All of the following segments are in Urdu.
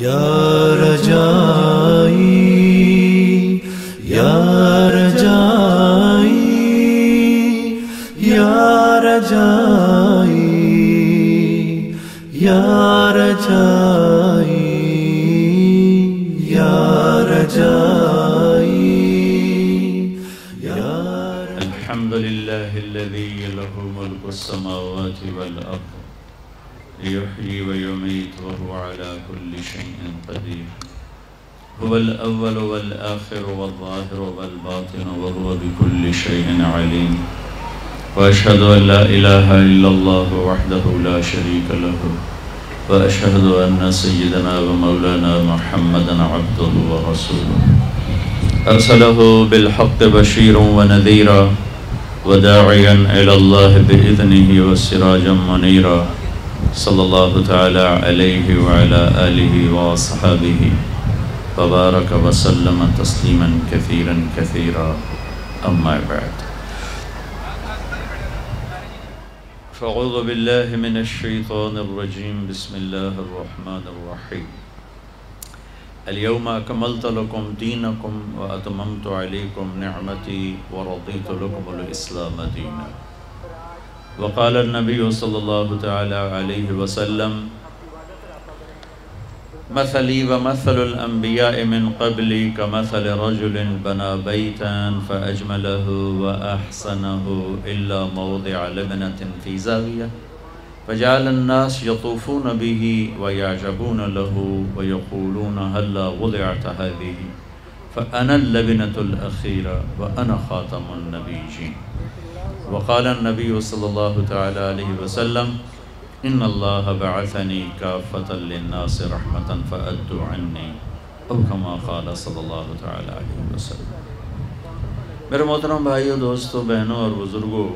یا رجائی یا رجائی یا رجائی یا رجائی یا رجائی، یا الحمد لله الذي له ملك السماوات والأرض يحيي ويميت وهو على كل شيء قدير. هو الأول والآخر والظاهر والباطن وهو بكل شيء عليم. وأشهد أن لا إله إلا الله وحده لا شريك له. وأشهد أن سيدنا ومولانا محمدا عبده ورسوله. أرسله بالحق بشيرا ونذيرا وداعيا إلى الله بإذنه وسراجا منيرا. صلى الله تعالى عليه وعلى آله وأصحابه وبارك وسلم تسليما كثيرا كثيرا. أما بعد. فأعوذ بالله من الشيطان الرجيم. بسم الله الرحمن الرحيم. اليوم أكملت لكم دينكم وأتممت عليكم نعمتي ورضيت لكم الإسلام دينا. وقال النبي صلى الله تعالى عليه وسلم مثلي ومثل الأنبياء من قبلي كمثل رجل بنى بيتا فأجمله وأحسنه إلا موضع لبنة في زاوية فجعل الناس يطوفون به ويعجبون له ويقولون هلا وضعت هذه فأنا اللبنة الأخيرة وأنا خاتم النبيين. وقال النبي صلى الله تعالى عليه وسلم، إن الله بعثني كافة للناس رحمة فأدوا عني. أو كما قال صلى الله تعالى عليه وسلم. میرے محترم بھائیو، دوستو، بہنوں اور بزرگوں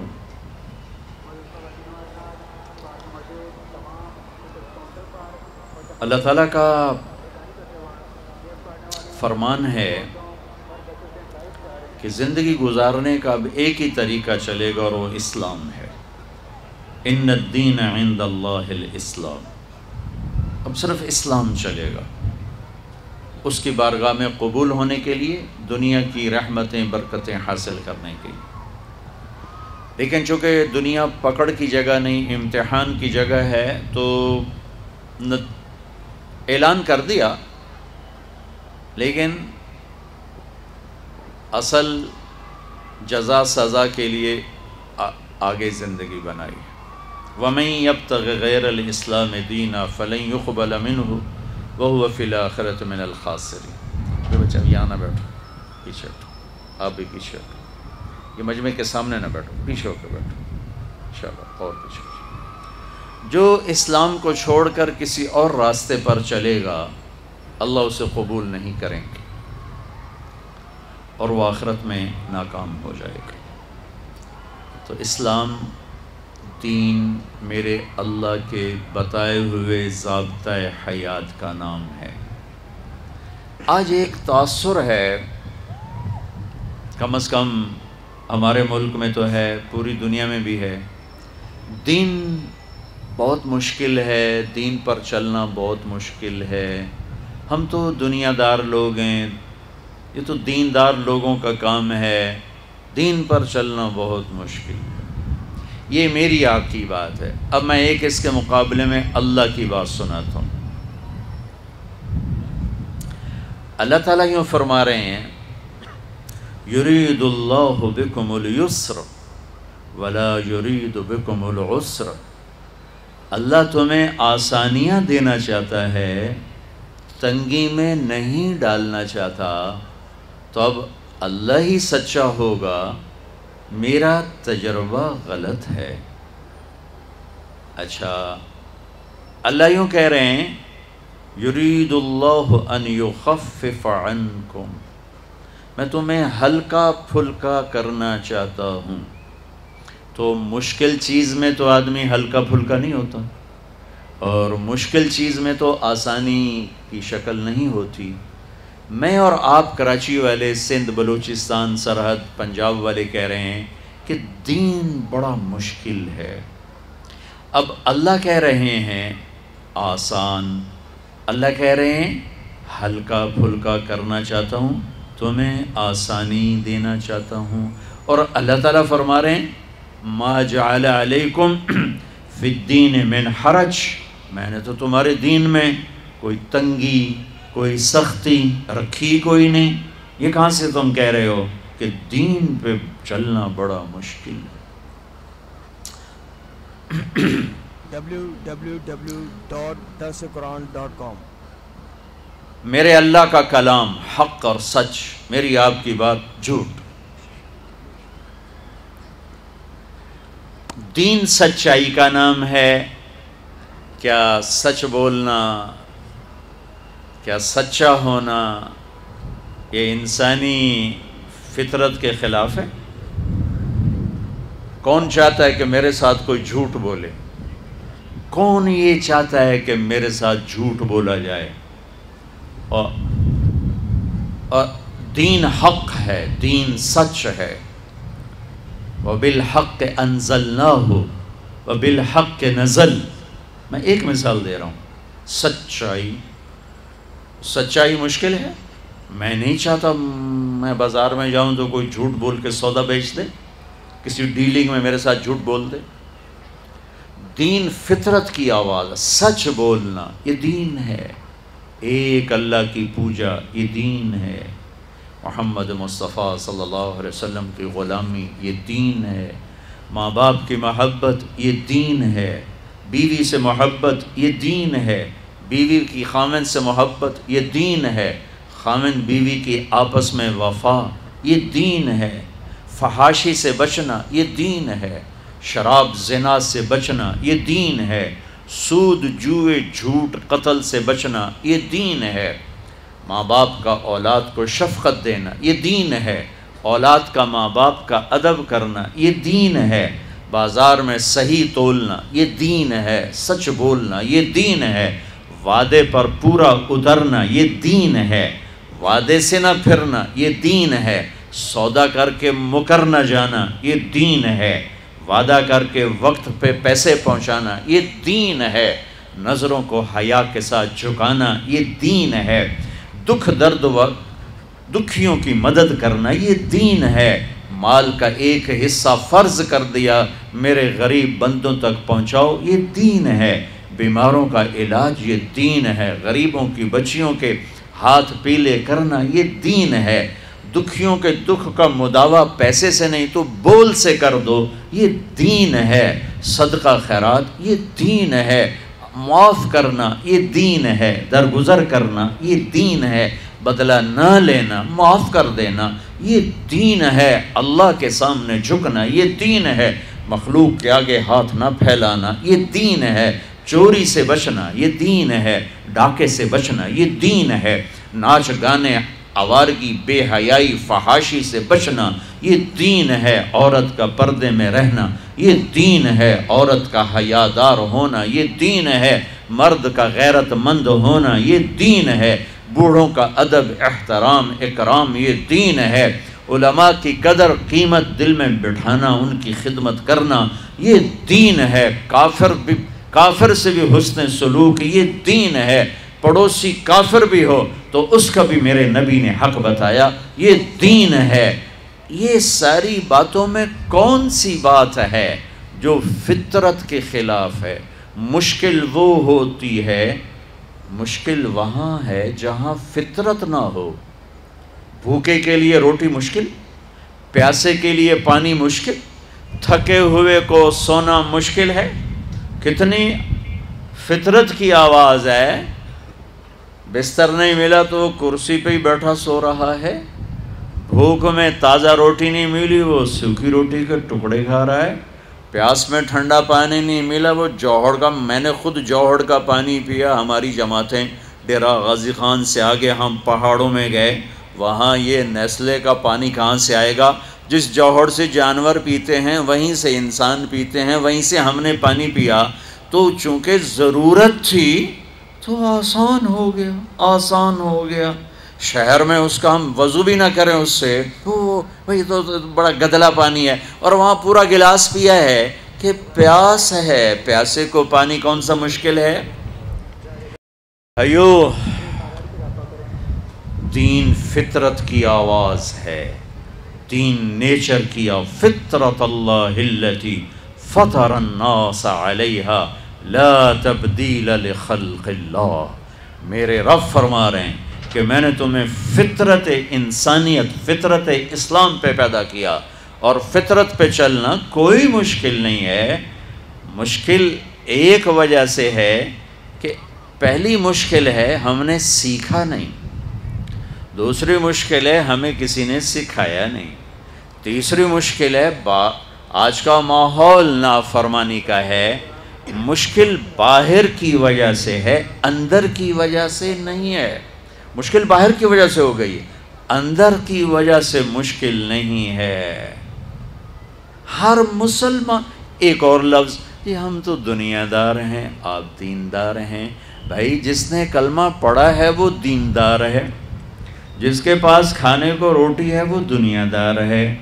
اللہ تعالیٰ کا فرمان ہے کہ زندگی گزارنے کا اب ایک ہی طریقہ چلے گا اور وہ اسلام ہے۔ ان الدین عند اللہ الاسلام۔ اب صرف اسلام چلے گا۔ اس کی بارگاہ میں قبول ہونے کے لیے، دنیا کی رحمتیں، برکتیں حاصل کرنے کے لیے۔ لیکن چونکہ دنیا پکڑ کی جگہ نہیں، امتحان کی جگہ ہے، تو اعلان کر دیا۔ لیکن اصل جزا سزا کے لیے آگے زندگی بنائی ومن يبتغ غیر الاسلام دینا فلن يقبل منه وهو في الاخرة من الخاسرين۔ بچہ، یہاں نہ بیٹھو، پیچھے ہٹو، آپ بھی پیچھے ہٹو۔ یہ مجمع کے سامنے نہ بیٹھو، پیچھے ہو کے بیٹھو۔ انشاءاللہ، اور پیچھے جو اسلام کو چھوڑ کر کسی اور راستے پر چلے گا، اللہ اسے قبول نہیں کریں گے۔ اور وہ آخرت میں ناکام ہو جائے گا۔ تو اسلام دین میرے اللہ کے بتائے ہوئے ضابطۂ حیات کا نام ہے۔ آج ایک تاثر ہے۔ کم از کم ہمارے ملک میں تو ہے، پوری دنیا میں بھی ہے۔ دین بہت مشکل ہے، دین پر چلنا بہت مشکل ہے۔ ہم تو دنیا دار لوگ ہیں یہ تو دیندار لوگوں کا کام ہے۔ دین پر چلنا بہت مشکل ہے۔ یہ میری آپ کی بات ہے۔ اب میں ایک اس کے مقابلے میں اللہ کی بات سناتا ہوں۔ اللہ تعالیٰ یوں فرما رہے ہیں یرید اللہ بکم اليسر ولا یرید بکم العسر۔ اللہ تمہیں آسانیاں دینا چاہتا ہے، تنگی میں نہیں ڈالنا چاہتا۔ تو اب اللہ ہی سچا ہوگا، میرا تجربہ غلط ہے۔ اچھا اللہ یوں کہہ رہے ہیں، یرید اللہ ان یخفف عنکم۔ میں تمہیں ہلکا پھلکا کرنا چاہتا ہوں۔ تو مشکل چیز میں تو آدمی ہلکا پھلکا نہیں ہوتا۔ اور مشکل چیز میں تو آسانی کی شکل نہیں ہوتی۔ میں اور آپ کراچی والے سندھ، بلوچستان، سرحد، پنجاب والے کہہ رہے ہیں کہ دین بڑا مشکل ہے۔ اب اللہ کہہ رہے ہیں آسان۔ اللہ کہہ رہے ہیں ہلکا پھلکا کرنا چاہتا ہوں، تمہیں آسانی دینا چاہتا ہوں۔ اور اللہ تعالیٰ فرما رہے ہیں، ما جعل علیکم فی الدین من حرج۔ میں نے تو تمہارے دین میں کوئی تنگی کوئی سختی رکھی کوئی نہیں یہ کہاں سے تم کہہ رہے ہو کہ دین پہ چلنا بڑا مشکل ہے؟ www.dasquran.com میرے اللہ کا کلام حق اور سچ میری آپ کی بات جھوٹ۔ دین سچائی کا نام ہے کیا سچ بولنا کیا سچا ہونا یہ انسانی فطرت کے خلاف ہے؟ کون چاہتا ہے کہ میرے ساتھ کوئی جھوٹ بولے؟ کون یہ چاہتا ہے کہ میرے ساتھ جھوٹ بولا جائے؟ اور اور دین حق ہے، دین سچ ہے۔ وہ بالحق انزل نہ ہو وہ بالحق نزل۔ میں ایک مثال دے رہا ہوں۔ سچائی سچائی مشکل ہے؟ میں نہیں چاہتا میں بازار میں جاؤں تو کوئی جھوٹ بول کے سودا بیچ دے، کسی ڈیلنگ میں میرے ساتھ جھوٹ بول دے۔ دین فطرت کی آواز، سچ بولنا، یہ دین ہے۔ ایک اللہ کی پوجا، یہ دین ہے۔ محمد مصطفیٰ صلی اللہ علیہ وسلم کی غلامی، یہ دین ہے۔ ماں باپ کی محبت، یہ دین ہے۔ بیوی سے محبت، یہ دین ہے۔ بیوی کی خامن سے محبت، یہ دین ہے۔ خامن بیوی کی آپس میں وفا، یہ دین ہے۔ فحاشی سے بچنا، یہ دین ہے۔ شراب زنا سے بچنا، یہ دین ہے۔ سود، جوئے، جھوٹ، قتل سے بچنا، یہ دین ہے۔ ماں باپ کا اولاد کو شفقت دینا، یہ دین ہے۔ اولاد کا ماں باپ کا ادب کرنا، یہ دین ہے۔ بازار میں صحیح تولنا، یہ دین ہے۔ سچ بولنا، یہ دین ہے۔ وعدے پر پورا اترنا یہ دین ہے۔ وعدے سے نہ پھرنا یہ دین ہے۔ سودا کر کے مکر نہ جانا یہ دین ہے۔ وعدہ کر کے وقت پہ پیسے پہنچانا یہ دین ہے۔ نظروں کو حیا کے ساتھ جھکانا یہ دین ہے۔ دکھ درد و دکھیوں کی مدد کرنا یہ دین ہے۔ مال کا ایک حصہ فرض کر دیا، میرے غریب بندوں تک پہنچاؤ یہ دین ہے۔ بیماروں کا علاج یہ دین ہے، غریبوں کی بچیوں کے ہاتھ پیلے کرنا یہ دین ہے۔ دکھیوں کے دکھ کا مداوع پیسے سے نہیں تو بول سے کر دو، یہ دین ہے۔ صدقہ خیرات یہ دین ہے۔ معاف کرنا یہ دین ہے۔ درگزر کرنا یہ دین ہے۔ بدلہ نہ لینا، معاف کر دینا یہ دین ہے۔ اللہ کے سامنے جھکنا یہ دین ہے۔ مخلوق کے آگے ہاتھ نہ پھیلانا یہ دین ہے۔ چوری سے بچنا، یہ دین ہے، ڈاکے سے بچنا، یہ دین ہے۔ ناچ گانے، آوارگی، بے حیائی، فحاشی سے بچنا، یہ دین ہے۔ عورت کا پردے میں رہنا، یہ دین ہے۔ عورت کا حیادار ہونا، یہ دین ہے۔ مرد کا غیرت مند ہونا، یہ دین ہے۔ بوڑھوں کا ادب، احترام، اکرام، یہ دین ہے۔ علماء کی قدر، قیمت دل میں بٹھانا، ان کی خدمت کرنا، یہ دین ہے۔ کافر بھی کافر سے بھی حسن سلوک یہ دین ہے، پڑوسی کافر بھی ہو تو اس کا بھی میرے نبی نے حق بتایا، یہ دین ہے۔ یہ ساری باتوں میں کون سی بات ہے جو فطرت کے خلاف ہے؟ مشکل وہ ہوتی ہے، مشکل وہاں ہے جہاں فطرت نہ ہو۔ بھوکے کے لیے روٹی مشکل، پیاسے کے لیے پانی مشکل، تھکے ہوئے کو سونا مشکل ہے۔ کتنی فطرت کی آواز ہے؟ بستر نہیں ملا تو وہ کرسی پہ ہی بیٹھا سو رہا ہے۔ بھوک میں تازہ روٹی نہیں ملی، وہ سوکھی روٹی کے ٹکڑے کھا رہا ہے۔ پیاس میں ٹھنڈا پانی نہیں ملا، وہ جوہڑ کا، میں نے خود جوہڑ کا پانی پیا۔ ہماری جماعتیں ڈیرا غازی خان سے آگے، ہم پہاڑوں میں گئے۔ وہاں یہ نیسلے کا پانی کہاں سے آئے گا؟ جس جوہر سے جانور پیتے ہیں، وہیں سے انسان پیتے ہیں، وہیں سے ہم نے پانی پیا۔ تو چونکہ ضرورت تھی، تو آسان ہو گیا، آسان ہو گیا۔ شہر میں اس کا ہم وضو بھی نہ کریں اس سے۔ تو بھائی تو بڑا گدلا پانی ہے۔ اور وہاں پورا گلاس پیا ہے کہ پیاس ہے۔ پیاسے کو پانی کون سا مشکل ہے؟ ایو دین فطرت کی آواز ہے۔ دین نیچر کی فطرت اللہ التي فطر الناس علیہا، لا تبدیل لخلق اللہ۔ میرے رب فرما رہے ہیں کہ میں نے تمہیں فطرت انسانیت، فطرت اسلام پہ پیدا کیا۔ اور فطرت پہ چلنا کوئی مشکل نہیں ہے۔ مشکل ایک وجہ سے ہے کہ پہلی مشکل ہے ہم نے سیکھا نہیں۔ دوسری مشکل ہے ہمیں کسی نے سکھایا نہیں۔ تیسری مشکل ہے، با، آج کا ماحول نافرمانی کا ہے۔ مشکل باہر کی وجہ سے ہے، اندر کی وجہ سے نہیں ہے۔ مشکل باہر کی وجہ سے ہو گئی۔ اندر کی وجہ سے مشکل نہیں ہے۔ ہر مسلمان، ایک اور لفظ، یہ ہم تو دنیا دار ہیں، آپ دیندار ہیں۔ بھائی، جس نے کلمہ پڑھا ہے، وہ دیندار ہے۔ جس کے پاس کھانے کو روٹی ہے، وہ دنیا دار ہے۔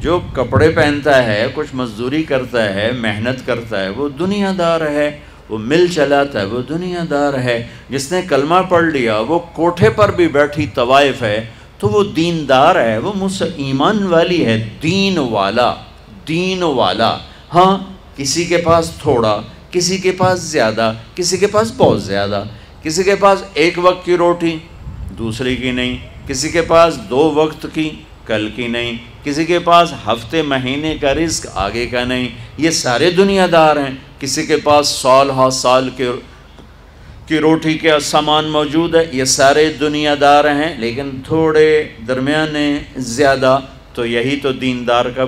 جو کپڑے پہنتا ہے، کچھ مزدوری کرتا ہے، محنت کرتا ہے، وہ دنیا دار ہے، وہ مل چلاتا ہے، وہ دنیا دار ہے۔ جس نے کلمہ پڑھ لیا، وہ کوٹھے پر بھی بیٹھی طوائف ہے، تو وہ دیندار ہے، وہ مجھ سے ایمان والی ہے، دین والا دین والا۔ ہاں کسی کے پاس تھوڑا، کسی کے پاس زیادہ، کسی کے پاس بہت زیادہ۔ کسی کے پاس ایک وقت کی روٹی، دوسری کی نہیں۔ کسی کے پاس دو وقت کی، کل کی نہیں۔ کسی کے پاس ہفتے، مہینے کا رزق آگے کا نہیں، یہ سارے دنیا دار ہیں۔ کسی کے پاس سال ہا سال کے، کی روٹی کا سامان موجود ہے، یہ سارے دنیا دار ہیں۔ لیکن تھوڑے درمیانے زیادہ، تو یہی تو دیندار کا،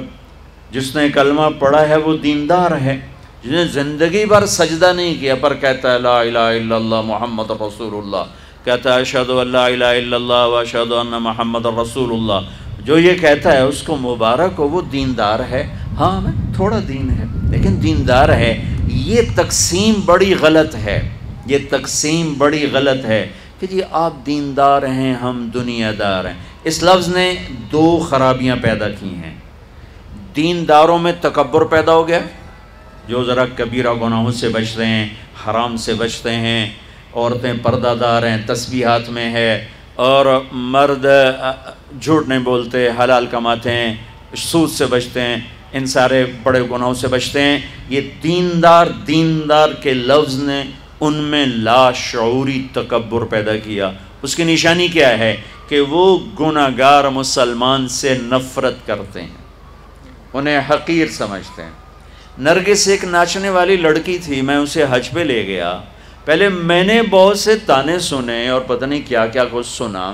جس نے کلمہ پڑھا ہے، وہ دیندار ہے۔ جس نے زندگی بھر سجدہ نہیں کیا، پر کہتا ہے، لا الہ الا اللہ، محمد رسول اللہ۔ کہتا ہے اشہد اللہ الہ الا اللہ و اشہد ان محمد رسول اللہ۔ جو یہ کہتا ہے اس کو مبارک ہو، وہ دیندار ہے۔ ہاں میں تھوڑا دین ہے، لیکن دیندار ہے۔ یہ تقسیم بڑی غلط ہے۔ یہ تقسیم بڑی غلط ہے کہ جی آپ دیندار ہیں، ہم دنیا دار ہیں۔ اس لفظ نے دو خرابیاں پیدا کی ہیں۔ دینداروں میں تکبر پیدا ہو گیا، جو ذرا کبیرہ گناہوں سے بچتے ہیں، حرام سے بچتے ہیں، عورتیں پردہ دار ہیں، تسبیحات میں ہے۔ اور مرد جھوٹ نہیں بولتے، حلال کماتے ہیں، سود سے بچتے ہیں، ان سارے بڑے گناہوں سے بچتے ہیں۔ یہ دیندار دیندار کے لفظ نے ان میں لا شعوری تکبر پیدا کیا۔ اس کی نشانی کیا ہے کہ وہ گناہ گار مسلمان سے نفرت کرتے ہیں، انہیں حقیر سمجھتے ہیں۔ نرگس ایک ناچنے والی لڑکی تھی، میں اسے حج پہ لے گیا۔ پہلے میں نے بہت سے تانے سنے اور پتہ نہیں کیا کیا کچھ سنا،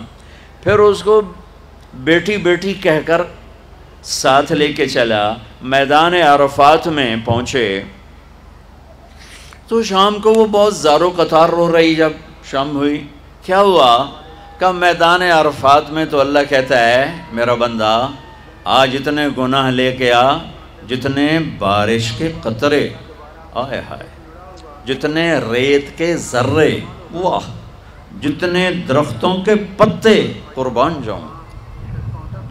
پھر اس کو بیٹی بیٹی کہہ کر ساتھ لے کے چلا، میدان عرفات میں پہنچے۔ تو شام کو وہ بہت زارو قطار رو رہی جب شام ہوئی۔ کیا ہوا؟ کہ میدان عرفات میں تو اللہ کہتا ہے، میرا بندہ، آج جتنے گناہ لے کے آ، جتنے بارش کے قطرے۔ آئے ہائے۔ جتنے ریت کے ذرے، واہ، جتنے درختوں کے پتے قربان جاؤں،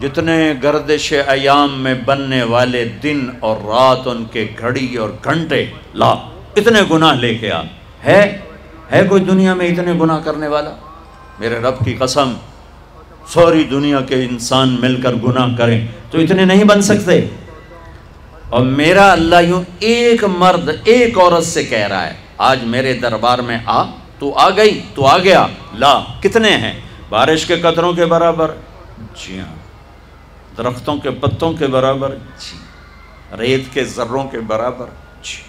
جتنے گردش ایام میں بننے والے دن اور رات ان کے گھڑی اور گھنٹے، لا، اتنے گناہ لے کے آ۔ ہے ہے کوئی دنیا میں اتنے گناہ کرنے والا؟ میرے رب کی قسم، سوری دنیا کے انسان مل کر گناہ کریں تو اتنے نہیں بن سکتے۔ اور میرا اللہ یوں ایک مرد، ایک عورت سے کہہ رہا ہے آج میرے دربار میں آ، تو آ گئی، تو آ گیا۔ لا، کتنے ہیں؟ بارش کے قطروں کے برابر۔ جی ہاں۔ درختوں کے پتوں کے برابر۔ جی۔ ریت کے ذروں کے برابر۔ جی۔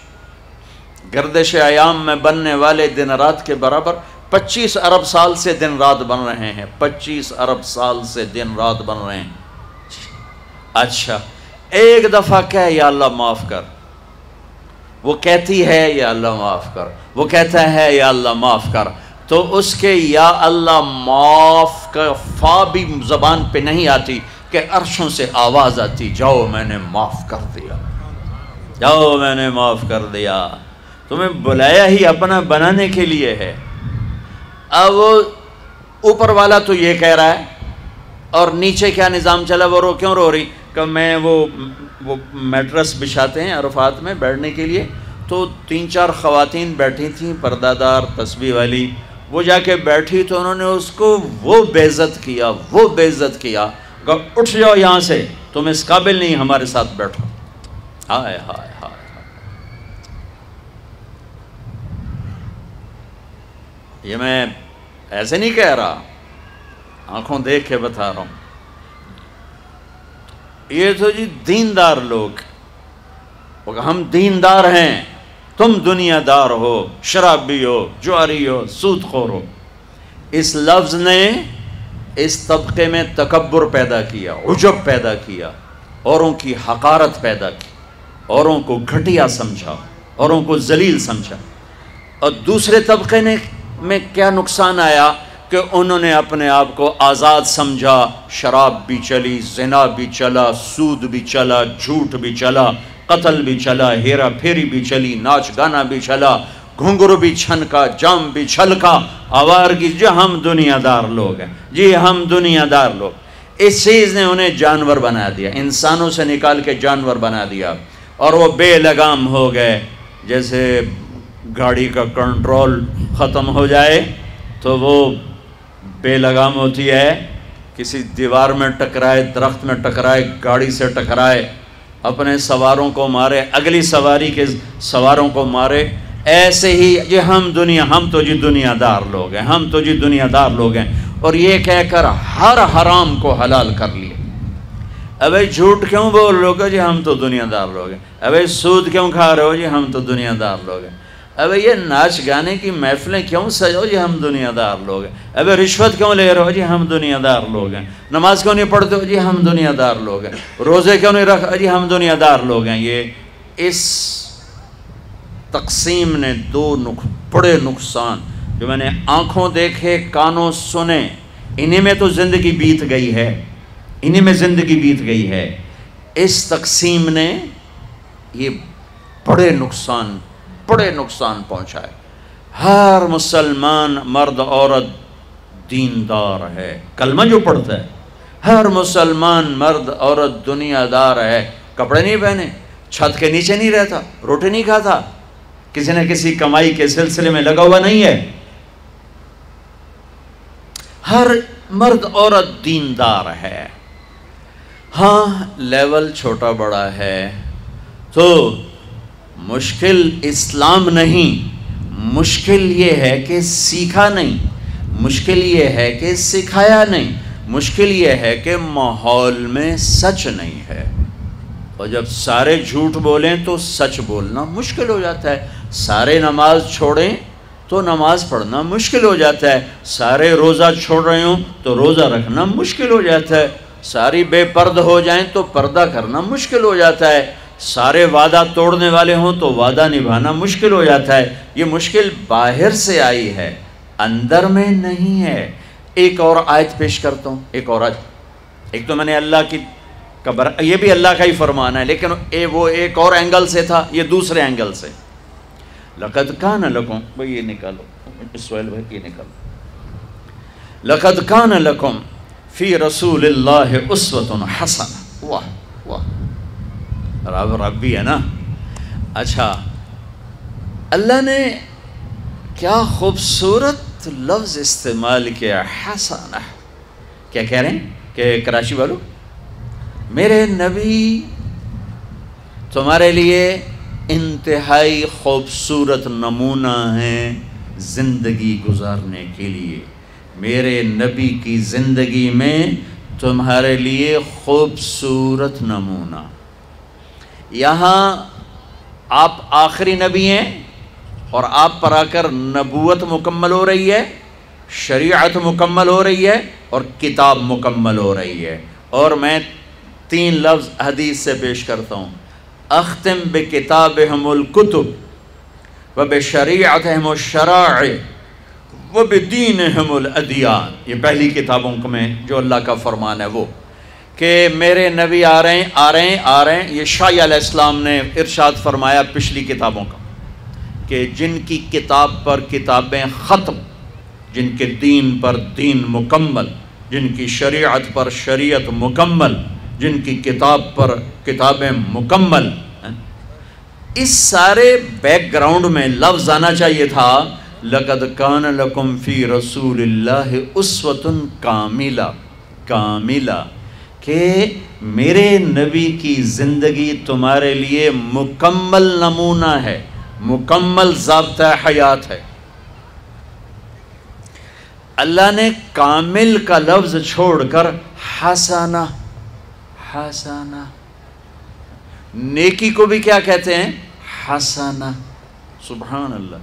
گردش ایام میں بننے والے دن رات کے برابر۔ پچیس ارب سال سے دن رات بن رہے ہیں۔ پچیس ارب سال سے دن رات بن رہے ہیں۔ جی۔ اچھا۔ ایک دفعہ کہ یا اللہ، معاف کر۔ وہ کہتی ہے، یا اللہ معاف کر. وہ کہتا ہے، یا اللہ معاف کر. تو اس کے یا اللہ معاف کا فا بھی زبان پہ نہیں آتی کہ عرشوں سے آواز آتی، جاؤ میں نے معاف کر دیا۔ جاؤ میں نے معاف کر دیا۔ تمہیں بلایا ہی اپنا بنانے کے لیے ہے۔ اب اوپر والا تو یہ کہہ رہا ہے، اور نیچے کیا نظام چلا؟ وہ رو، کیوں رو رہی؟ میں وہ وہ میٹرس بچھاتے ہیں عرفات میں بیٹھنے کے لیے۔ تو تین چار خواتین بیٹھی تھیں پردہ دار تسبیح والی۔ وہ جا کے بیٹھی تو انہوں نے اس کو وہ بےزت کیا، وہ بےزت کیا۔ کہ اٹھ جاؤ یہاں سے، تم اس قابل نہیں، ہمارے ساتھ بیٹھو۔ ہائے ہائے ہائے۔ یہ میں ایسے نہیں کہہ رہا، آنکھوں دیکھ کے بتا رہا ہوں۔ یہ تو جی دیندار لوگ ہم دیندار ہیں، تم دنیا دار ہو، شرابی ہو، جواری ہو، سود خور ہو۔ اس لفظ نے اس طبقے میں تکبر پیدا کیا، عجب پیدا کیا، اوروں کی حقارت پیدا کی، اوروں کو گھٹیا سمجھا، اوروں کو ذلیل سمجھا۔ اور دوسرے طبقے نے میں کیا نقصان آیا؟ کہ انہوں نے اپنے آپ کو آزاد سمجھا، شراب بھی چلی، زنا بھی چلا، سود بھی چلا، جھوٹ بھی چلا، قتل بھی چلا، ہیرا پھیری بھی چلی، ناچ گانا بھی چلا، گھنگرو بھی چھنکا جام بھی چھلکا۔ آوارگی جو ہم دنیا دار لوگ ہیں۔ جی ہم دنیا دار لوگ۔ اس چیز نے انہیں جانور بنا دیا۔ انسانوں سے نکال کے جانور بنا دیا۔ اور وہ بے لگام ہو گئے۔ جیسے گاڑی کا کنٹرول ختم ہو جائے تو وہ بے لگام ہوتی ہے، کسی دیوار میں ٹکرائے، درخت میں ٹکرائے، گاڑی سے ٹکرائے، اپنے سواروں کو مارے، اگلی سواری کے سواروں کو مارے، ایسے ہی یہ ہم دنیا، ہم تو جی دنیا دار لوگ ہیں، ہم تو جی دنیا دار لوگ ہیں، اور یہ کہہ کر ہر حرام کو حلال کر لیے۔ ابھی جھوٹ کیوں بول رہے ہو جی ہم تو دنیا دار لوگ ہیں؟ ابھی سود کیوں کھا رہے ہو؟ جی ہم تو دنیا دار لوگ ہیں۔ ابھی یہ ناچ گانے کی محفلیں کیوں سجو جی ہم دنیا دار لوگ ہیں۔ ابھی رشوت کیوں لے رہے ہو؟ جی ہم دنیا دار لوگ ہیں۔ نماز کیوں نہیں پڑھتے ہو؟ جی ہم دنیا دار لوگ ہیں۔ روزے کیوں نہیں رکھ؟ جی ہم دنیا دار لوگ ہیں۔ یہ اس تقسیم نے دو نق، بڑے نقصان جو میں نے آنکھوں دیکھے، کانوں سنے، انہیں میں تو زندگی بیت گئی ہے۔ انہیں میں زندگی بیت گئی ہے۔ اس تقسیم نے یہ بڑے نقصان بڑے نقصان پہنچائے۔ ہر مسلمان مرد عورت دیندار ہے۔ کلمہ جو پڑھتا ہے، ہر مسلمان مرد عورت دنیا دار ہے۔ کپڑے نہیں پہنے، چھت کے نیچے نہیں رہتا، روٹی نہیں کھاتا۔ کسی نہ کسی کمائی کے سلسلے میں لگا ہوا نہیں ہے۔ ہر مرد عورت دیندار ہے۔ ہاں لیول چھوٹا بڑا ہے۔ تو مشکل اسلام نہیں، مشکل یہ ہے کہ سیکھا نہیں، مشکل یہ ہے کہ سکھایا نہیں، مشکل یہ ہے کہ ماحول میں سچ نہیں ہے۔ اور جب سارے جھوٹ بولیں تو سچ بولنا مشکل ہو جاتا ہے۔ سارے نماز چھوڑیں تو نماز پڑھنا مشکل ہو جاتا ہے۔ سارے روزہ چھوڑ رہے ہوں تو روزہ رکھنا مشکل ہو جاتا ہے۔ ساری بے پرد ہو جائیں تو پردہ کرنا مشکل ہو جاتا ہے۔ سارے وعدہ توڑنے والے ہوں تو وعدہ نبھانا مشکل ہو جاتا ہے۔ یہ مشکل باہر سے آئی ہے، اندر میں نہیں ہے۔ ایک اور آیت پیش کرتا ہوں، ایک اور آیت۔ ایک تو میں نے اللہ کی قبر، یہ بھی اللہ کا ہی فرمان ہے، لیکن اے وہ ایک اور اینگل سے تھا، یہ دوسرے اینگل سے۔ لقد کان لکم، بھائی یہ نکالو اسوائل بھائی یہ نکالو۔ لقد کان لکم فی رسول اللہ اسوت حسن واہ۔ رب رب بھی ہے نا۔ اچھا اللہ نے کیا خوبصورت لفظ استعمال کیا حسن کیا کہہ رہے ہیں؟ کہ کراچی والوں میرے نبی، تمہارے لیے انتہائی خوبصورت نمونہ ہیں زندگی گزارنے کے لیے۔ میرے نبی کی زندگی میں تمہارے لیے خوبصورت نمونہ۔ یہاں آپ آخری نبی ہیں اور آپ پر آ کر نبوت مکمل ہو رہی ہے، شریعت مکمل ہو رہی ہے اور کتاب مکمل ہو رہی ہے۔ اور میں تین لفظ حدیث سے پیش کرتا ہوں۔ اختم بکتاب ہم الکتب و بے شریعت ہم الشراع و بدین ہم الادیان۔ یہ پہلی کتابوں میں جو اللہ کا فرمان ہے وہ۔ کہ میرے نبی آ رہے ہیں، آ رہے ہیں، آ رہے ہیں۔ یہ شاہ علیہ السلام نے ارشاد فرمایا پچھلی کتابوں کا کہ جن کی کتاب پر کتابیں ختم، جن کے دین پر دین مکمل، جن کی شریعت پر شریعت مکمل، جن کی کتاب پر کتابیں مکمل۔ اس سارے بیک گراؤنڈ میں لفظ آنا چاہیے تھا، لقد کان لکم فی رسول اللہ اسوت کاملہ کاملہ۔ کہ میرے نبی کی زندگی تمہارے لیے مکمل نمونہ ہے، مکمل ضابطہ حیات ہے۔ اللہ نے کامل کا لفظ چھوڑ کر حسانہ حسانہ نیکی کو بھی کیا کہتے ہیں؟ حسانہ سبحان اللہ۔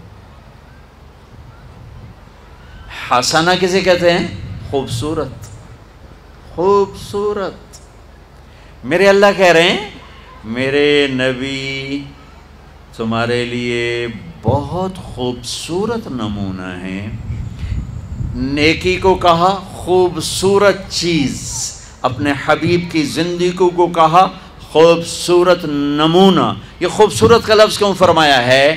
حسانہ کسے کہتے ہیں؟ خوبصورت۔ خوبصورت۔ میرے اللہ کہہ رہے ہیں، میرے نبی تمہارے لیے بہت خوبصورت نمونہ ہیں نیکی کو کہا، خوبصورت چیز۔ اپنے حبیب کی زندگی کو کہا، خوبصورت نمونہ۔ یہ خوبصورت کا لفظ کیوں فرمایا ہے؟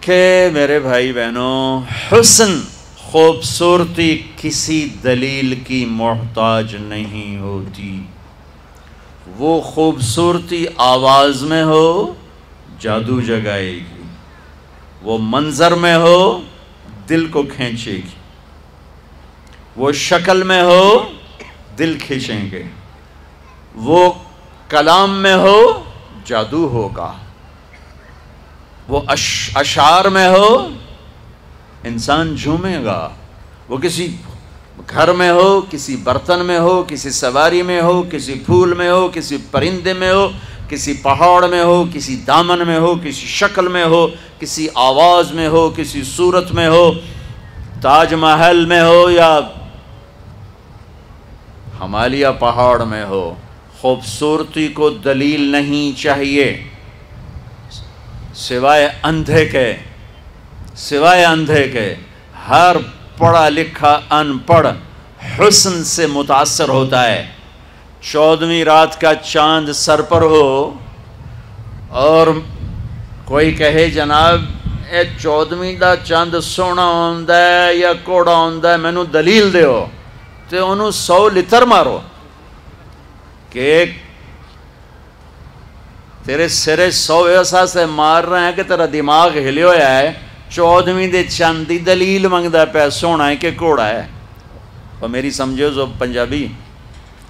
کہ میرے بھائی بہنوں، حسن۔ خوبصورتی کسی دلیل کی محتاج نہیں ہوتی۔ وہ خوبصورتی آواز میں ہو، جادو جگائے گی وہ منظر میں ہو، دل کو کھینچے گی وہ شکل میں ہو، دل کھینچیں گے۔ وہ کلام میں ہو، جادو ہوگا۔ وہ اشعار میں ہو انسان جھومے گا وہ کسی گھر میں ہو کسی برتن میں ہو کسی سواری میں ہو کسی پھول میں ہو کسی پرندے میں ہو کسی پہاڑ میں ہو کسی دامن میں ہو کسی شکل میں ہو کسی آواز میں ہو کسی صورت میں ہو تاج محل میں ہو یا ہمالیہ پہاڑ میں ہو خوبصورتی کو دلیل نہیں چاہیے سوائے اندھے کے سوائے اندھے کے، ہر پڑھا لکھا ان پڑھ حسن سے متاثر ہوتا ہے۔ چودھویں رات کا چاند سر پر ہو اور کوئی کہے، جناب، اے چودھویں دا چاند سونا ہوندا ہے یا کوڑا ہوندا ہے؟ مینوں دلیل دیو۔ تے انہوں سو لتر مارو۔ کہ تیرے سرے سو ایسا سے مار رہے ہیں کہ تیرا دماغ ہلے ہویا ہے۔ چودھویں دے چند دی دلیل منگدا پیا سونا ہے کہ کوڑا ہے اور میری سمجھو جو پنجابی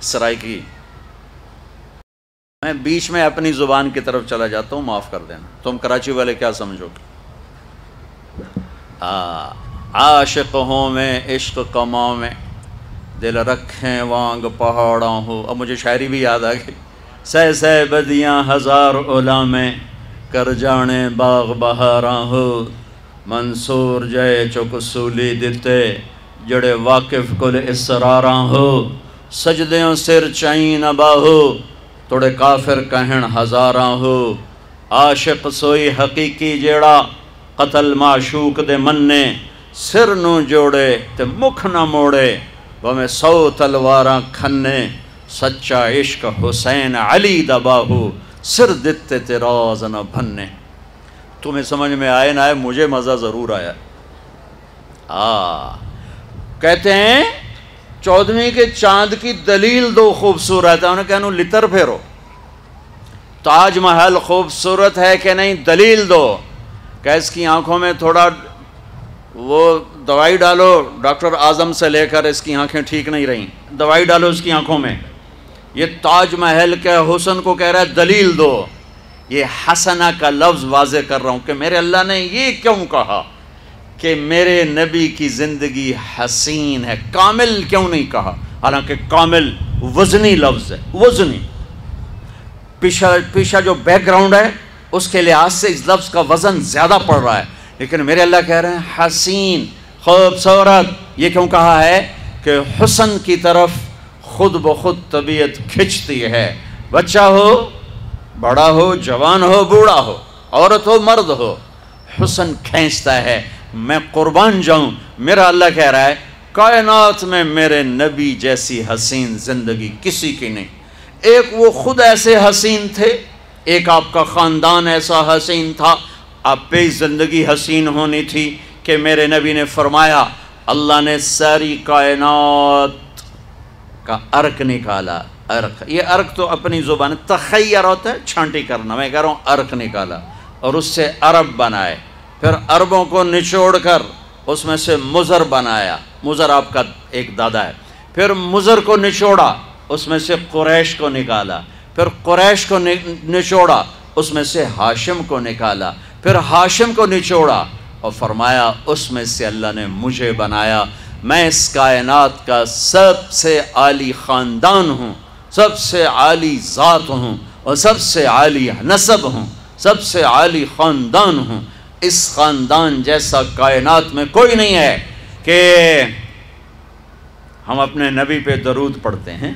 سرائی کی میں بیچ میں اپنی زبان کی طرف چلا جاتا ہوں معاف کر دینا تم کراچی والے کیا سمجھو گے عاشق ہوں میں عشق کماؤں میں دل رکھیں وانگ پہاڑاں ہو اب مجھے شاعری بھی یاد آ گئی سہ سہ بدیاں ہزار علامیں کر جانے باغ بہاراں ہو منصور جے چک سولی دیتے جڑے واقف کل اسراراں ہو، سجدیوں سر چائیں نہ باہو، توڑے کافر کہن ہزاراں ہو۔ عاشق سوئی حقیقی جیڑا قتل معشوق دے مننے، سر نو جوڑے تے مکھ نہ موڑے۔ وہ میں سو تلواراں کھنے، سچا عشق حسین علی دباہو سر دیتے تے راز نہ بھنے۔ تمہیں سمجھ میں آئے نہ آئے، مجھے مزہ ضرور آیا۔ آ، کہتے ہیں، چودھویں کے چاند کی دلیل دو خوبصورت ہے انہیں کہنو لتر پھیرو۔ تاج محل خوبصورت ہے کہ نہیں؟ دلیل دو۔ کہ اس کی آنکھوں میں تھوڑا وہ دوائی ڈالو، ڈاکٹر اعظم سے لے کر اس کی آنکھیں ٹھیک نہیں رہیں۔ دوائی ڈالو اس کی آنکھوں میں۔ یہ تاج محل کے حسن کو کہہ رہا ہے، دلیل دو۔ یہ حسنہ کا لفظ واضح کر رہا ہوں کہ میرے اللہ نے یہ کیوں کہا کہ میرے نبی کی زندگی حسین ہے؟ کامل کیوں نہیں کہا؟ حالانکہ کامل وزنی لفظ ہے، وزنی۔ پیشہ پیشہ جو بیک گراؤنڈ ہے، اس کے لحاظ سے اس لفظ کا وزن زیادہ پڑ رہا ہے۔ لیکن میرے اللہ کہہ رہے ہیں، حسین خوبصورت یہ کیوں کہا ہے کہ حسن کی طرف خود بخود طبیعت کھچتی ہے۔ بچہ ہو بڑا ہو، جوان ہو، بوڑھا ہو، عورت ہو، مرد ہو، حسن کھینچتا ہے، میں قربان جاؤں، میرا اللہ کہہ رہا ہے، کائنات میں میرے نبی جیسی حسین زندگی کسی کی نہیں۔ ایک وہ خود ایسے حسین تھے، ایک آپ کا خاندان ایسا حسین تھا۔ آپ پہ زندگی حسین ہونی تھی کہ میرے نبی نے فرمایا، اللہ نے ساری کائنات کا عرق نکالا۔ عرق۔ یہ عرق تو اپنی زبان تخیر ہوتا ہے، چھانٹی کرنا۔ میں کہہ رہا ہوں عرق نکالا اور اس سے عرب بنائے۔ پھر عربوں کو نچوڑ کر اس میں سے مزر بنایا۔ مزر آپ کا ایک دادا ہے۔ پھر مزر کو نچوڑا، اس میں سے قریش کو نکالا۔ پھر قریش کو نچوڑا، اس میں سے ہاشم کو نکالا۔ پھر ہاشم کو نچوڑا اور فرمایا، اس میں سے اللہ نے مجھے بنایا۔ میں اس کائنات کا سب سے عالی خاندان ہوں۔ سب سے عالی ذات ہوں اور سب سے عالی نصب ہوں، سب سے عالی خاندان ہوں۔ اس خاندان جیسا کائنات میں کوئی نہیں ہے کہ ہم اپنے نبی پہ درود پڑھتے ہیں۔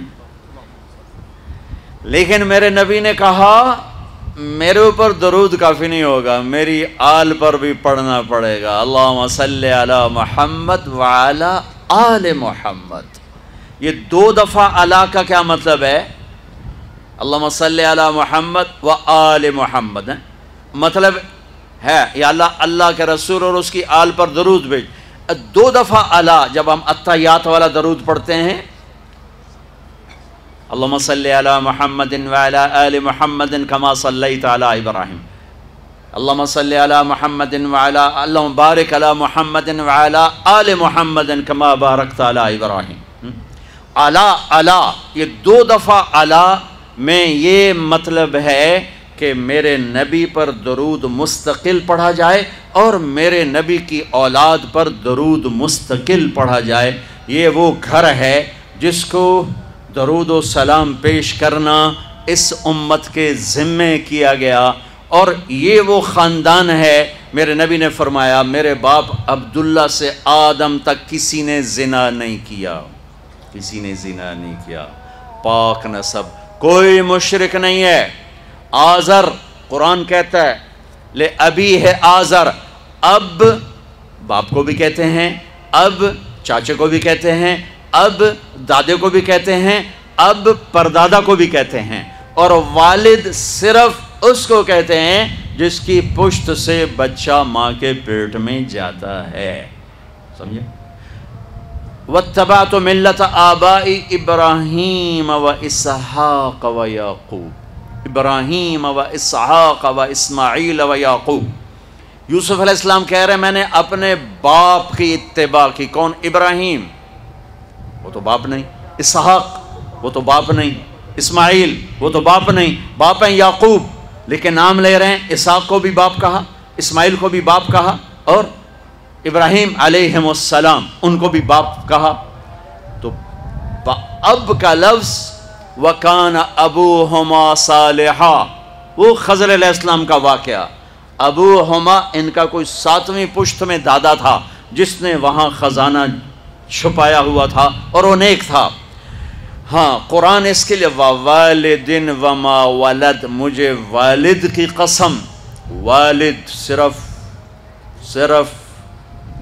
لیکن میرے نبی نے کہا، میرے اوپر درود کافی نہیں ہوگا، میری آل پر بھی پڑھنا پڑے گا۔ اللہ صلی علی محمد وعلی آل محمد۔ یہ دو دفعہ اللہ کا کیا مطلب ہے؟ اللہ صلی علی محمد و آل محمد. مطلب ہے، یا اللہ اللہ کے رسول اور اس کی آل پر درود بھیج۔ دو دفعہ اللہ جب ہم اتیات والا درود پڑھتے ہیں، اللہم صلی علی محمد وعلی آل محمد کما صلیت علی ابراہیم۔ اللہم صلی علی محمد وعلی اللہم بارک علی محمد وعلی آل محمد کما بارکت علی ابراہیم۔ علا علا، یہ دو دفعہ علا میں یہ مطلب ہے کہ میرے نبی پر درود مستقل پڑھا جائے اور میرے نبی کی اولاد پر درود مستقل پڑھا جائے۔ یہ وہ گھر ہے جس کو درود و سلام پیش کرنا اس امت کے ذمے کیا گیا۔ اور یہ وہ خاندان ہے، میرے نبی نے فرمایا، میرے باپ عبداللہ سے آدم تک کسی نے زنا نہیں کیا۔ کسی نے زنا نہیں کیا۔ پاک نصب۔ کوئی مشرک نہیں ہے۔ آزر قرآن کہتا ہے، لے ابھی ہے آزر اب باپ کو بھی کہتے ہیں، اب چاچے کو بھی کہتے ہیں، اب دادے کو بھی کہتے ہیں، اب پردادا کو بھی کہتے ہیں۔ اور والد صرف اس کو کہتے ہیں جس کی پشت سے بچہ ماں کے پیٹ میں جاتا ہے۔ سمجھے؟ وَاتَّبَعْتُ مِلَّةَ آبَاءِ ابراہیم و اسحاق و یعقوب ابراہیم و اسحاق و اسماعیل و یعقوب یوسف علیہ السلام کہہ رہے ہیں، میں نے اپنے باپ کی اتباع کی۔ کون؟ ابراہیم۔ وہ تو باپ نہیں۔ اسحاق۔ وہ تو باپ نہیں۔ اسماعیل۔ وہ تو باپ نہیں۔ باپ ہیں یعقوب لیکن نام لے رہے ہیں، اسحاق کو بھی باپ کہا، اسماعیل کو بھی باپ کہا اور ابراہیم علیہ السلام، ان کو بھی باپ کہا۔ تو اب کا لفظ وکان ابو ہما صالحہ وہ خضر علیہ السلام کا واقعہ۔ ابو ہما ان کا کوئی ساتویں پشت میں دادا تھا، جس نے وہاں خزانہ چھپایا ہوا تھا اور وہ نیک تھا۔ ہاں قرآن اس کے لیے والدن وما ولد، مجھے والد کی قسم۔ والد صرف صرف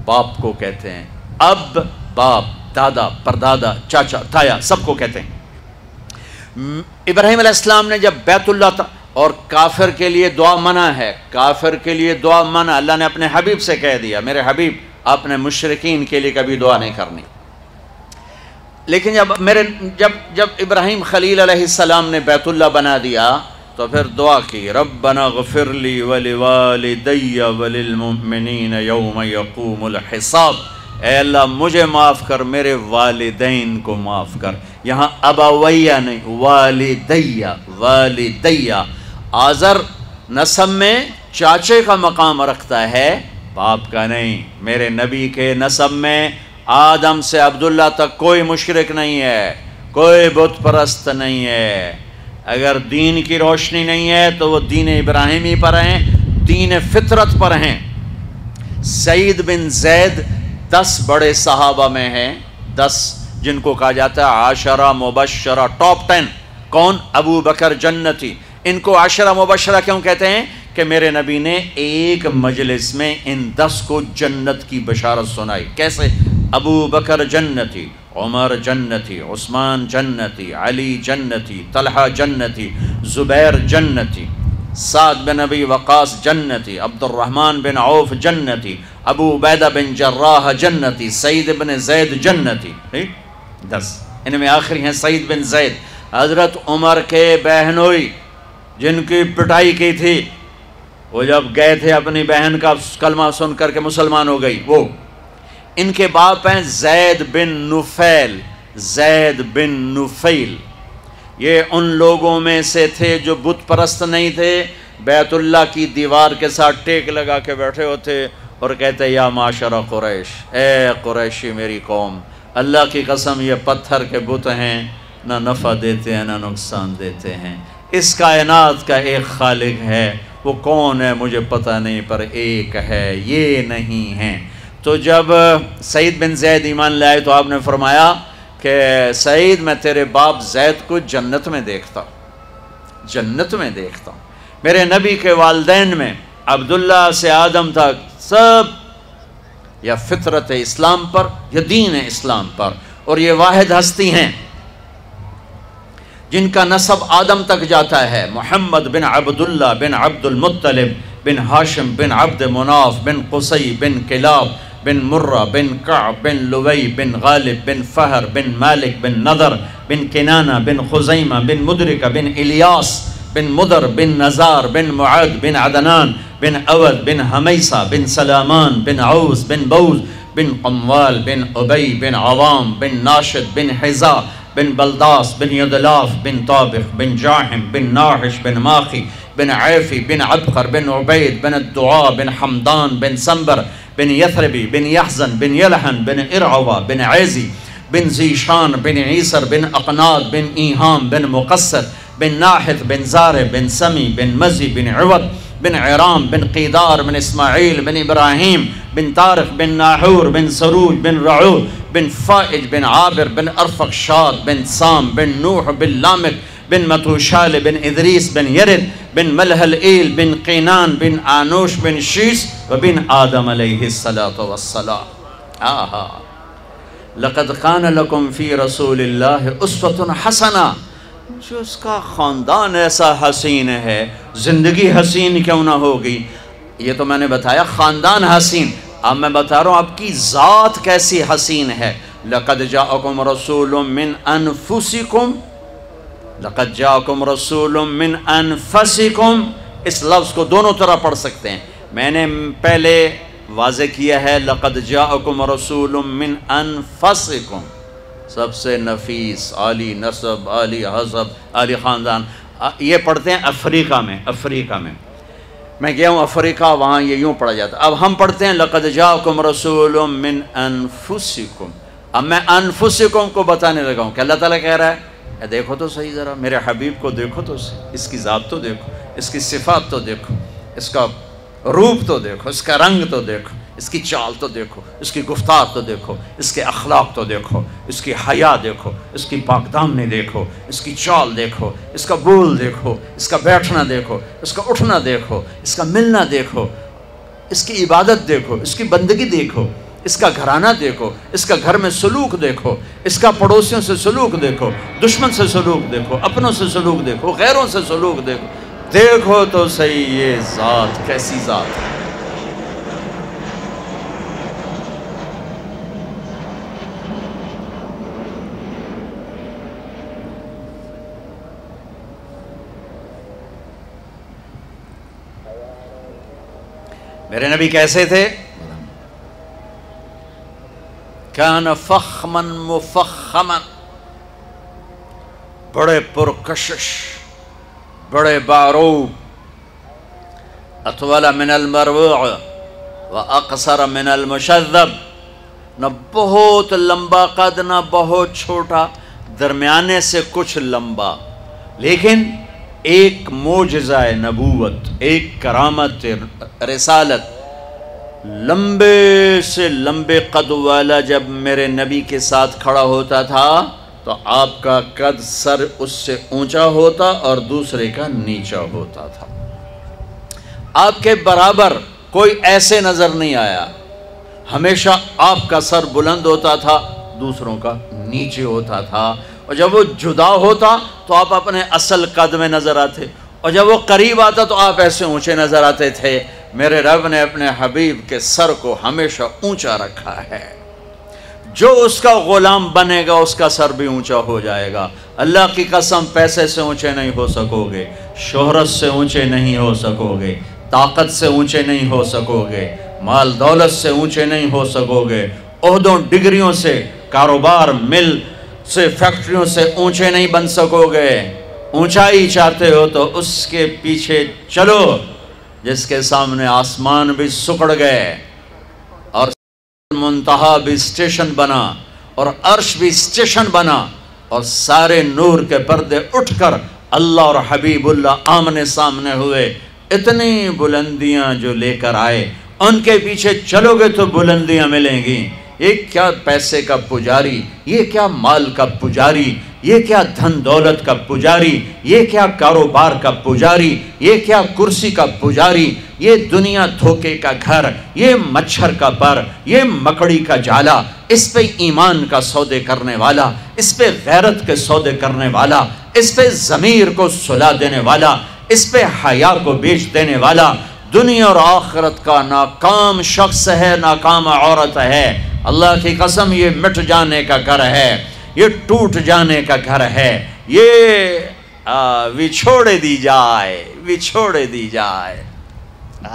باپ کو کہتے ہیں۔ اب باپ، دادا، پردادا، چاچا تایا سب کو کہتے ہیں۔ ابراہیم علیہ السلام نے جب بیت اللہ تھا، اور کافر کے لیے دعا منع ہے، کافر کے لیے دعا منع، اللہ نے اپنے حبیب سے کہہ دیا، میرے حبیب اپنے مشرقین کے لیے کبھی دعا نہیں کرنی۔ لیکن جب میرے، جب جب ابراہیم خلیل علیہ السلام نے بیت اللہ بنا دیا تو پھر دعا کی، ربنا غفر لی ولوالدی وللمؤمنین یوم یقوم الحساب۔ اے اللہ، مجھے معاف کر، میرے والدین کو معاف کر۔ یہاں ابویہ نہیں، والدیہ والدیہ۔ آذر نسب میں چاچے کا مقام رکھتا ہے، باپ کا نہیں۔ میرے نبی کے نصب میں آدم سے عبداللہ تک کوئی مشرق نہیں ہے، کوئی بت پرست نہیں ہے۔ اگر دین کی روشنی نہیں ہے تو وہ دین ابراہیمی پر ہیں، دین فطرت پر ہیں۔ سعید بن زید دس بڑے صحابہ میں ہیں، دس جن کو کہا جاتا ہے عاشرہ، مبشرہ، ٹاپ ٹین۔ کون؟ ابو بکر جنتی۔ ان کو عاشرہ، مبشرہ کیوں کہتے ہیں؟ کہ میرے نبی نے ایک مجلس میں ان دس کو جنت کی بشارت سنائی۔ کیسے؟ ابو بکر جنتی۔ عمر جنتی، عثمان جنتی، علی جنتی، طلحہ جنتی، زبیر جنتی، سعد بن نبی وقاص جنتی عبد الرحمن بن عوف جنتی، ابو عبیدہ بن جراح جنتی، سعید بن زید جنتی۔ دس۔ ان میں آخری ہیں سعید بن زید۔ حضرت عمر کے بہنوئی جن کی پٹائی کی تھی، وہ جب گئے تھے اپنی بہن کا کلمہ سن کر کے مسلمان ہو گئی، وہ۔ ان کے باپ ہیں زید بن نفیل، زید بن نفیل۔ یہ ان لوگوں میں سے تھے جو بت پرست نہیں تھے، بیت اللہ کی دیوار کے ساتھ ٹیک لگا کے بیٹھے ہوتے اور کہتے، یا معاشرہ قریش، اے قریشی میری قوم، اللہ کی قسم یہ پتھر کے بت ہیں، نہ نفع دیتے ہیں، نہ نقصان دیتے ہیں۔ اس کائنات کا ایک خالق ہے، وہ کون ہے مجھے پتہ نہیں، پر ایک ہے، یہ نہیں ہے۔ تو جب سعید بن زید ایمان لائے تو آپ نے فرمایا کہ سعید میں تیرے باپ زید کو جنت میں دیکھتا ہوں۔ جنت میں دیکھتا ہوں۔ میرے نبی کے والدین میں عبداللہ سے آدم تک سب یا فطرت اسلام پر یا دین اسلام پر، اور یہ واحد ہستی ہیں جن کا نصب آدم تک جاتا ہے۔ محمد بن عبداللہ بن عبد المطلب بن ہاشم بن عبد مناف بن قصی بن کلاب بن مرہ، بن کعب، بن لوی، بن غالب، بن فہر، بن مالک، بن نظر، بن کنانہ، بن خزیمہ، بن مدرکہ، بن الیاس، بن مدر، بن نزار بن معد بن عدنان، بن اود، بن حمیسہ، بن سلامان، بن عوز بن بوز، بن قموال، بن عبی، بن عوام، بن ناشد، بن حزا بن بلداس، بن یدلاف، بن طابخ بن جاحم بن ناحش، بن ماخی، بن عیفی، بن عبقر، بن عبید، بن الدعاء، بن حمدان، بن سنبر بن يثربي بن يحزن بن يلحن بن إرعوة بن عيزي بن زيشان بن عيسر بن أقناط بن إيهام بن مقصر بن ناحث بن زار بن سمي بن مزي بن عوض بن عرام بن قيدار بن إسماعيل بن إبراهيم بن طارق بن ناحور بن سروج بن رعود بن فائج بن عابر بن أرفق شاد بن سام بن نوح بن لامك بن متوشال بن إدريس بن يرد بن ملهل إيل بن قينان بن آنوش، بن شيس وبن آدم عليه الصلاة والسلام۔ آها لقد كان لكم في رسول الله أسوة حسنة جو اس کا خاندان ایسا حسین ہے، زندگی حسین کیوں نہ ہوگی؟ یہ تو میں نے بتایا، خاندان حسین۔ اب میں بتا رہا ہوں، آپ کی ذات کیسی حسین ہے؟ لقد جاءکم رسول من انفسکم لقد جاءکم رسول من انفسکم۔ اس لفظ کو دونوں طرح پڑھ سکتے ہیں۔ میں نے پہلے واضح کیا ہے، لقد جاءکم رسول من انفسکم۔ سب سے نفیس عالی نصب عالی حضب عالی خاندان۔ یہ پڑھتے ہیں افریقہ میں افریقہ میں۔ میں گیا ہوں افریقہ، وہاں یہ یوں پڑھا جاتا اب ہم پڑھتے ہیں لقد جاءکم رسول من انفسکم۔ اب میں انفسکم کو بتانے لگا ہوں۔ کہ اللہ تعالیٰ کہہ رہا ہے؟ دیکھو تو صحیح ذرا میرے حبیب کو دیکھو تو صحیح اس کی ذات تو دیکھو اس کی صفات تو دیکھو اس کا روپ تو دیکھو اس کا رنگ تو دیکھو اس کی چال تو دیکھو اس کی گفتار تو دیکھو اس کے اخلاق تو دیکھو اس کی حیا دیکھو اس کی پاک دامنی دیکھو اس کی چال دیکھو اس کا بول دیکھو اس کا بیٹھنا دیکھو اس کا اٹھنا دیکھو اس کا ملنا دیکھو اس کی عبادت دیکھو اس کی بندگی دیکھو اس کا گھرانہ دیکھو، اس کا گھر میں سلوک دیکھو، اس کا پڑوسیوں سے سلوک دیکھو، دشمن سے سلوک دیکھو، اپنوں سے سلوک دیکھو، غیروں سے سلوک دیکھو۔ دیکھو تو صحیح یہ ذات، کیسی ذات ہے۔ میرے نبی کیسے تھے؟ کان فخمن مفخمن بڑے پرکشش، بڑے باروب. اطول من المروع و اقصر من المشذب. نہ بہت لمبا قد، نہ بہت چھوٹا، درمیانے سے کچھ لمبا. لیکن ایک موجزہ نبوت، ایک کرامت رسالت. لمبے سے لمبے قد والا جب میرے نبی کے ساتھ کھڑا ہوتا تھا، تو آپ کا قد سر اس سے اونچا ہوتا اور دوسرے کا نیچا ہوتا تھا۔ آپ کے برابر کوئی ایسے نظر نہیں آیا۔ ہمیشہ آپ کا سر بلند ہوتا تھا، دوسروں کا نیچے ہوتا تھا۔ اور جب وہ جدا ہوتا، تو آپ اپنے اصل قد میں نظر آتے۔ اور جب وہ قریب آتا، تو آپ ایسے اونچے نظر آتے تھے۔ میرے رب نے اپنے حبیب کے سر کو ہمیشہ اونچا رکھا ہے۔ جو اس کا غلام بنے گا، اس کا سر بھی اونچا ہو جائے گا۔ اللہ کی قسم پیسے سے اونچے نہیں ہو سکو گے، شہرت سے اونچے نہیں ہو سکو گے، طاقت سے اونچے نہیں ہو سکو گے، مال دولت سے اونچے نہیں ہو سکو گے۔ عہدوں، ڈگریوں سے، کاروبار، مل سے، فیکٹریوں سے اونچے نہیں بن سکو گے۔ اونچائی چاہتے ہو تو اس کے پیچھے چلو۔ جس کے سامنے آسمان بھی سکڑ گئے اور منتہا بھی اسٹیشن بنا اور عرش بھی اسٹیشن بنا اور سارے نور کے پردے اٹھ کر اللہ اور حبیب اللہ آمنے سامنے ہوئے۔ اتنی بلندیاں جو لے کر آئے، ان کے پیچھے چلو گے تو بلندیاں ملیں گی۔ یہ کیا پیسے کا پجاری، یہ کیا مال کا پجاری یہ کیا دھن دولت کا پجاری، یہ کیا کاروبار کا پجاری، یہ کیا کرسی کا پجاری، یہ دنیا دھوکے کا گھر، یہ مچھر کا پر یہ مکڑی کا جالا، اس پہ ایمان کا سودے کرنے والا، اس پہ غیرت کے سودے کرنے والا، اس پہ ضمیر کو سلا دینے والا، اس پہ حیا کو بیچ دینے والا، دنیا اور آخرت کا ناکام شخص ہے، ناکام عورت ہے۔ اللہ کی قسم یہ مٹ جانے کا گھر ہے۔ یہ ٹوٹ جانے کا گھر ہے، یہ وچھوڑے دی جائے، وچھوڑے دی جائے۔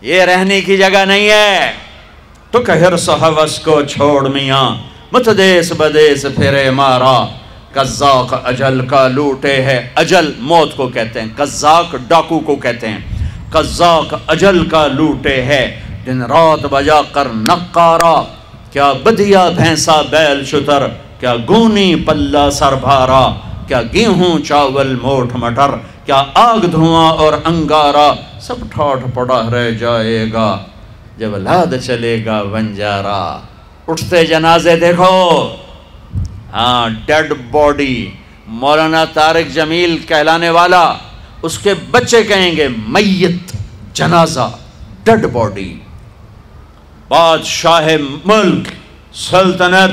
یہ رہنے کی جگہ نہیں ہے۔ تو کہر سحوس کو چھوڑ میاں متدیس بدیس پھرے مارا۔ قزاق اجل کا لوٹے ہے۔ اجل موت کو کہتے ہیں، قزاق ڈاکو کو کہتے ہیں۔ قزاق اجل کا لوٹے ہے۔ دن رات بجا کر نقارا کیا بدیا بھینسا بیل شتر، کیا گونی پلہ سر بھارا کیا گیہوں چاول موٹ مٹر، کیا آگ دھواں اور انگارا، سب ٹھاٹ پڑا رہ جائے گا۔ جب لاد چلے گا ونجارا۔ اٹھتے جنازے دیکھو۔ ہاں ڈیڈ باڈی۔ مولانا طارق جمیل کہلانے والا۔ اس کے بچے کہیں گے، میت، جنازہ، ڈیڈ باڈی۔ بادشاہ ملک سلطنت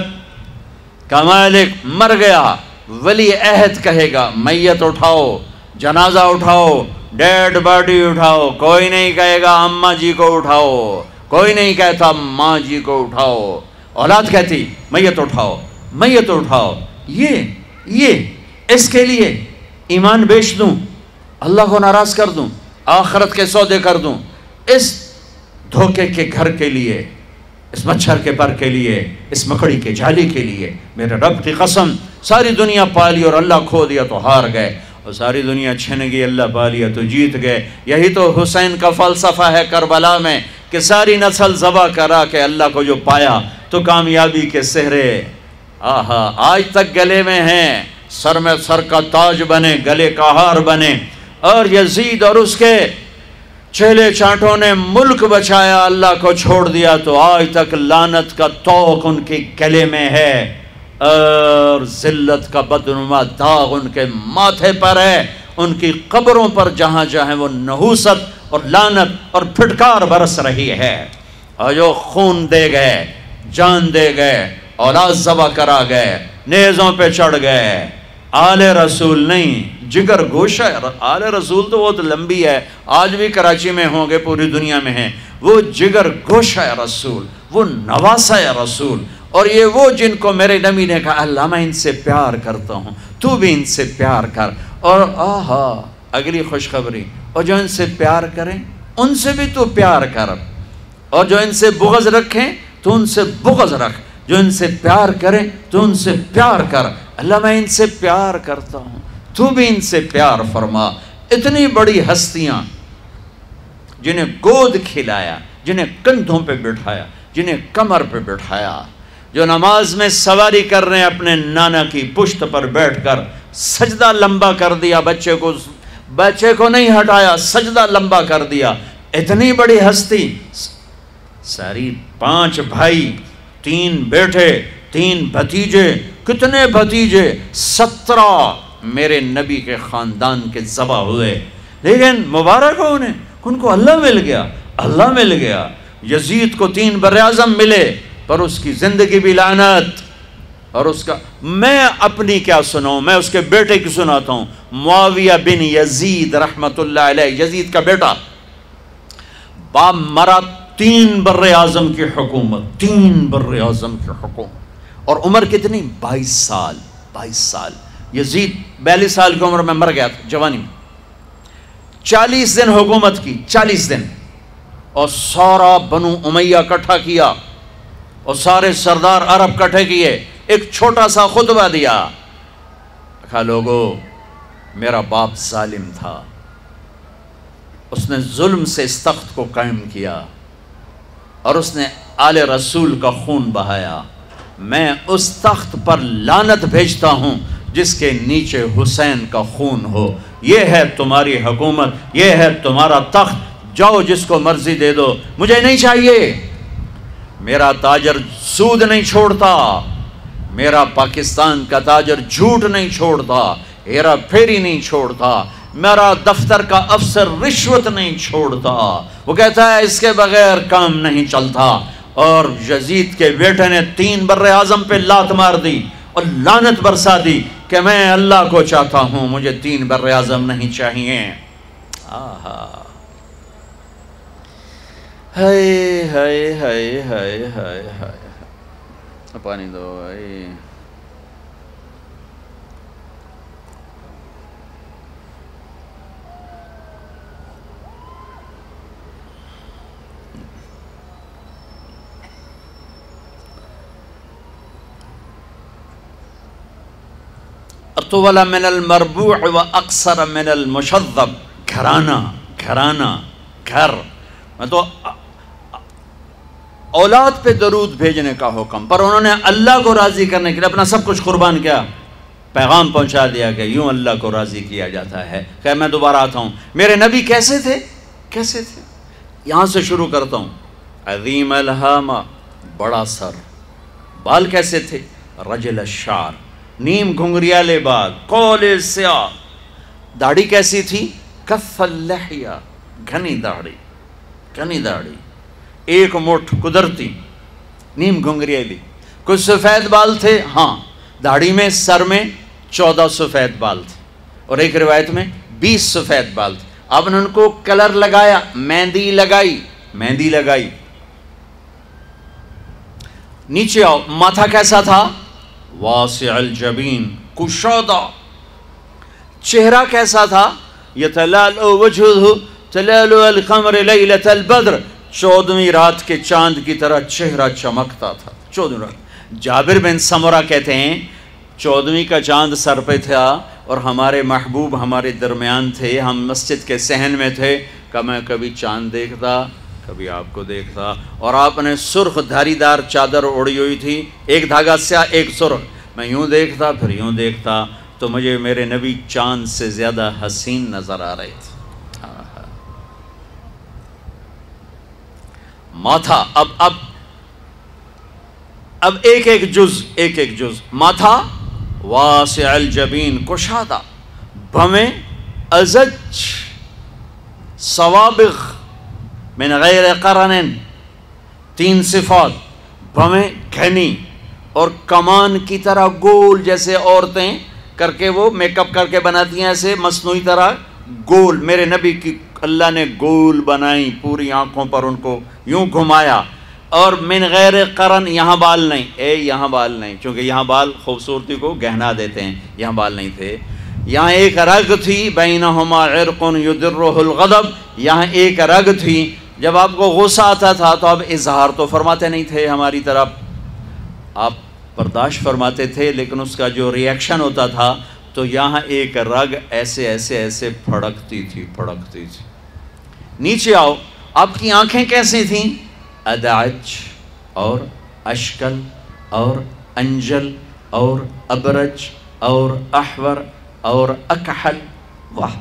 کا مالک مر گیا۔ ولی عہد کہے گا، میت اٹھاؤ، جنازہ اٹھاؤ، ڈیڈ باڈی اٹھاؤ، کوئی نہیں کہے گا اماں جی کو اٹھاؤ، کوئی نہیں کہتا ماں جی کو اٹھاؤ۔ اولاد کہتی، میت اٹھاؤ میت اٹھاؤ۔ یہ یہ اس کے لیے ایمان بیچ دوں، اللہ کو ناراض کر دوں، آخرت کے سودے کر دوں۔ اس دھوکے کے گھر کے لیے، اس مچھر کے پر کے لیے، اس مکڑی کے جالی کے لیے۔ میرے رب کی قسم، ساری دنیا پالی اور اللہ کھو دیا تو ہار گئے۔ اور ساری دنیا چھن گئی، اللہ پا لیا تو جیت گئے۔ یہی تو حسین کا فلسفہ ہے کربلا میں کہ ساری نسل ذبح کرا کے اللہ کو جو پایا، تو کامیابی کے سہرے۔ آہا، آج تک گلے میں ہیں۔ سر میں سر کا تاج بنے، گلے کا ہار بنے۔ اور یزید اور اس کے چہلے چانٹوں نے ملک بچایا اللہ کو چھوڑ دیا تو آج تک لانت کا توق ان کے گلے میں ہے اور ذلت کا بدنما داغ ان کے ماتھے پر ہے۔ ان کی قبروں پر جہاں جہاں وہ نحوست اور لانت اور پھٹکار برس رہی ہے۔ اور جو خون دے گئے، جان دے گئے، اولاد ذبح کرا گئے، نیزوں پہ چڑھ گئے۔ آل رسول نہیں، جگر گوشہ آل رسول تو بہت لمبی ہے۔ آج بھی کراچی میں ہوں گے، پوری دنیا میں ہیں۔ وہ جگر گوشہ رسول، وہ نواسہ رسول۔ اور یہ وہ جن کو میرے نبی نے کہا، اللہ میں ان سے پیار کرتا ہوں، تو بھی ان سے پیار کر۔ اور آہا، اگلی خوشخبری، اور جو ان سے پیار کریں، ان سے بھی تو پیار کر۔ اور جو ان سے بغض رکھیں، تو ان سے بغض رکھ۔ جو ان سے پیار کریں، تو ان سے پیار کر۔ اللہ میں ان سے پیار کرتا ہوں۔ تو بھی ان سے پیار فرما۔ اتنی بڑی ہستیاں جنہیں گود کھلایا، جنہیں کندھوں پہ بٹھایا، جنہیں کمر پہ بٹھایا۔ جو نماز میں سواری کر رہے ہیں، اپنے نانا کی پشت پر بیٹھ کر سجدہ لمبا کر دیا، بچے کو بچے کو نہیں ہٹایا، سجدہ لمبا کر دیا۔ اتنی بڑی ہستی۔ ساری پانچ بھائی، تین بیٹے، تین بھتیجے کتنے بھتیجے سترہ میرے نبی کے خاندان کے ذبح ہوئے۔ لیکن مبارک ہو انہیں، ان کو اللہ مل گیا، اللہ مل گیا۔ یزید کو تین بر اعظم ملے، پر اس کی زندگی بھی لعنت۔ اور اس کا، میں اپنی کیا سناؤں؟ میں اس کے بیٹے کی سناتا ہوں۔ معاویہ بن یزید رحمت اللہ علیہ، یزید کا بیٹا۔ باپ مرا تین بر اعظم کی حکومت، تین بر اعظم کی حکومت۔ اور عمر کتنی؟ بائیس سال بائیس سال۔ یزید، بیالیس سال کی عمر میں مر گیا تھا، جوانی میں۔ چالیس دن حکومت کی، چالیس دن۔ اور سارا بنو امیہ کٹھا کیا۔ اور سارے سردار عرب کٹھے کیے۔ ایک چھوٹا سا خطبہ دیا۔ کہا، لوگو، میرا باپ ظالم تھا۔ اس نے ظلم سے اس تخت کو قائم کیا۔ اور اس نے آل رسول کا خون بہایا۔ میں اس تخت پر لانت بھیجتا ہوں جس کے نیچے حسین کا خون ہو۔ یہ ہے تمہاری حکومت، یہ ہے تمہارا تخت۔ جاؤ جس کو مرضی دے دو، مجھے نہیں چاہیے۔ میرا تاجر سود نہیں چھوڑتا، میرا پاکستان کا تاجر جھوٹ نہیں چھوڑتا، ہیرا پھیری نہیں چھوڑتا، میرا دفتر کا افسر رشوت نہیں چھوڑتا۔ وہ کہتا ہے، اس کے بغیر کام نہیں چلتا۔ اور یزید کے بیٹے نے تین بر اعظم پہ لات مار دی اور لانت برسا دی کہ میں اللہ کو چاہتا ہوں، مجھے تین بر اعظم نہیں چاہیے۔ آہا۔ ہائے ہائے ہائے ہائے ہائے ہائے۔ پانی دو اطول من المربوع و اکثر من المشذب. گھرانہ گھرانہ گھر. میں تو اولاد پہ درود بھیجنے کا حکم، پر انہوں نے اللہ کو راضی کرنے کے لیے اپنا سب کچھ قربان کیا. پیغام پہنچا دیا کہ یوں اللہ کو راضی کیا جاتا ہے. کہ میں دوبارہ آتا ہوں. میرے نبی کیسے تھے؟ کیسے تھے؟ یہاں سے شروع کرتا ہوں. عظیم الحامہ بڑا سر. بال کیسے تھے؟ رجل الشعر. نیم گھنگریالے بال کول سیاہ۔ داڑھی کیسی تھی؟ کف اللحیہ گھنی داڑھی گھنی داڑھی۔ ایک مٹھ قدرتی۔ نیم گھنگریالی کچھ سفید بال تھے؟ ہاں۔ داڑھی میں، سر میں چودہ سفید بال تھے۔ اور ایک روایت میں، بیس سفید بال تھے۔ آپ نے ان کو کلر لگایا، مہندی لگائی مہندی لگائی۔ نیچے آؤ، ماتھا کیسا تھا؟ واسع الجبین، کشادہ۔ چہرہ کیسا تھا؟ یتلال وجہہ، تلال القمر لیلت البدر۔ چودویں رات کے چاند کی طرح چہرہ چمکتا تھا۔ چودویں رات۔ جابر بن سمرہ کہتے ہیں چودویں کا چاند سر پہ تھا اور ہمارے محبوب ہمارے درمیان تھے۔ ہم مسجد کے سہن میں تھے۔ کہ میں کبھی چاند دیکھتا کبھی آپ کو دیکھتا اور آپ نے سرخ دھاری دار چادر اڑی ہوئی تھی، ایک دھاگا سیاہ، ایک سرخ۔ میں یوں دیکھتا، پھر یوں دیکھتا، تو مجھے میرے نبی چاند سے زیادہ حسین نظر آ رہے تھے۔ ماتھا، اب اب اب ایک ایک جز، ایک ایک جز۔ ماتھا، واسع الجبین، کشادہ۔ بھمیں، ازج سوابغ من غیر قرن تین صفات بھمیں گھنی اور کمان کی طرح گول جیسے عورتیں کر کے وہ میک اپ کر کے بناتی ہیں، ایسے مصنوعی طرح گول۔ میرے نبی کی اللہ نے گول بنائی، پوری آنکھوں پر ان کو یوں گھمایا۔ اور من غیر قرن یہاں بال نہیں۔ اے یہاں بال نہیں، چونکہ یہاں بال خوبصورتی کو گہنا دیتے ہیں۔ یہاں بال نہیں تھے۔ یہاں ایک رگ تھی، بینہما عرق یدرہ الغضب۔ یہاں ایک رگ تھی۔ جب آپ کو غصہ آتا تھا تو آپ اظہار تو فرماتے نہیں تھے ہماری طرف۔ آپ برداشت فرماتے تھے لیکن اس کا جو ریئیکشن ہوتا تھا تو یہاں ایک رگ ایسے ایسے ایسے پھڑکتی تھی پھڑکتی تھی۔ نیچے آؤ، آپ کی آنکھیں کیسی تھیں؟ اداج اور اشکل اور انجل اور ابرج اور احور اور اکحل۔ واہ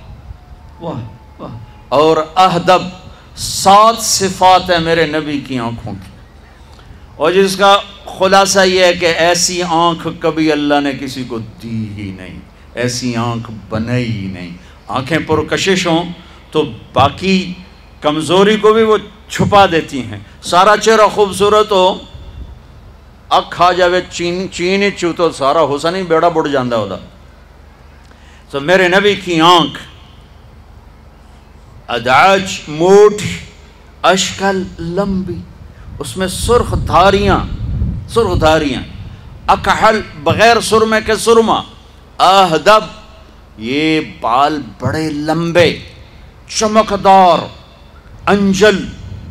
واہ واہ۔ اور اہدب۔ سات صفات ہے میرے نبی کی آنکھوں کی۔ اور جس کا خلاصہ یہ ہے کہ ایسی آنکھ کبھی اللہ نے کسی کو دی ہی نہیں، ایسی آنکھ بنائی ہی نہیں۔ آنکھیں پرکشش ہوں تو باقی کمزوری کو بھی وہ چھپا دیتی ہیں۔ سارا چہرہ خوبصورت ہو اک کھا جاوے، چین چین چو تو سارا حسن ہی بیڑا بڑھ جاندہ ہوتا۔ تو میرے نبی کی آنکھ اداج موٹ اشکل لمبی، اس میں سرخ دھاریاں سرخ دھاریاں، اکحل بغیر سرمے کے سرما اہدب یہ بال بڑے لمبے، چمکدار، انجل،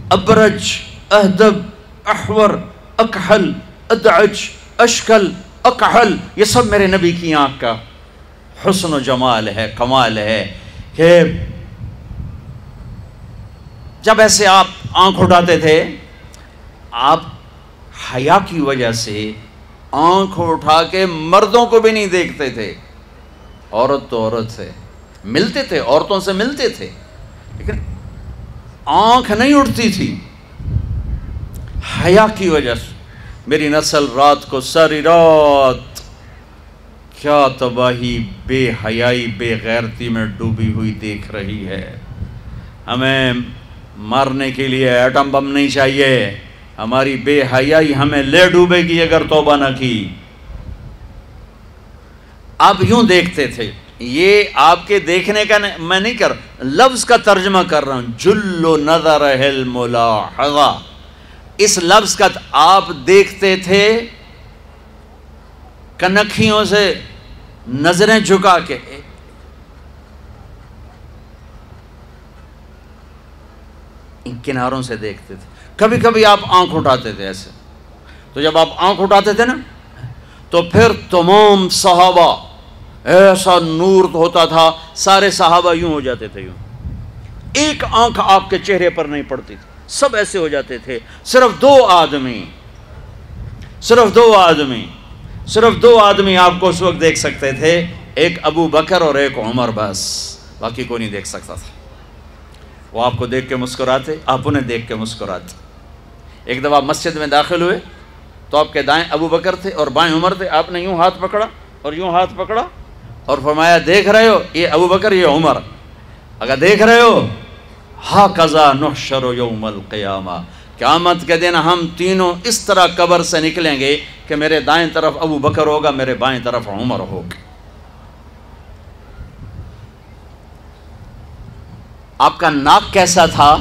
ابرج، اہدب، احور، اکحل، ادعج، اشکل، اکحل، یہ سب میرے نبی کی آنکھ کا حسن و جمال ہے، کمال ہے کہ جب ایسے آپ آنکھ اٹھاتے تھے، آپ حیا کی وجہ سے آنکھ اٹھا کے مردوں کو بھی نہیں دیکھتے تھے۔ عورت تو عورت سے۔ ملتے تھے، عورتوں سے ملتے تھے، لیکن آنکھ نہیں اٹھتی تھی۔ حیا کی وجہ سے۔ میری نسل رات کو ساری رات کیا تباہی، بے حیائی، بے غیرتی میں ڈوبی ہوئی دیکھ رہی ہے۔ ہمیں مارنے کے لیے ایٹم بم نہیں چاہیے۔ ہماری بے حیائی ہمیں لے ڈوبے گی اگر توبہ نہ کی۔ آپ یوں دیکھتے تھے، یہ آپ کے دیکھنے کا میں نہیں کر، لفظ کا ترجمہ کر رہا ہوں۔ جلو نظر اس لفظ کا آپ دیکھتے تھے کنکھیوں سے نظریں جھکا کے۔ کناروں سے دیکھتے تھے۔ کبھی کبھی آپ آنکھ اٹھاتے تھے ایسے۔ تو جب آپ آنکھ اٹھاتے تھے نا، تو پھر تمام صحابہ ایسا نور ہوتا تھا، سارے صحابہ یوں ہو جاتے تھے یوں۔ ایک آنکھ آپ کے چہرے پر نہیں پڑتی تھی۔ سب ایسے ہو جاتے تھے۔ صرف دو آدمی، صرف دو آدمی، صرف دو آدمی آپ کو اس وقت دیکھ سکتے تھے۔ ایک ابو بکر اور ایک عمر، بس۔ باقی کوئی نہیں دیکھ سکتا تھا۔ وہ آپ کو دیکھ کے مسکراتے، آپ انہیں دیکھ کے مسکراتے۔ ایک دفعہ مسجد میں داخل ہوئے تو آپ کے دائیں ابو بکر تھے اور بائیں عمر تھے، آپ نے یوں ہاتھ پکڑا اور یوں ہاتھ پکڑا اور فرمایا، دیکھ رہے ہو، یہ ابو بکر، یہ عمر۔ اگر دیکھ رہے ہو ہا قزا نحشر یوم القیامہ۔ قیامت کے دن ہم تینوں اس طرح قبر سے نکلیں گے کہ میرے دائیں طرف ابو بکر ہوگا، میرے بائیں طرف عمر ہوگا آپ کا ناک کیسا تھا؟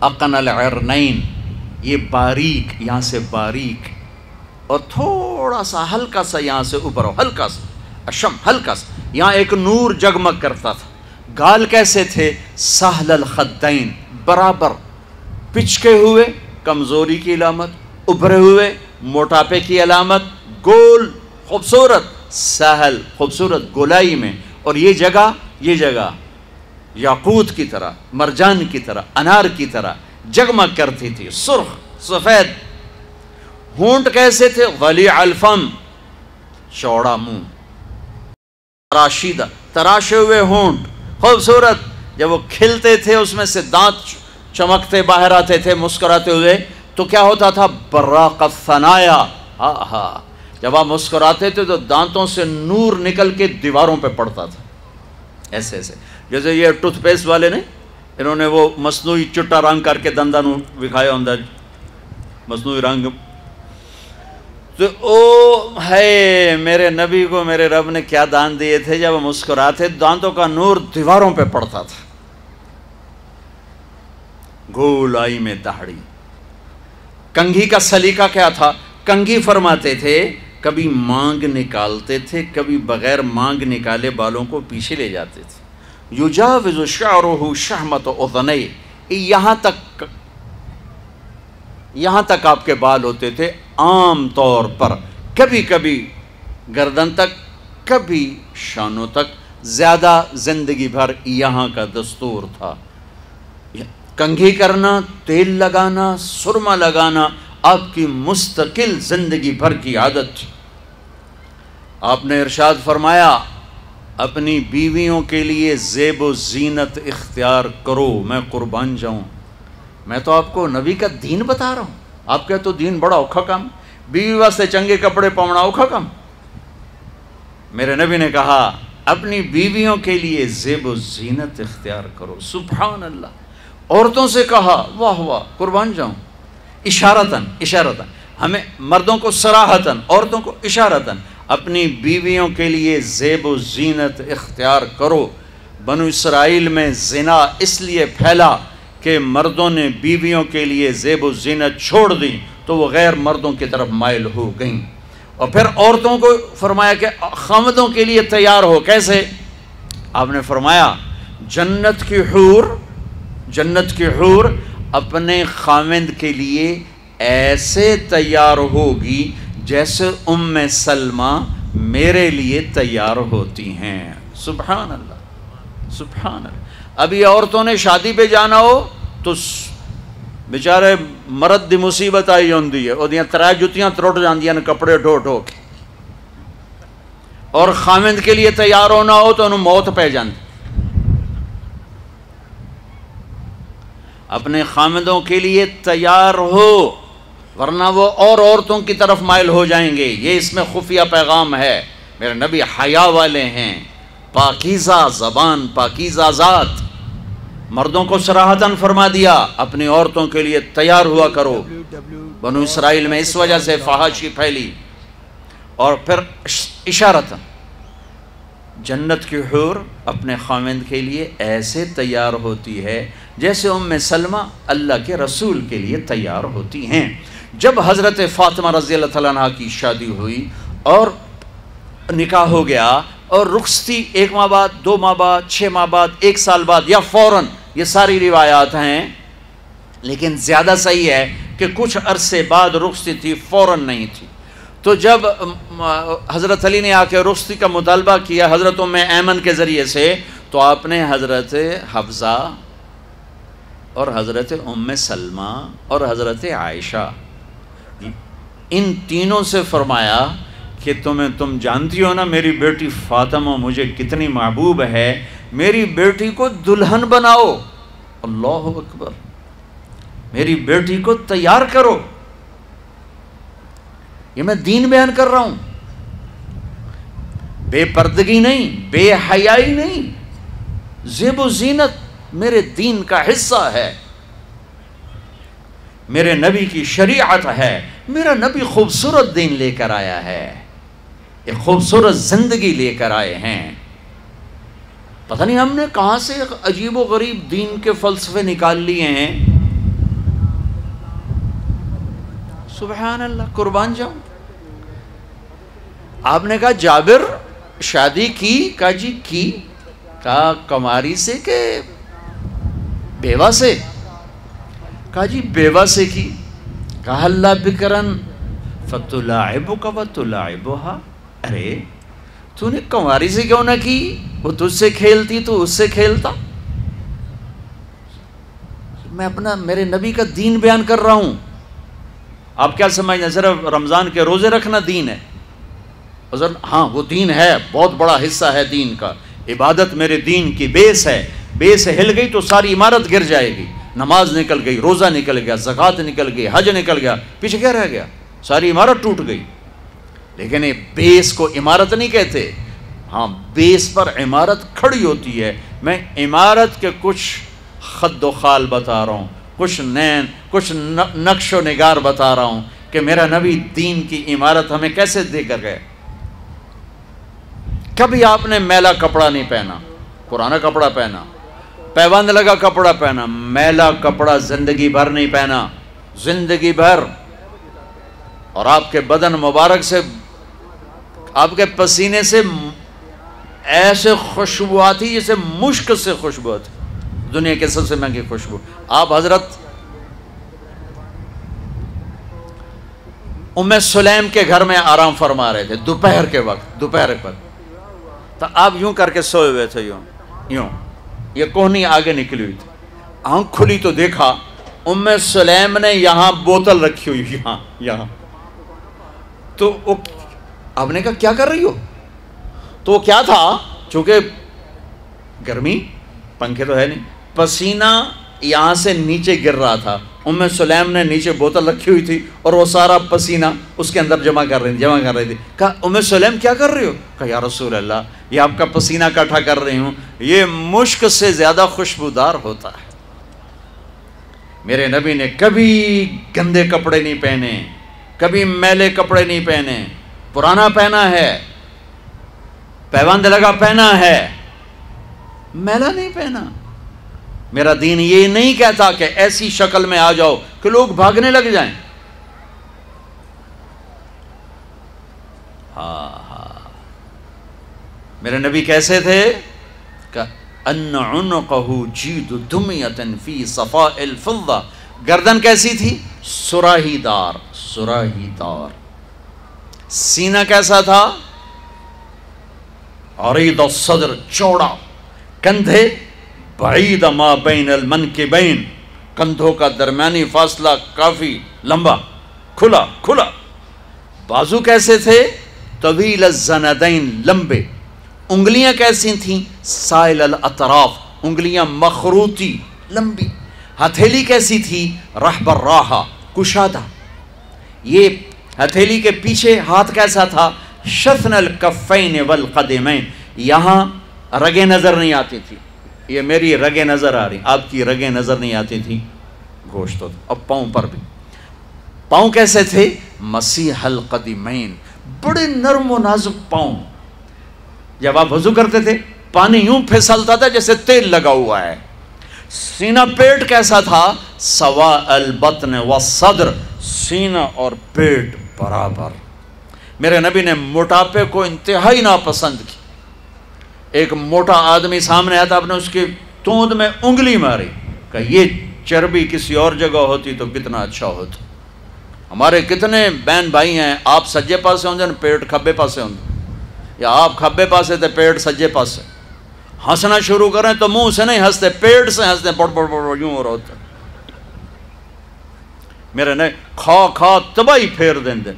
اقن العرنین، یہ باریک، یہاں سے باریک، اور تھوڑا سا، ہلکا سا یہاں سے اوپر ہو ہلکا سا، اشم، ہلکا سا، یہاں ایک نور جگمگ کرتا تھا۔ گال کیسے تھے؟ سہل الخدین، برابر۔ پچکے ہوئے، کمزوری کی علامت، ابھرے ہوئے، موٹاپے کی علامت، گول، خوبصورت، سہل، خوبصورت گولائی میں۔ اور یہ جگہ یہ جگہ۔ یاقوت کی طرح، مرجان کی طرح، انار کی طرح جگمگ کرتی تھی، سرخ، سفید۔ ہونٹ کیسے تھے؟ ولی الفم، چوڑا منہ۔ تراشیدہ، تراشے ہوئے ہونٹ۔ خوبصورت، جب وہ کھلتے تھے، اس میں سے دانت چمکتے، باہر آتے تھے، مسکراتے ہوئے، تو کیا ہوتا تھا؟ براق ثنایا ہاں ہاں جب آپ مسکراتے تھے، تو دانتوں سے نور نکل کے دیواروں پہ پڑتا تھا۔ ایسے ایسے۔ جیسے یہ ٹوتھ پیسٹ والے نے، انہوں نے وہ مصنوعی چٹا رنگ کر کے دندا نو وکھایا ہوں مصنوعی رنگ۔ تو او ہے، میرے نبی کو میرے رب نے کیا دان دیے تھے جب مسکراتے، دانتوں کا نور دیواروں پہ پڑتا تھا۔ گول آئی میں دہڑی۔ کنگھی کا سلیقہ کیا تھا؟ کنگھی فرماتے تھے، کبھی مانگ نکالتے تھے، کبھی بغیر مانگ نکالے بالوں کو پیچھے لے جاتے تھے۔ یجاوز شعرہ شہمت اذنی۔ یہاں تک یہاں تک آپ کے بال ہوتے تھے عام طور پر۔ کبھی کبھی گردن تک، کبھی شانوں تک۔ زیادہ زندگی بھر یہاں کا دستور تھا۔ کنگھی کرنا، تیل لگانا سرما لگانا آپ کی مستقل زندگی بھر کی عادت تھی۔ آپ نے ارشاد فرمایا اپنی بیویوں کے لیے زیب و زینت اختیار کرو، میں قربان جاؤں۔ میں تو آپ کو نبی کا دین بتا رہا ہوں۔ آپ کا تو دین بڑا اوکھا کام، بیوی واسطے چنگے کپڑے پاؤنا اوکھا کام۔ میرے نبی نے کہا، اپنی بیویوں کے لیے زیب و زینت اختیار کرو۔ سبحان اللہ۔ عورتوں سے کہا، واہ واہ، قربان جاؤں۔ اشارتاً اشارتاً۔ ہمیں مردوں کو سراہتاً عورتوں کو اشارتاً۔ اپنی بیویوں کے لیے زیب و زینت اختیار کرو۔ بنو اسرائیل میں زنا اس لیے پھیلا کہ مردوں نے بیویوں کے لیے زیب و زینت چھوڑ دی تو وہ غیر مردوں کی طرف مائل ہو گئیں۔ اور پھر عورتوں کو فرمایا کہ خامدوں کے لیے تیار ہو۔ کیسے؟ آپ نے فرمایا، جنت کی حور، جنت کی حور اپنے خامند کے لیے ایسے تیار ہوگی جیسے ام سلمہ میرے لیے تیار ہوتی ہیں۔ سبحان اللہ سبحان اللہ۔ ابھی عورتوں نے شادی پہ جانا ہو تو بیچارے مرد دی مصیبت آئی ہوندی ہے۔ وہ ترائے جتیاں تروٹ جاندیاں کپڑے ڈھو ڈھو کے۔ اور خامند کے لیے تیار ہونا ہو تو انہوں موت پہ جاندی۔ اپنے خامدوں کے لیے تیار ہو۔ ورنہ وہ اور عورتوں کی طرف مائل ہو جائیں گے۔ یہ اس میں خفیہ پیغام ہے۔ میرے نبی حیا والے ہیں۔ پاکیزہ زبان، پاکیزہ ذات۔ مردوں کو سراہتاً فرما دیا۔ اپنی عورتوں کے لیے تیار ہوا کرو۔ بنو اسرائیل میں اس وجہ سے فحاشی پھیلی۔ اور پھر اشارت جنت کی حور اپنے خامند کے لیے ایسے تیار ہوتی ہے جیسے ام سلمہ اللہ کے رسول کے لیے تیار ہوتی ہیں۔ جب حضرت فاطمہ رضی اللہ تعالیٰ عنہ کی شادی ہوئی اور نکاح ہو گیا اور رخصتی ایک ماہ بعد، دو ماہ بعد، چھ ماہ بعد، ایک سال بعد، یا فوراً یہ ساری روایات ہیں، لیکن زیادہ صحیح ہے کہ کچھ عرصے بعد رخصتی تھی، فوراً نہیں تھی۔ تو جب حضرت علی نے آ کے رخصتی کا مطالبہ کیا حضرت ام ایمن کے ذریعے سے، تو آپ نے حضرت حفظہ اور حضرت ام سلمہ اور حضرت عائشہ ان تینوں سے فرمایا کہ تمہیں تم جانتی ہو نا میری بیٹی فاطمہ مجھے کتنی محبوب ہے، میری بیٹی کو دلہن بناؤ۔ اللہ اکبر۔ میری بیٹی کو تیار کرو۔ یہ میں دین بیان کر رہا ہوں۔ بے پردگی نہیں، بے حیائی نہیں۔ زیب و زینت میرے دین کا حصہ ہے۔ میرے نبی کی شریعت ہے۔ میرا نبی خوبصورت دین لے کر آیا ہے، ایک خوبصورت زندگی لے کر آئے ہیں۔ پتہ نہیں ہم نے کہاں سے عجیب و غریب دین کے فلسفے نکال لیے ہیں۔ سبحان اللہ، قربان جاؤں۔ آپ نے کہا جابر، شادی کی؟ کہا جی کی۔ کہا کماری سے کہ بیوہ سے؟ کہا جی بیوہ سے کی۔ کہا اللہ بکرن فتلاعبک و تلاعبها ارے تو نے کماری سے کیوں نہ کی؟ وہ تجھ سے کھیلتی، تو اس سے کھیلتا۔ میں اپنا، میرے نبی کا دین بیان کر رہا ہوں۔ آپ کیا سمجھنا صرف رمضان کے روزے رکھنا دین ہے۔ حضر ہاں وہ دین ہے، بہت بڑا حصہ ہے دین کا۔ عبادت میرے دین کی، بیس ہے۔ بیس ہل گئی تو ساری عمارت گر جائے گی۔ نماز نکل گئی، روزہ نکل گیا، زکوٰۃ نکل گئی، حج نکل گیا، پیچھے کیا رہ گیا؟ ساری عمارت ٹوٹ گئی۔ لیکن یہ بیس کو عمارت نہیں کہتے۔ ہاں بیس پر عمارت کھڑی ہوتی ہے۔ میں عمارت کے کچھ خد و خال بتا رہا ہوں، کچھ نین، کچھ نقش و نگار بتا رہا ہوں کہ میرا نبی دین کی عمارت ہمیں کیسے دے کر گئے؟ کبھی آپ نے میلا کپڑا نہیں پہنا، پرانا کپڑا پہنا۔ پیبند لگا کپڑا پہنا، میلا کپڑا زندگی بھر نہیں پہنا، زندگی بھر۔ اور آپ کے بدن مبارک سے، آپ کے پسینے سے ایسے خوشبو آتی جیسے مشک سے خوشبو آتی۔ دنیا کے سب سے مہنگی خوشبو۔ آپ حضرت ام سلیم کے گھر میں آرام فرما رہے تھے، دوپہر کے وقت، دوپہر پر تو آپ یوں کر کے سوئے ہوئے تھے، یوں یوں۔ یہ کوہنی آگے نکلی ہوئی تھی۔ آنکھ کھلی تو دیکھا، ام سلیم نے یہاں بوتل رکھی ہوئی، یہاں یہاں۔ تو آپ نے کہا، کیا کر رہی ہو؟ تو وہ کیا تھا؟ چونکہ گرمی، پنکھے تو ہے نہیں، پسینہ یہاں سے نیچے گر رہا تھا۔ ام سلیم نے نیچے بوتل رکھی ہوئی تھی اور وہ سارا پسینہ اس کے اندر جمع کر رہی تھی، جمع کر رہی تھی۔ کہا، ام سلیم، کیا کر رہی ہو؟ کہا، یا رسول اللہ، یہ آپ کا پسینہ کٹھا کر رہی ہوں۔ یہ مشک سے زیادہ خوشبودار ہوتا ہے۔ میرے نبی نے کبھی گندے کپڑے نہیں پہنے، کبھی میلے کپڑے نہیں پہنے۔ پرانا پہنا ہے پیوند لگا پہنا ہے۔ میلا نہیں پہنا۔ میرا دین یہ نہیں کہتا کہ ایسی شکل میں آ جاؤ کہ لوگ بھاگنے لگ جائیں۔ ہاں ہاں۔ میرے نبی کیسے تھے؟ ان عنقه جید دمیت فی صفاء الفضہ۔ گردن کیسی تھی؟ سراہی دار سراہی دار۔ سینہ کیسا تھا؟ عرید الصدر، چوڑا۔ کندھے بعید ما بین المن کے بین کندھوں کا درمیانی فاصلہ کافی لمبا، کھلا کھلا۔ بازو کیسے تھے؟ طویل الزندین لمبے۔ انگلیاں کیسی تھیں؟ سائل الاطراف۔ انگلیاں مخروطی، لمبی۔ ہتھیلی کیسی تھی؟ رہبر راہا کشادہ۔ یہ ہتھیلی کے پیچھے ہاتھ کیسا تھا؟ شفن الکفین والقدمین۔ یہاں رگیں نظر نہیں آتی تھی یہ میری رگیں نظر آ رہی آپ کی رگیں نظر نہیں آتی تھی۔ گوشت اب پاؤں پر بھی۔ پاؤں کیسے تھے؟ مسیح القدمین بڑے نرم و نازک پاؤں۔ جب آپ وضو کرتے تھے، پانی یوں پھسلتا تھا جیسے تیل لگا ہوا ہے۔ سینہ پیٹ کیسا تھا؟ سوا البطن و صدر۔ سینہ اور پیٹ برابر۔ میرے نبی نے موٹاپے کو انتہائی ناپسند کی ایک موٹا آدمی سامنے آیا تھا آپ نے اس کی توند میں انگلی ماری، کہ یہ چربی کسی اور جگہ ہوتی تو کتنا اچھا ہوتا۔ ہمارے کتنے بہن بھائی ہیں، آپ سجے پاسے ہوں جن، پیٹ کھبے پاسے ہوں۔ یا آپ کھبے پاسے تھے پیٹ سجے پاسے۔ ہنسنا شروع کریں تو منہ سے نہیں ہنستے، پیٹ سے ہنستے، پڑ پڑ پڑ یوں ہو رہا ہوتا۔ میرے نے کھا کھا تباہی پھیر دیں دیں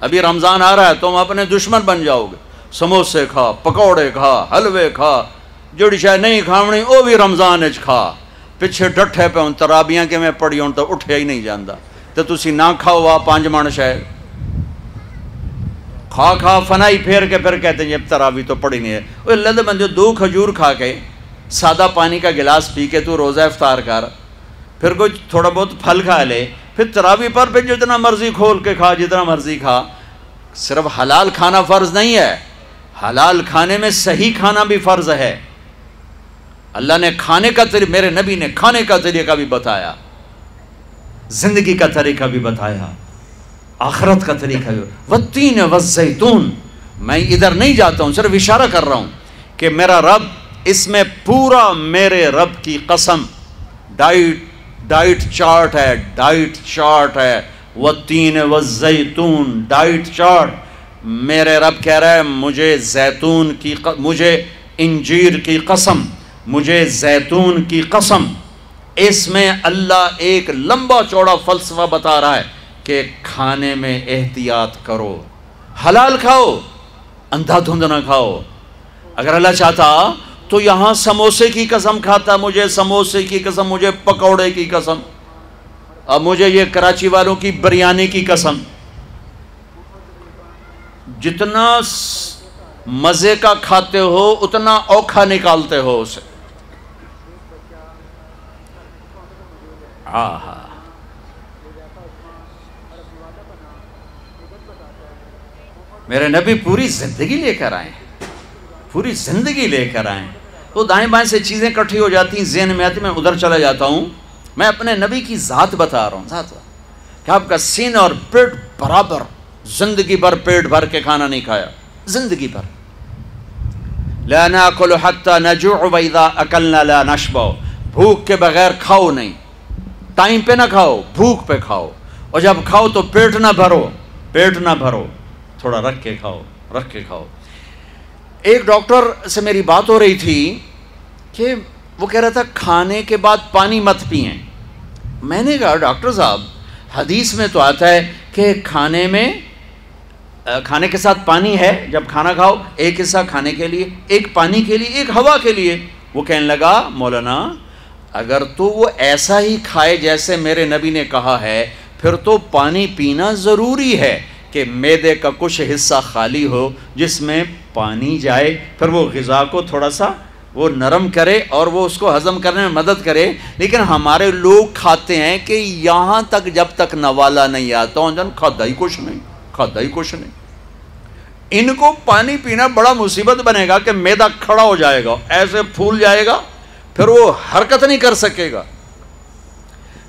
ابھی رمضان آ رہا ہے تم اپنے دشمن بن جاؤ گے۔ سموسے کھا، پکوڑے کھا، حلوے کھا جڑی شاید نہیں کھاونی وہ بھی رمضان اچ کھا۔ پچھے ڈٹھے پہ ہوں ترابیاں کے میں پڑی ہوں تو اٹھیا ہی نہیں جاندا۔ تو تسی نہ کھاؤ آ پانچ من شاید کھا کھا فنائی پھیر کے پھر کہتے ہیں جی جب ترابی تو پڑی نہیں ہے۔ وہ اللہ بندے دو کھجور کھا کے سادہ پانی کا گلاس پی کے تو روزہ افطار کر، پھر کوئی تھوڑا بہت پھل کھا لے، پھر تراوی پر پھر جتنا مرضی کھول کے کھا، جتنا مرضی کھا۔ صرف حلال کھانا فرض نہیں ہے۔ حلال کھانے میں صحیح کھانا بھی فرض ہے۔ اللہ نے کھانے کا طریقہ میرے نبی نے کھانے کا طریقہ بھی بتایا۔ زندگی کا طریقہ بھی بتایا۔ آخرت کا طریقہ بھی۔ وطین وزیتون میں ادھر نہیں جاتا ہوں، صرف اشارہ کر رہا ہوں کہ میرا رب، اس میں پورا میرے رب کی قسم۔ ڈائٹ ڈائٹ چارٹ ہے، ڈائٹ چارٹ ہے۔ وہ تین و زیتون ڈائٹ چارٹ۔ میرے رب کہہ رہا ہے، مجھے زیتون کی مجھے انجیر کی قسم، مجھے زیتون کی قسم۔ اس میں اللہ ایک لمبا چوڑا فلسفہ بتا رہا ہے کہ کھانے میں احتیاط کرو۔ حلال کھاؤ، اندھا دھند نہ کھاؤ۔ اگر اللہ چاہتا تو یہاں سموسے کی قسم کھاتا، مجھے سموسے کی قسم، مجھے پکوڑے کی قسم۔ اب مجھے یہ کراچی والوں کی بریانی کی قسم۔ جتنا مزے کا کھاتے ہو، اتنا اوکھا نکالتے ہو اسے۔ آہا۔ میرے نبی پوری زندگی لے کر آئے پوری زندگی لے کر آئے تو دائیں بائیں سے چیزیں کٹھی ہو جاتی ہیں، ذہن میں آتی میں ادھر چلا جاتا ہوں۔ میں اپنے نبی کی ذات بتا رہا ہوں۔ ذات۔ کہ آپ کا سین اور پیٹ برابر زندگی بھر پیٹ بھر کے کھانا نہیں کھایا۔ زندگی بھر۔ لا ناکل حتی نجوع ویدہ اکلنا لا نشبو بھوک کے بغیر کھاؤ نہیں۔ ٹائم پہ نہ کھاؤ، بھوک پہ کھاؤ۔ اور جب کھاؤ تو پیٹ نہ بھرو۔ پیٹ نہ بھرو۔ تھوڑا رکھ کے کھاؤ، رکھ کے کھاؤ۔ ایک ڈاکٹر سے میری بات ہو رہی تھی کہ وہ کہہ رہا تھا، کھانے کے بعد پانی مت پئیں میں نے کہا، ڈاکٹر صاحب، حدیث میں تو آتا ہے کہ کھانے میں کھانے کے ساتھ پانی ہے، جب کھانا کھاؤ، ایک حصہ کھانے کے لیے، ایک پانی کے لیے، ایک ہوا کے لیے۔ وہ کہنے لگا، مولانا، اگر تو وہ ایسا ہی کھائے جیسے میرے نبی نے کہا ہے، پھر تو پانی پینا ضروری ہے کہ میدے کا کچھ حصہ خالی ہو، جس میں پانی جائے۔ پھر وہ غذا کو تھوڑا سا وہ نرم کرے اور وہ اس کو ہضم کرنے میں مدد کرے۔ لیکن ہمارے لوگ کھاتے ہیں کہ یہاں تک جب تک نوالا نہیں آتا ہوں جن کھادا ہی کچھ نہیں۔ کھادا ہی کچھ نہیں۔ ان کو پانی پینا بڑا مصیبت بنے گا کہ میدا کھڑا ہو جائے گا، ایسے پھول جائے گا، پھر وہ حرکت نہیں کر سکے گا۔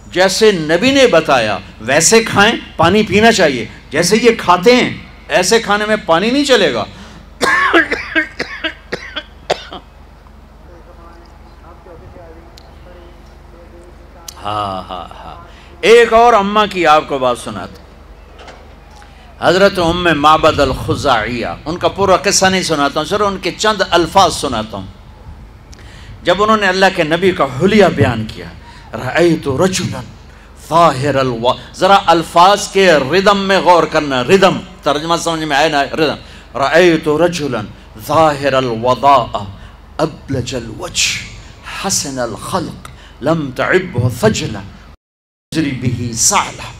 جیسے نبی نے بتایا، ویسے کھائیں، پانی پینا چاہیے۔ جیسے یہ کھاتے ہیں، ایسے کھانے میں پانی نہیں چلے گا۔ ہاں ہاں ہاں۔ ایک اور اماں کی آپ کو بات سناتے حضرت ام معبد الخزاعیہ، ان کا پورا قصہ نہیں سناتا ہوں صرف ان کے چند الفاظ سناتا ہوں۔ جب انہوں نے اللہ کے نبی کا حلیہ بیان کیا، رأیت رجلا ظاہر الوا، ذرا الفاظ کے ردم میں غور کرنا، ردم، ترجمہ سمجھ میں آئے نا؟ ردم۔ رأیت رجلا ظاہر الوضاء ابلج الوجه، حسن الخلق، لم تعبه ثجلة تجري به سعلة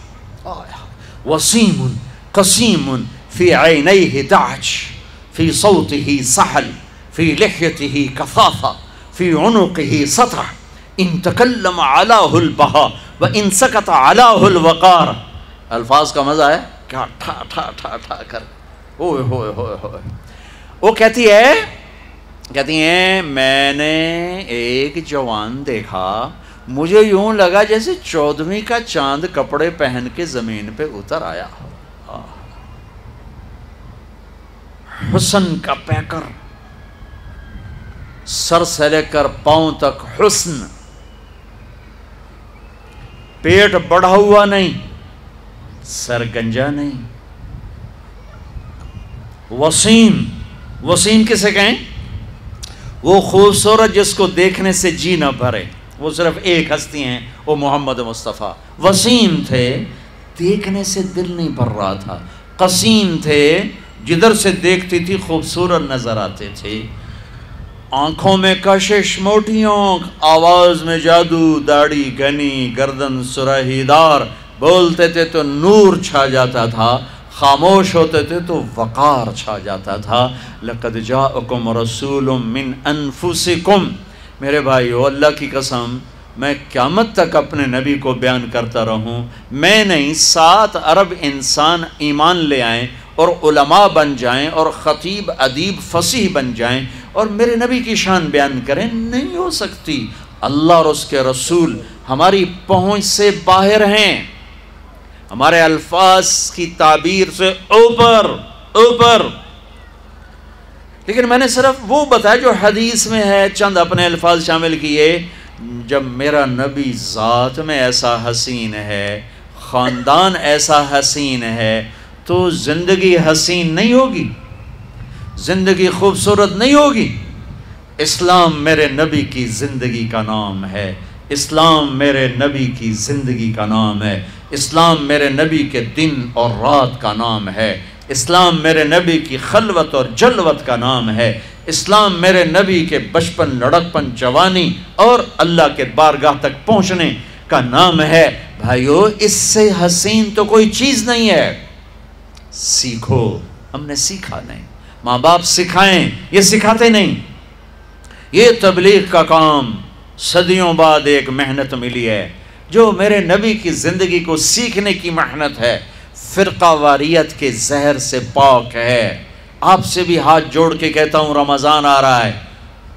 وسيم قسيم في عينيه دعج، في صوته سحل، في لحيته كثافة في عنقه سطع إن تكلم علاه البهاء وإن سكت علاه الوقار. الفاظ کا مزہ ہے؟ کیا ٹھا ٹھا ٹھا ٹھا کر۔ ہوئے ہوئے ہوئے ہوئے۔ وہ کہتی ہے، کہتی ہیں، میں نے ایک جوان دیکھا، مجھے یوں لگا جیسے چودھویں کا چاند کپڑے پہن کے زمین پہ اتر آیا ہو۔ حسن کا پیکر۔ سر سے لے کر پاؤں تک حسن۔ پیٹ بڑھا ہوا نہیں، سر گنجا نہیں۔ وسیم وسیم کسے کہیں؟ وہ خوبصورت جس کو دیکھنے سے جی نہ بھرے۔ وہ صرف ایک ہستی ہیں، وہ محمد مصطفیٰ۔ وسیم تھے، دیکھنے سے دل نہیں بھر رہا تھا۔ قسیم تھے جدھر سے دیکھتی تھی خوبصورت نظر آتے تھے۔ آنکھوں میں کشش موٹیوں آواز میں جادو، داڑھی، گنی، گردن، سرہی دار۔ بولتے تھے تو نور چھا جاتا تھا، خاموش ہوتے تھے تو وقار چھا جاتا تھا۔ لقد جاءکم رسول من انفسکم۔ میرے بھائیو، اللہ کی قسم، میں قیامت تک اپنے نبی کو بیان کرتا رہوں۔ میں نہیں، سات ارب انسان ایمان لے آئیں۔ اور علماء بن جائیں اور خطیب ادیب فصیح بن جائیں اور میرے نبی کی شان بیان کریں، نہیں ہو سکتی۔ اللہ اور اس کے رسول ہماری پہنچ سے باہر ہیں۔ ہمارے الفاظ کی تعبیر سے اوپر اوپر۔ لیکن میں نے صرف وہ بتایا جو حدیث میں ہے، چند اپنے الفاظ شامل کیے۔ جب میرا نبی ذات میں ایسا حسین ہے، خاندان ایسا حسین ہے تو زندگی حسین نہیں ہوگی، زندگی خوبصورت نہیں ہوگی۔ اسلام میرے نبی کی زندگی کا نام ہے۔ اسلام میرے نبی کی زندگی کا نام ہے۔ اسلام میرے نبی کے دن اور رات کا نام ہے۔ اسلام میرے نبی کی خلوت اور جلوت کا نام ہے۔ اسلام میرے نبی کے بچپن، لڑکپن، جوانی اور اللہ کے بارگاہ تک پہنچنے کا نام ہے۔ بھائیو، اس سے حسین تو کوئی چیز نہیں ہے۔ سیکھو۔ ہم نے سیکھا نہیں۔ ماں باپ سکھائیں، یہ سکھاتے نہیں۔ یہ تبلیغ کا کام صدیوں بعد ایک محنت ملی ہے، جو میرے نبی کی زندگی کو سیکھنے کی محنت ہے۔ فرقہ واریت کے زہر سے پاک ہے۔ آپ سے بھی ہاتھ جوڑ کے کہتا ہوں، رمضان آ رہا ہے۔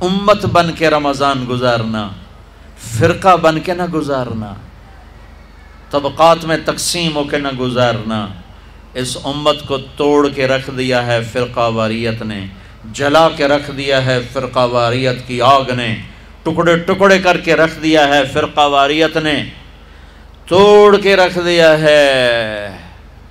امت بن کے رمضان گزارنا، فرقہ بن کے نہ گزارنا۔ طبقات میں تقسیم ہو کے نہ گزارنا۔ اس امت کو توڑ کے رکھ دیا ہے فرقہ واریت نے، جلا کے رکھ دیا ہے فرقہ واریت کی آگ نے، ٹکڑے ٹکڑے کر کے رکھ دیا ہے فرقہ واریت نے۔ توڑ کے رکھ دیا ہے۔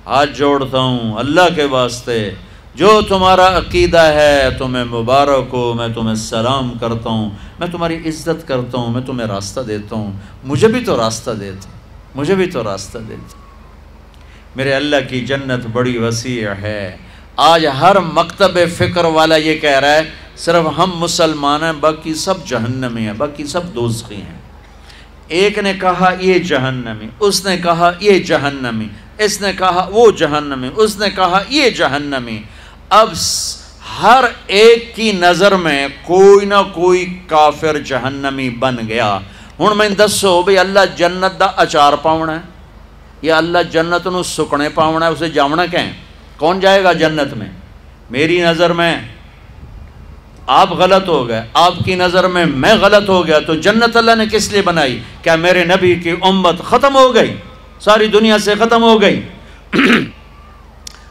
ہاتھ جوڑتا ہوں اللہ کے واسطے۔ جو تمہارا عقیدہ ہے، تمہیں مبارک ہو، میں تمہیں سلام کرتا ہوں، میں تمہاری عزت کرتا ہوں، میں تمہیں راستہ دیتا ہوں۔ مجھے بھی تو راستہ دیتا مجھے بھی تو راستہ دیتا میرے اللہ کی جنت بڑی وسیع ہے۔ آج ہر مکتب فکر والا یہ کہہ رہا ہے، صرف ہم مسلمان ہیں، باقی سب جہنمی ہیں، باقی سب دوزخی ہیں۔ ایک نے کہا یہ جہنمی، اس نے کہا یہ جہنمی، اس نے کہا وہ جہنمی، اس نے کہا یہ جہنمی۔ اب ہر ایک کی نظر میں کوئی نہ کوئی کافر جہنمی بن گیا۔ ہوں میں دسو بھئی اللہ جنت دا اچار پاؤنا ہے۔ یا اللہ جنت نو سکنے پاؤنا ہے، اسے جاؤنا کہیں؟ کون جائے گا جنت میں؟ میری نظر میں آپ غلط ہو گئے، آپ کی نظر میں میں غلط ہو گیا، تو جنت اللہ نے کس لیے بنائی؟ کیا میرے نبی کی امت ختم ہو گئی؟ ساری دنیا سے ختم ہو گئی؟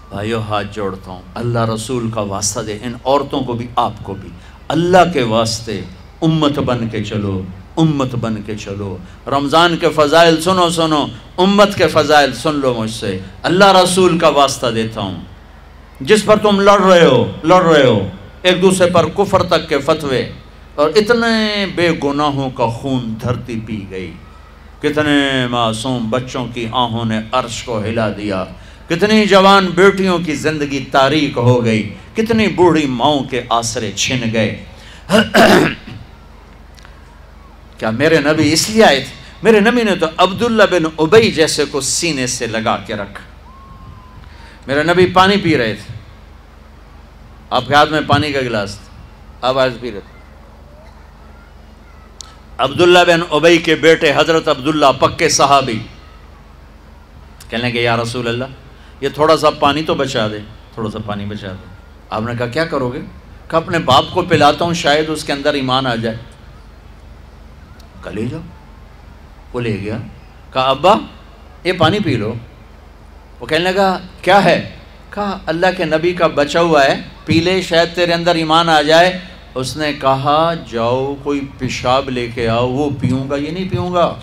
بھائیو، ہاتھ جوڑتا ہوں، اللہ رسول کا واسطہ دے، ان عورتوں کو بھی، آپ کو بھی۔ اللہ کے واسطے امت بن کے چلو۔ امت بن کے چلو۔ رمضان کے فضائل سنو سنو۔ امت کے فضائل سن لو مجھ سے۔ اللہ رسول کا واسطہ دیتا ہوں۔ جس پر تم لڑ رہے ہو، لڑ رہے ہو۔ ایک دوسرے پر کفر تک کے فتوے۔ اور اتنے بے گناہوں کا خون دھرتی پی گئی۔ کتنے معصوم بچوں کی آہوں نے عرش کو ہلا دیا۔ کتنی جوان بیٹیوں کی زندگی تاریک ہو گئی۔ کتنی بوڑھی ماؤں کے آسرے چھن گئے۔ کیا میرے نبی اس لیے آئے تھے؟ میرے نبی نے تو عبداللہ بن ابئی جیسے کو سینے سے لگا کے رکھا۔ میرے نبی پانی پی رہے تھے۔ آپ کے ہاتھ میں پانی کا گلاس تھا۔ آپ آج پی رہے تھے۔ عبداللہ بن ابئی کے بیٹے حضرت عبداللہ پکے صحابی۔ کہنے کہ یا رسول اللہ، یہ تھوڑا سا پانی تو بچا دے۔ تھوڑا سا پانی بچا دے۔ آپ نے کہا، کیا کرو گے؟ کہ اپنے باپ کو پلاتا ہوں، شاید اس کے اندر ایمان آ جائے۔ کل ہی جاؤ وہ لے گیا کہا ابا یہ پانی پی لو وہ کہنے لگا کیا ہے کہا اللہ کے نبی کا بچا ہوا ہے پی لے شاید تیرے اندر ایمان آ جائے اس نے کہا جاؤ کوئی پیشاب لے کے آؤ وہ پیوں گا یہ نہیں پیوں گا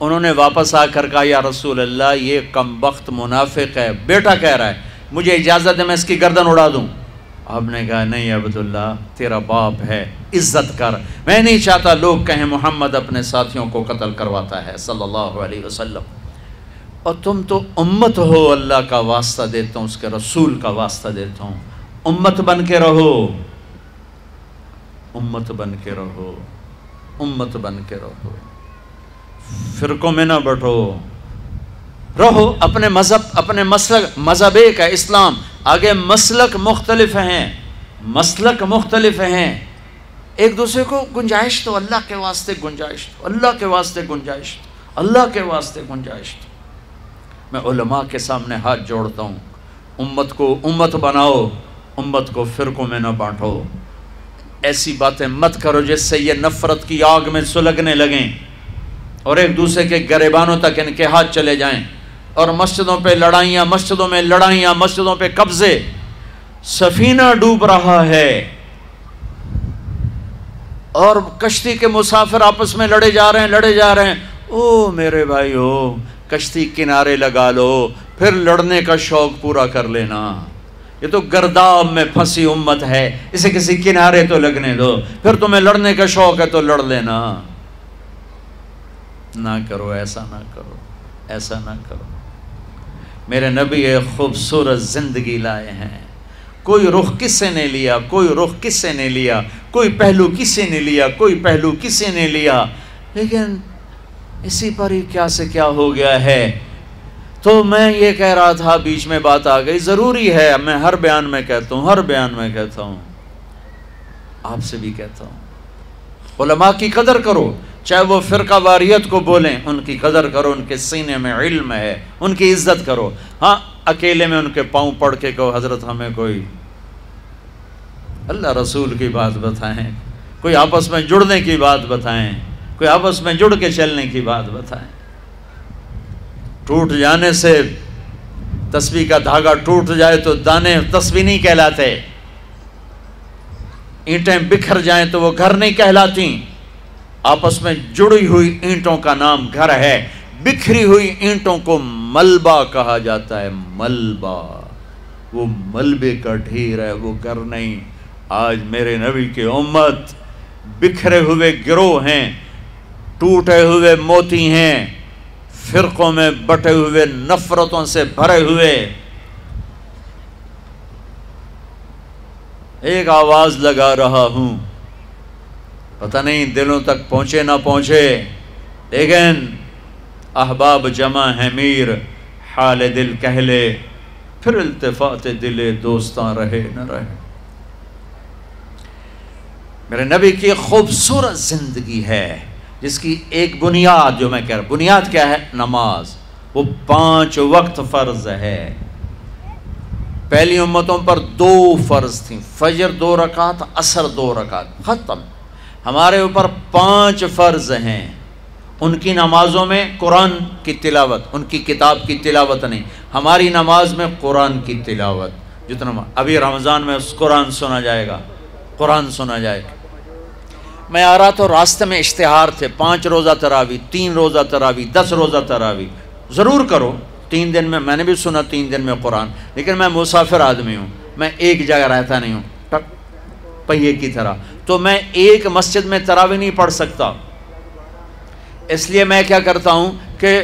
انہوں نے واپس آ کر کہا یا رسول اللہ یہ کم بخت منافق ہے بیٹا کہہ رہا ہے مجھے اجازت ہے میں اس کی گردن اڑا دوں آپ نے کہا نہیں عبداللہ تیرا باپ ہے عزت کر۔ میں نہیں چاہتا لوگ کہیں محمد اپنے ساتھیوں کو قتل کرواتا ہے، صلی اللہ علیہ وسلم۔ اور تم تو امت ہو، اللہ کا واسطہ دیتا ہوں، اس کے رسول کا واسطہ دیتا ہوں۔ امت بن کے رہو۔ امت بن کے رہو۔ امت بن کے رہو۔ فرقوں میں نہ بٹھو۔ رہو، اپنے مذہب، اپنے مسلک، مذہب ایک ہے، اسلام۔ آگے مسلک مختلف ہیں۔ مسلک مختلف ہیں۔ ایک دوسرے کو گنجائش تو اللہ کے واسطے گنجائش تو اللہ کے واسطے گنجائش تو اللہ کے واسطے گنجائش۔ تو میں علماء کے سامنے ہاتھ جوڑتا ہوں۔ امت کو امت بناؤ، امت کو فرقوں میں نہ بانٹو۔ ایسی باتیں مت کرو جس سے یہ نفرت کی آگ میں سلگنے لگیں۔ اور ایک دوسرے کے گریبانوں تک ان کے ہاتھ چلے جائیں۔ اور مسجدوں پہ لڑائیاں، مسجدوں میں لڑائیاں، مسجدوں پہ قبضے۔ سفینہ ڈوب رہا ہے۔ اور کشتی کے مسافر آپس میں لڑے جا رہے ہیں، لڑے جا رہے ہیں۔ او میرے بھائی ہو کشتی کنارے لگا لو، پھر لڑنے کا شوق پورا کر لینا۔ یہ تو گرداب میں پھنسی امت ہے، اسے کسی کنارے تو لگنے دو۔ پھر تمہیں لڑنے کا شوق ہے تو لڑ لینا۔ نہ کرو، ایسا نہ کرو، ایسا نہ کرو۔ میرے نبی ایک خوبصورت زندگی لائے ہیں۔ کوئی رخ کس سے نے لیا؟ کوئی رخ کس سے نے لیا؟ کوئی پہلو کس سے نے لیا؟ کوئی پہلو کس سے نے لیا؟ لیکن اسی پر ہی کیا سے کیا ہو گیا ہے؟ تو میں یہ کہہ رہا تھا، بیچ میں بات آ گئی۔ ضروری ہے، میں ہر بیان میں کہتا ہوں، ہر بیان میں کہتا ہوں۔ آپ سے بھی کہتا ہوں۔ علماء کی قدر کرو، چاہے وہ فرقہ واریت کو بولیں، ان کی قدر کرو، ان کے سینے میں علم ہے، ان کی عزت کرو۔ ہاں اکیلے میں ان کے پاؤں پڑھ کے کہو، حضرت، ہمیں کوئی اللہ رسول کی بات بتائیں، کوئی آپس میں جڑنے کی بات بتائیں، کوئی آپس میں جڑ کے چلنے کی بات بتائیں۔ ٹوٹ جانے سے تسبیح کا دھاگا ٹوٹ جائے تو دانے تسبیح نہیں کہلاتے۔ اینٹیں بکھر جائیں تو وہ گھر نہیں کہلاتی۔ آپس میں جڑی ہوئی اینٹوں کا نام گھر ہے، بکھری ہوئی اینٹوں کو ملبہ کہا جاتا ہے، ملبہ۔ وہ ملبے کا ڈھیر ہے، وہ گھر نہیں۔ آج میرے نبی کی امت بکھرے ہوئے گروہ ہیں، ٹوٹے ہوئے موتی ہیں، فرقوں میں بٹے ہوئے، نفرتوں سے بھرے ہوئے۔ ایک آواز لگا رہا ہوں۔ پتہ نہیں دلوں تک پہنچے نہ پہنچے، لیکن احباب جمع ہے میر، حال دل کہلے، پھر التفات دل دوستاں رہے نہ رہے۔ میرے نبی کی خوبصورت زندگی ہے، جس کی ایک بنیاد جو میں کہہ رہا بنیاد کیا ہے؟ نماز۔ وہ پانچ وقت فرض ہے۔ پہلی امتوں پر دو فرض تھیں، فجر دو رکعت اثر دو رکعت، ختم۔ ہمارے اوپر پانچ فرض ہیں۔ ان کی نمازوں میں قرآن کی تلاوت، ان کی کتاب کی تلاوت نہیں، ہماری نماز میں قرآن کی تلاوت۔ جتنا ابھی رمضان میں اس قرآن سنا جائے گا۔ قرآن سنا جائے گا۔ میں آ رہا تو راستے میں اشتہار تھے۔ پانچ روزہ تراوی تین روزہ تراوی دس روزہ تراوی ضرور کرو۔ تین دن میں میں نے بھی سنا تین دن میں قرآن، لیکن میں مسافر آدمی ہوں۔ میں ایک جگہ رہتا نہیں ہوں۔ ٹک پہیے کی طرح۔ تو میں ایک مسجد میں تراوی نہیں پڑھ سکتا۔ اس لیے میں کیا کرتا ہوں کہ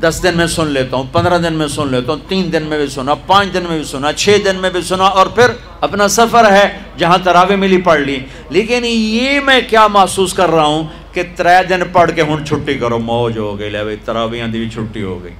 دس دن میں سن لیتا ہوں، پندرہ دن میں سن لیتا ہوں، تین دن میں بھی سنا، پانچ دن میں بھی سنا، چھ دن میں بھی سنا، اور پھر اپنا سفر ہے جہاں تراوی ملی پڑھ لی۔ لیکن یہ میں کیا محسوس کر رہا ہوں کہ ترے دن پڑھ کے ہوں چھٹی کرو، موج ہو گئی، لے بھائی تراویاں دی بھی چھٹی ہو گئی۔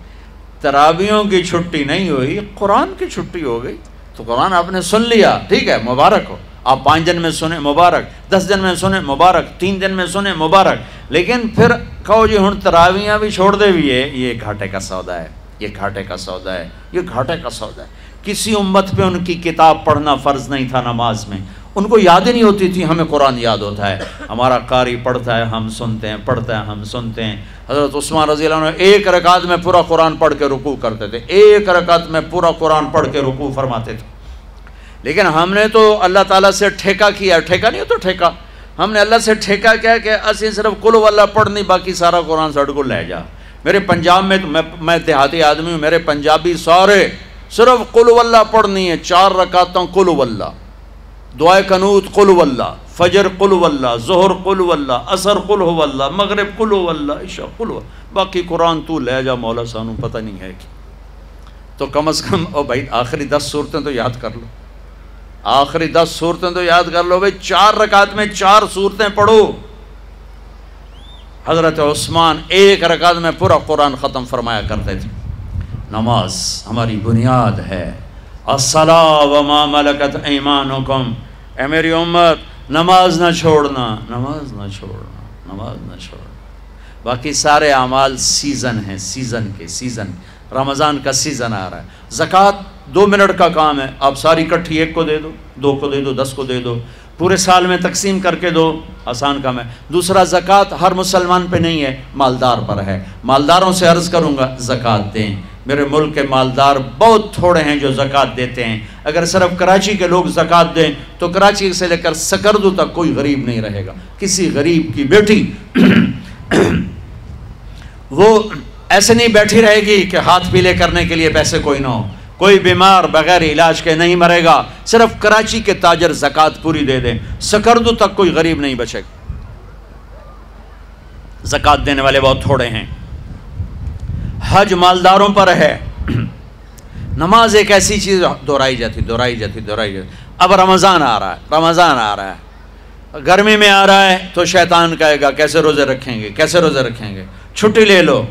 تراویوں کی چھٹی نہیں ہوئی، قرآن کی چھٹی ہو گئی۔ تو قرآن آپ نے سن لیا، ٹھیک ہے، مبارک ہو۔ آپ پانچ دن میں سنیں مبارک، دس دن میں سنیں مبارک، تین دن میں سنیں مبارک، لیکن پھر کہو جی ہوں تراویاں بھی چھوڑ دے بھی ہے یہ گھاٹے کا سودا ہے، یہ گھاٹے کا سودا ہے، یہ گھاٹے کا سودا ہے۔ کسی امت پہ ان کی کتاب پڑھنا فرض نہیں تھا نماز میں۔ ان کو یاد ہی نہیں ہوتی تھی، ہمیں قرآن یاد ہوتا ہے۔ ہمارا قاری پڑھتا ہے، ہم سنتے ہیں، پڑھتا ہے، ہم سنتے ہیں۔ حضرت عثمان رضی اللہ عنہ ایک رکعت میں پورا قرآن پڑھ کے رکوع کرتے تھے۔ ایک رکعت میں پورا قرآن پڑھ کے رکوع فرماتے تھے۔ لیکن ہم نے تو اللہ تعالیٰ سے ٹھیکہ کیا، ٹھیکہ نہیں تو ٹھیکہ۔ ہم نے اللہ سے ٹھیکہ کیا کہ اسی صرف کل واللہ پڑھنی، باقی سارا قرآن سڑ کو لے جا۔ میرے پنجاب میں میں میں دیہاتی آدمی ہوں، میرے پنجابی سارے صرف کل واللہ پڑھنی ہے چار رکعتوں کل واللہ دعائے قنوت قل واللہ فجر قل واللہ ظہر قل واللہ عصر قل ہو واللہ مغرب قل ہو واللہ عشاء قل باقی قرآن تو لے جا، مولا سانو پتہ نہیں ہے کہ۔ تو کم از کم، او بھائی آخری دس صورتیں تو یاد کر لو۔ آخری دس صورتیں تو یاد کر لو بھائی، چار رکعت میں چار صورتیں پڑھو۔ حضرت عثمان ایک رکعت میں پورا قرآن ختم فرمایا کرتے تھے۔ نماز ہماری بنیاد ہے۔ وما ملکت ایمانکم۔ اے میری امت، نماز نہ چھوڑنا، نماز نہ چھوڑنا، نماز نہ چھوڑنا۔ باقی سارے اعمال سیزن ہیں سیزن کے سیزن رمضان کا سیزن آ رہا ہے۔ زکوٰۃ دو منٹ کا کام ہے، آپ ساری کٹھی ایک کو دے دو دو کو دے دو، دس کو دے دو، پورے سال میں تقسیم کر کے دو، آسان کام ہے۔ دوسرا، زکوٰۃ ہر مسلمان پہ نہیں ہے، مالدار پر ہے۔ مالداروں سے عرض کروں گا، زکوٰۃ دیں۔ میرے ملک کے مالدار بہت تھوڑے ہیں جو زکوٰۃ دیتے ہیں۔ اگر صرف کراچی کے لوگ زکوٰۃ دیں، تو کراچی سے لے کر سکردو تک کوئی غریب نہیں رہے گا۔ کسی غریب کی بیٹی وہ ایسے نہیں بیٹھی رہے گی کہ ہاتھ پیلے کرنے کے لیے پیسے کوئی نہ ہو۔ کوئی بیمار بغیر علاج کے نہیں مرے گا، صرف کراچی کے تاجر زکوٰۃ پوری دے دیں۔ سکردو تک کوئی غریب نہیں بچے گا۔ زکوٰۃ دینے والے بہت تھوڑے ہیں۔ حج مالداروں پر ہے۔ نماز ایک ایسی چیز دہرائی جاتی دہرائی جاتی دہرائی جاتی۔ اب رمضان آ رہا ہے، رمضان آ رہا ہے۔ گرمی میں آ رہا ہے تو شیطان کہے گا، کیسے روزے رکھیں گے، کیسے روزے رکھیں گے؟ چھٹی لے لو۔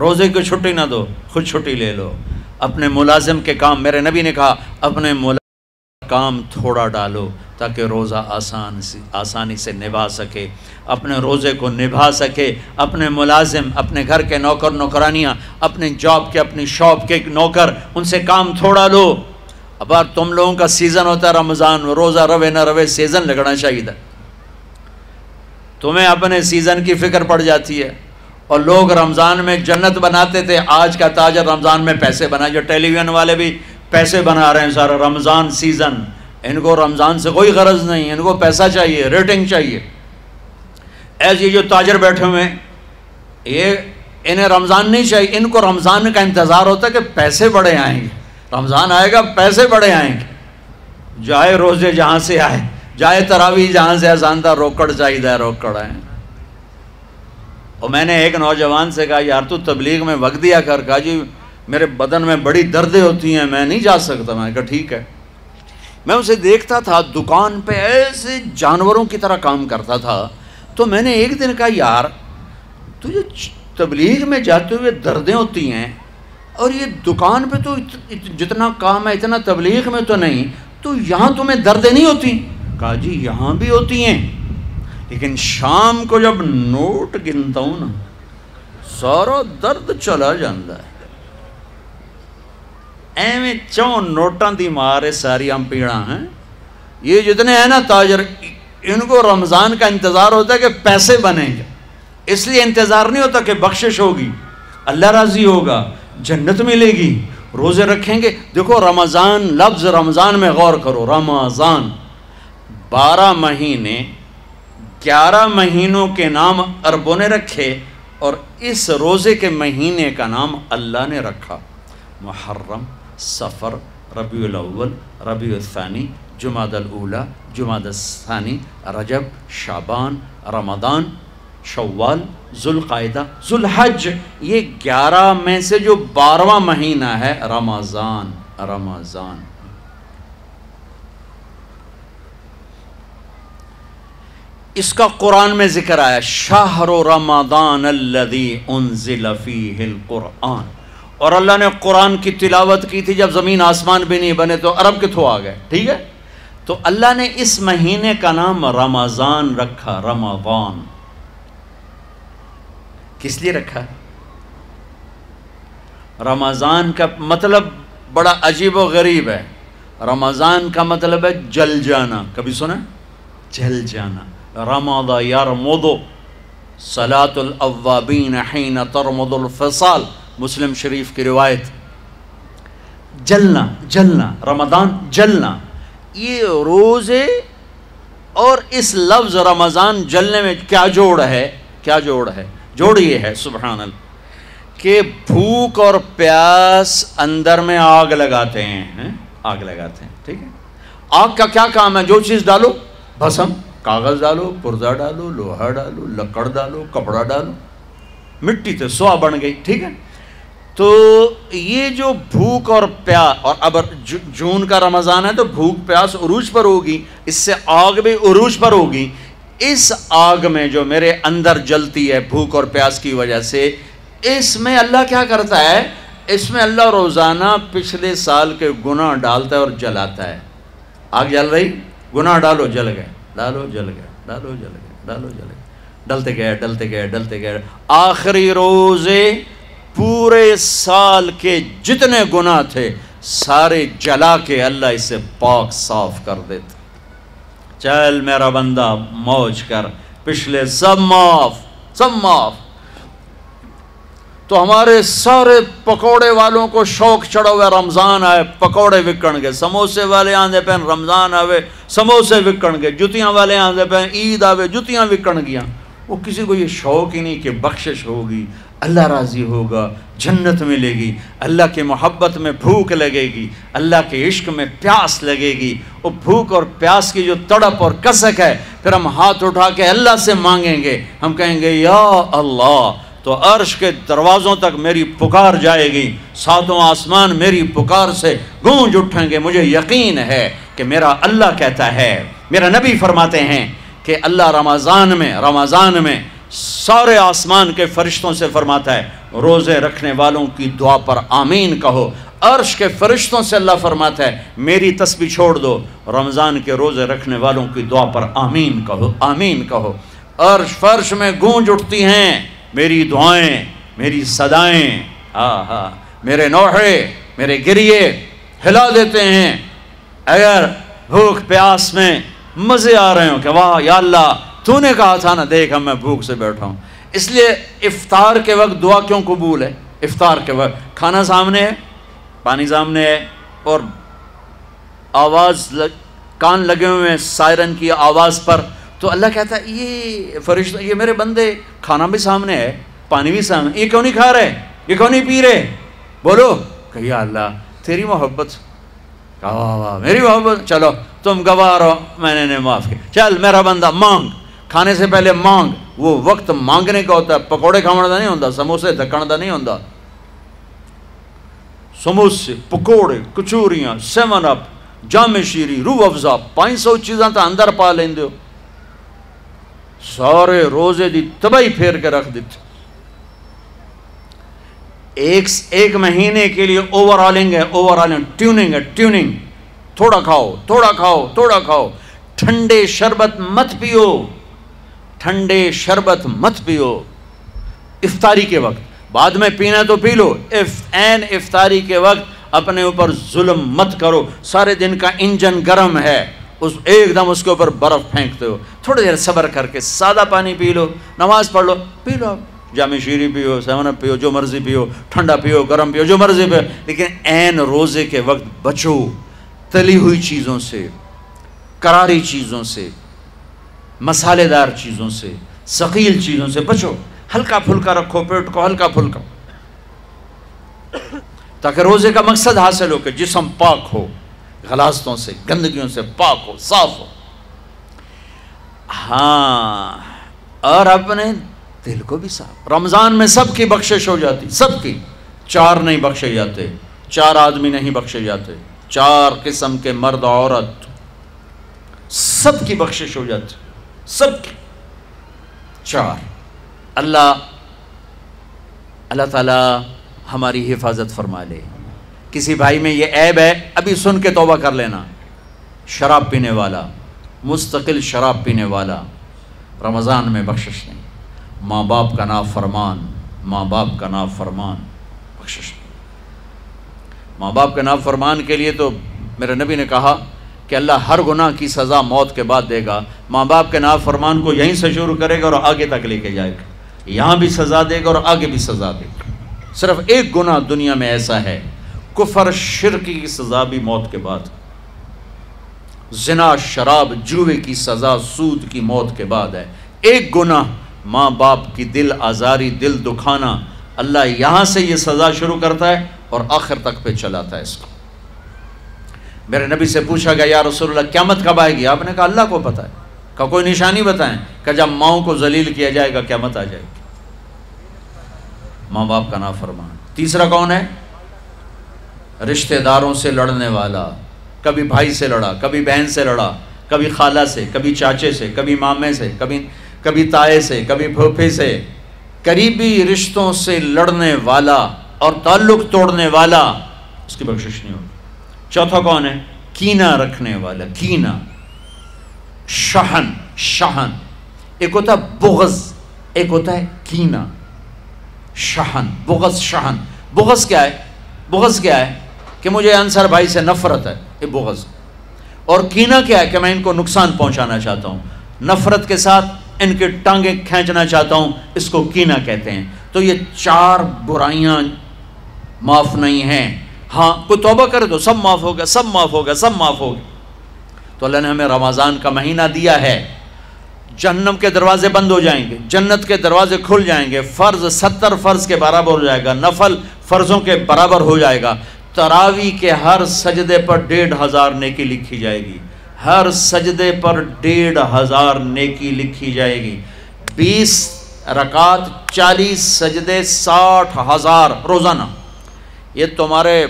روزے کو چھٹی نہ دو، خود چھٹی لے لو۔ اپنے ملازم کے کام، میرے نبی نے کہا، اپنے ملازم کام تھوڑا ڈالو تاکہ روزہ آسان سے آسانی سے نبھا سکے۔ اپنے روزے کو نبھا سکے۔ اپنے ملازم، اپنے گھر کے نوکر، نوکرانیاں، اپنے جاب کے، اپنی شاپ کے نوکر، ان سے کام تھوڑا لو۔ اب تم لوگوں کا سیزن ہوتا ہے، رمضان روزہ روے نہ روے سیزن لگنا چاہیے تمہیں اپنے سیزن کی فکر پڑ جاتی ہے۔ اور لوگ رمضان میں جنت بناتے تھے، آج کا تاجر رمضان میں پیسے بنا جو ٹیلی ویژن والے بھی پیسے بنا رہے ہیں سارا رمضان سیزن ان کو رمضان سے کوئی غرض نہیں، ان کو پیسہ چاہیے ریٹنگ چاہیے۔ ایسے جو تاجر بیٹھے ہوئے ہیں، یہ انہیں رمضان نہیں چاہیے، ان کو رمضان کا انتظار ہوتا ہے کہ پیسے بڑے آئیں گے۔ رمضان آئے گا، پیسے بڑے آئیں گے۔ جائے روزے جہاں سے آئے، جائے تراوی جہاں سے آسان روکڑ چاہیے روکڑ آئے۔ اور میں نے ایک نوجوان سے کہا، یار تو تبلیغ میں وقت دیا کر کہا جی میرے بدن میں بڑی دردیں ہوتی ہیں، میں نہیں جا سکتا۔ میں نے کہا، ٹھیک ہے۔ میں اسے دیکھتا تھا، دکان پہ ایسے جانوروں کی طرح کام کرتا تھا۔ تو میں نے ایک دن کہا، یار تجھے تبلیغ میں جاتے ہوئے دردیں ہوتی ہیں، اور یہ دکان پہ تو جتنا کام ہے، اتنا تبلیغ میں تو نہیں، تو یہاں تمہیں دردیں نہیں ہوتی۔ کہا جی یہاں بھی ہوتی ہیں۔ لیکن شام کو جب نوٹ گنتا ہوں نا، سارا درد چلا جاندہ ہے۔ ایویں چون نوٹاں دی مارے ساری ہم پیڑا ہیں یہ جتنے ہیں نا تاجر، ان کو رمضان کا انتظار ہوتا ہے کہ پیسے بنیں۔ گے اس لیے انتظار نہیں ہوتا کہ بخشش ہوگی، اللہ راضی ہوگا، جنت ملے گی۔ روزے رکھیں گے۔ دیکھو رمضان، لفظ رمضان میں غور کرو، رمضان۔ بارہ مہینے گیارہ مہینوں کے نام عربوں نے رکھے اور اس روزے کے مہینے کا نام اللہ نے رکھا۔ محرم سفر ربیع الاول، ربیع الثانی جماعت الاولا جماعت الثانی، رجب شابان رمضان، شوال ذوالقاعدہ ذوالحج۔ یہ گیارہ میں سے جو بارہواں مہینہ ہے، رمضان رمضان۔ اس کا قرآن میں ذکر آیا شاہر رمضان الذي انزل فيه القرآن۔ اور اللہ نے قرآن کی تلاوت کی تھی، جب زمین آسمان بھی نہیں بنے تو عرب کے تھو آ گئے، ٹھیک ہے؟ تو اللہ نے اس مہینے کا نام رمضان رکھا، رمضان۔ کس لیے رکھا؟ رمضان کا مطلب بڑا عجیب و غریب ہے۔ رمضان کا مطلب ہے جل جانا، کبھی سنا؟ جل جانا۔ رمض یرمض صلاة الاوابین حین ترمض الفصال، مسلم شریف کی روایت۔ جلنا جلنا، رمضان، جلنا۔ یہ روزے اور اس لفظ رمضان جلنے میں کیا جوڑ ہے؟ کیا جوڑ ہے؟ جوڑ یہ ہے، سبحان اللہ، کہ بھوک اور پیاس اندر میں آگ لگاتے ہیں۔ ہاں؟ آگ لگاتے ہیں، ٹھیک ہے۔ آگ کا کیا کام ہے؟ جو چیز ڈالو بھسم کاغذ ڈالو پرزا ڈالو، لوہا ڈالو، لکڑ ڈالو، کپڑا ڈالو، مٹی تو سوا بن گئی، ٹھیک ہے؟ تو یہ جو بھوک اور پیاس، اور اب جون کا رمضان ہے تو بھوک، پیاس، عروج پر ہوگی، اس سے آگ بھی عروج پر ہوگی۔ اس آگ میں جو میرے اندر جلتی ہے بھوک اور پیاس کی وجہ سے، اس میں اللہ کیا کرتا ہے؟ اس میں اللہ روزانہ پچھلے سال کے گناہ ڈالتا ہے اور جلاتا ہے۔ آگ جل رہی؟ گناہ ڈالو، جل گئے۔ ڈالو جل گئے ڈالو جل گئے ڈالو جل گئے۔ ڈلتے گئے ڈلتے گئے ڈلتے گئے۔ آخری روزے پورے سال کے جتنے گناہ تھے، سارے جلا کے اللہ اسے پاک صاف کر دیتے۔ چل میرا بندہ، موج کر، پچھلے سب معاف سب معاف۔ تو ہمارے سارے پکوڑے والوں کو شوق چڑھا ہوا رمضان آئے، پکوڑے وکن گے۔ سموسے والے آندے پہن رمضان آوے، سموسے وکن گے۔ جتیاں والے آندے پہن عید آوے، جتیاں وکن گیا وہ کسی کو یہ شوق ہی نہیں کہ بخشش ہوگی، اللہ راضی ہوگا، جنت ملے گی، اللہ کی محبت میں بھوک لگے گی، اللہ کے عشق میں پیاس لگے گی۔ وہ بھوک اور پیاس کی جو تڑپ اور کسک ہے، پھر ہم ہاتھ اٹھا کے اللہ سے مانگیں گے۔ ہم کہیں گے، یا اللہ تو عرش کے دروازوں تک میری پکار جائے گی، ساتوں آسمان میری پکار سے گونج اٹھیں گے۔ مجھے یقین ہے کہ میرا اللہ کہتا ہے۔ میرا نبی فرماتے ہیں کہ اللہ رمضان میں رمضان میں سارے آسمان کے فرشتوں سے فرماتا ہے، روزے رکھنے والوں کی دعا پر آمین کہو۔ عرش کے فرشتوں سے اللہ فرماتا ہے، میری تسبیح چھوڑ دو۔ رمضان کے روزے رکھنے والوں کی دعا پر آمین کہو آمین کہو۔ عرش فرش میں گونج اٹھتی ہیں۔ میری دعائیں میری صدائیں ہاں ہاں۔ میرے نوحے میرے گریے ہلا دیتے ہیں۔ اگر بھوک پیاس میں مزے آ رہے ہوں کہ واہ یا اللہ تو نے کہا تھا نا دیکھ ہم میں بھوک سے بیٹھا ہوں۔ اس لیے افطار کے وقت دعا کیوں قبول ہے؟ افطار کے وقت۔ کھانا سامنے ہے پانی سامنے ہے اور آواز لگ کان لگے ہوئے ہیں سائرن کی آواز پر۔ تو اللہ کہتا ہے، یہ فرشتہ یہ میرے بندے کھانا بھی سامنے ہے، پانی بھی سامنے یہ کیوں نہیں کھا رہے؟ یہ کیوں نہیں پی رہے؟ بولو کہ یا اللہ، تیری محبت واہ واہ میری محبت چلو، تم گواہ رہو میں نے معاف کیا۔ چل، میرا بندہ، مانگ۔ کھانے سے پہلے مانگ۔ وہ وقت مانگنے کا ہوتا ہے، پکوڑے کھاؤن کا نہیں ہوتا سموسے دکن کا نہیں ہوتا سموسے، پکوڑے، کچوریاں، سیون اپ، جامع شیری روح افزا، پانچ سو چیزاں تو اندر پا لیندے ہو۔ سارے روزے دی تباہی پھیر کے رکھ دیتے۔ ایک ایک مہینے کے لیے اوور آلنگ ہے اوور آلنگ ٹیوننگ ہے ٹیوننگ تھوڑا کھاؤ تھوڑا کھاؤ تھوڑا کھاؤ۔ ٹھنڈے شربت مت پیو۔ ٹھنڈے شربت مت پیو۔ افطاری کے وقت۔ بعد میں پینا تو پی لو۔ اف این افطاری کے وقت اپنے اوپر ظلم مت کرو۔ سارے دن کا انجن گرم ہے۔ اس ایک دم اس کے اوپر برف پھینکتے ہو۔ تھوڑی دیر صبر کر کے، سادہ پانی پی لو، نماز پڑھ لو، پی لو جامع شیری پیو، سیون اپ پیو، جو مرضی پیو، ٹھنڈا پیو، گرم پیو، جو مرضی پیو۔ لیکن این روزے کے وقت بچو، تلی ہوئی چیزوں سے کراری چیزوں سے مسالے دار چیزوں سے، ثقیل چیزوں سے بچو۔ ہلکا پھلکا رکھو، پیٹ کو ہلکا پھلکا۔ تاکہ روزے کا مقصد حاصل ہو کہ جسم پاک ہو غلاستوں سے، گندگیوں سے پاک ہو، صاف ہو۔ ہاں اور اپنے دل کو بھی صاف۔ رمضان میں سب کی بخشش ہو جاتی، سب کی۔ چار نہیں بخشے جاتے، چار آدمی نہیں بخشے جاتے، چار قسم کے مرد، عورت۔ سب کی بخشش ہو جاتی، سب کی۔ چار۔ اللہ اللہ تعالیٰ ہماری حفاظت فرما لے۔ کسی بھائی میں یہ عیب ہے، ابھی سن کے توبہ کر لینا، شراب پینے والا۔ مستقل شراب پینے والا، رمضان میں بخشش نہیں۔ ماں باپ کا نام فرمان ماں باپ کا نام فرمان بخشش نہیں۔ ماں باپ کے نام فرمان کے لیے تو میرے نبی نے کہا کہ اللہ ہر گناہ کی سزا موت کے بعد دے گا۔ ماں باپ کے نام فرمان کو یہیں سے شروع کرے گا اور آگے تک لے کے جائے گا۔ یہاں بھی سزا دے گا اور آگے بھی سزا دے گا۔ صرف ایک گناہ دنیا میں ایسا ہے، کفر، شرک کی سزا بھی موت کے بعد۔ زنا، شراب جوے کی سزا، سود کی موت کے بعد ہے۔ ایک گناہ، ماں باپ کی دل آزاری، دل دکھانا۔ اللہ یہاں سے یہ سزا شروع کرتا ہے اور آخر تک پہ چلاتا ہے اس کو۔ میرے نبی سے پوچھا گیا، یا رسول اللہ، قیامت کب آئے گی؟ آپ نے کہا، اللہ کو پتہ ہے۔ کہ کوئی نشانی بتائیں کہ جب ماؤں کو ذلیل کیا جائے گا، قیامت آ جائے گی۔ ماں باپ کا نام فرمان تیسرا کون ہے؟ رشتہ داروں سے لڑنے والا۔ کبھی بھائی سے لڑا، کبھی بہن سے لڑا، کبھی خالہ سے، کبھی چاچے سے، کبھی مامے سے، کبھی کبھی تائے سے، کبھی پھوپھے سے۔ قریبی رشتوں سے لڑنے والا اور تعلق توڑنے والا، اس کی بخشش نہیں ہوگی۔ چوتھا کون ہے؟ کینا رکھنے والا کینا شہن شہن ایک ہوتا ہے بغض، ایک ہوتا ہے کینا شہن بغض شہن بغض کیا ہے؟ بغض کیا ہے؟ کہ مجھے انصر بھائی سے نفرت ہے، یہ بغض۔ اور کینا کیا ہے کہ میں ان کو نقصان پہنچانا چاہتا ہوں؟ نفرت کے ساتھ ان کے ٹانگیں کھینچنا چاہتا ہوں، اس کو کینا کہتے ہیں۔ تو یہ چار برائیاں معاف نہیں ہیں۔ ہاں کوئی توبہ کرے تو سب معاف ہوگا، سب معاف ہوگا، سب معاف ہوگا۔ تو اللہ نے ہمیں رمضان کا مہینہ دیا ہے۔ جہنم کے دروازے بند ہو جائیں گے، جنت کے دروازے کھل جائیں گے۔ فرض ستر فرض کے برابر ہو جائے گا، نفل فرضوں کے برابر ہو جائے گا۔ تراوی کے ہر سجدے پر ڈیڑھ ہزار نیکی لکھی جائے گی۔ ہر سجدے پر ڈیڑھ ہزار نیکی لکھی جائے گی۔ بیس رکعت، چالیس سجدے، ساٹھ ہزار روزانہ۔ یہ تمہارے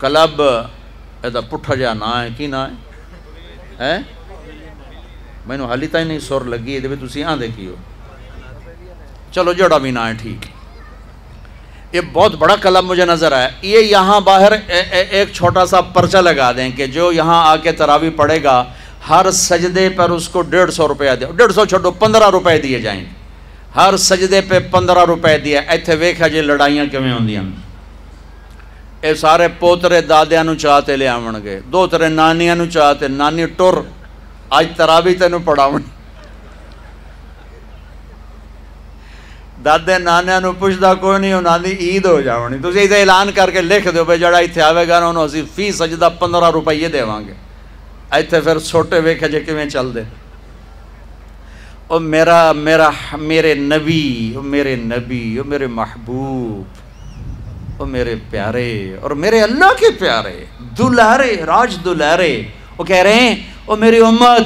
کلب پٹھا جا نہ ہے کی نہ ہے مینو ہالی تھی نہیں سر لگی یہ تھی آ دیکھی ہو چلو جڑا بھی نہ ہے ٹھیک۔ ہے یہ بہت بڑا کلب مجھے نظر آیا۔ یہ یہاں باہر ایک چھوٹا سا پرچہ لگا دیں کہ جو یہاں آ کے تراوی پڑے گا، ہر سجدے پر اس کو ڈیڑھ سو روپیہ دے ڈیڑھ سو چھوٹو پندرہ روپے دیے جائیں۔ گے ہر سجدے پہ پندرہ روپے دیا۔ ایتھے ویکھا جی لڑائیاں کیویں ہوندیاں؟ اے سارے پوترے دادیاں نو چاہتے لے آون گے۔ دو ترے نانیاں نو چاہتے نانی ٹر۔ اج تراوی تینوں پڑھاون۔ دادے نانے نو پوچھدا کوئی نہیں انہاں دی عید ہو جاونی تسی ایسے اعلان کر کے لکھ دیو بھئی جڑا ایتھے آوے گا انہوں اسی فی سجدہ 15 روپے دیواں گے ایتھے پھر چھوٹے ویکھے جے کیویں چل دے او میرا میرا میرے نبی او میرے نبی او میرے محبوب او میرے پیارے اور میرے اللہ کے پیارے دلارے راج دلارے وہ کہہ رہے ہیں او میری امت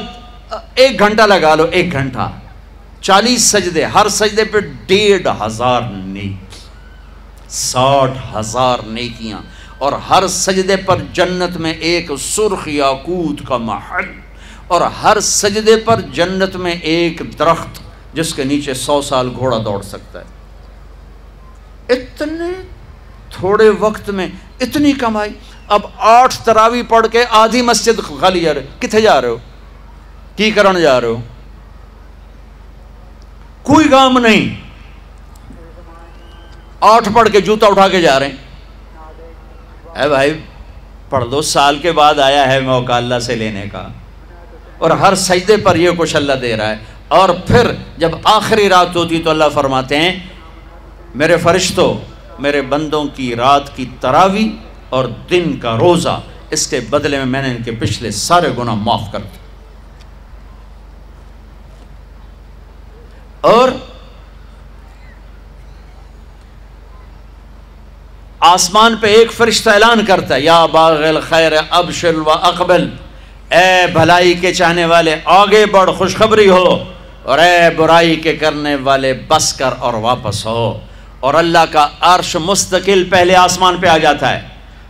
ایک گھنٹہ لگا لو ایک گھنٹہ چالیس سجدے، ہر سجدے پہ ڈیڑھ ہزار نیکی، ساٹھ ہزار نیکیاں، اور ہر سجدے پر جنت میں ایک سرخ یاقوت کا محل، اور ہر سجدے پر جنت میں ایک درخت جس کے نیچے سو سال گھوڑا دوڑ سکتا ہے۔ اتنے تھوڑے وقت میں اتنی کمائی۔ اب آٹھ تراوی پڑھ کے آدھی مسجد خالی جا رہے۔ کتنے جا رہے ہو؟ کی کرن جا رہے ہو؟ کوئی کام نہیں۔ آٹھ پڑھ کے جوتا اٹھا کے جا رہے ہیں۔ اے بھائی، پڑھ دو سال کے بعد آیا ہے موقع اللہ سے لینے کا۔ اور ہر سجدے پر یہ کچھ اللہ دے رہا ہے۔ اور پھر جب آخری رات ہوتی تو اللہ فرماتے ہیں، میرے فرشتوں میرے بندوں کی رات کی تراوی اور دن کا روزہ، اس کے بدلے میں میں نے ان کے پچھلے سارے گناہ معاف کر دی اور آسمان پہ ایک فرشتہ اعلان کرتا ہے، یا باغ الخیر ابشل و اقبل، اے بھلائی کے چاہنے والے، آگے بڑھ، خوشخبری ہو، اور اے برائی کے کرنے والے، بس کر اور واپس ہو۔ اور اللہ کا عرش مستقل پہلے آسمان پہ آ جاتا ہے۔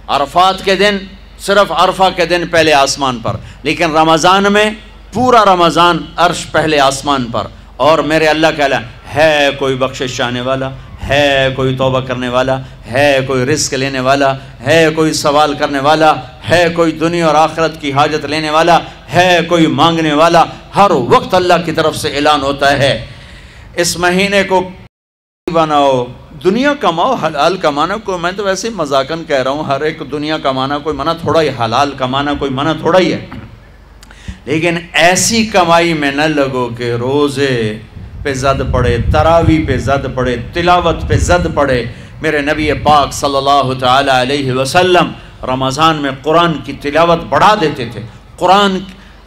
عرفات کے دن صرف عرفہ کے دن پہلے آسمان پر، لیکن رمضان میں پورا رمضان عرش پہلے آسمان پر۔ اور میرے اللہ کا ہے کوئی بخشش چاہنے والا، ہے کوئی توبہ کرنے والا، ہے کوئی رزق لینے والا، ہے کوئی سوال کرنے والا، ہے کوئی دنیا اور آخرت کی حاجت لینے والا، ہے کوئی مانگنے والا، ہر وقت اللہ کی طرف سے اعلان ہوتا ہے۔ اس مہینے کو بناؤ۔ دنیا کماؤ حلال کمانا، کوئی میں تو ویسے مذاکن کہہ رہا ہوں، ہر ایک دنیا کمانا کوئی منع تھوڑا ہی حلال کمانا، کوئی منع تھوڑا ہی ہے۔ لیکن ایسی کمائی میں نہ لگو کہ روزے پہ زد پڑے، تراوی پہ زد پڑے، تلاوت پہ زد پڑے۔ میرے نبی پاک صلی اللہ تعالی علیہ وسلم رمضان میں قرآن کی تلاوت بڑھا دیتے تھے۔ قرآن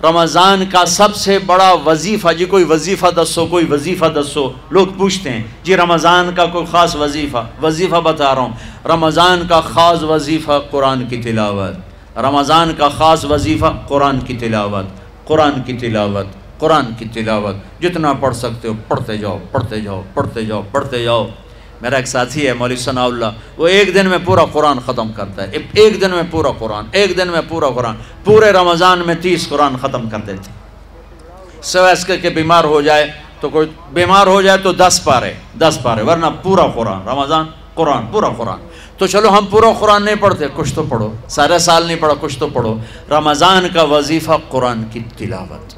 رمضان کا سب سے بڑا وظیفہ جی کوئی وظیفہ دسو، کوئی وظیفہ دسو، لوگ پوچھتے ہیں جی رمضان کا کوئی خاص وظیفہ؟ وظیفہ بتا رہا ہوں۔ رمضان کا خاص وظیفہ قرآن کی تلاوت۔ رمضان کا خاص وظیفہ قرآن کی تلاوت۔ قرآن کی تلاوت، قرآن کی تلاوت، جتنا پڑھ سکتے ہو، پڑھتے جاؤ پڑھتے جاؤ پڑھتے جاؤ پڑھتے جاؤ۔ میرا ایک ساتھی ہے مولوی ثناء اللہ، وہ ایک دن میں پورا قرآن ختم کرتا ہے۔ ایک دن میں پورا قرآن، ایک دن میں پورا قرآن، پورے رمضان میں تیس قرآن ختم کر دیتے سویس کے کہ بیمار ہو جائے تو کوئی بیمار ہو جائے تو دس پارے دس پارے، ورنہ پورا قرآن، رمضان، قرآن، پورا قرآن۔ تو چلو ہم پورا قرآن نہیں پڑھتے، کچھ تو پڑھو۔ سارے سال نہیں پڑھا، کچھ تو پڑھو۔ رمضان کا وظیفہ قرآن کی تلاوت۔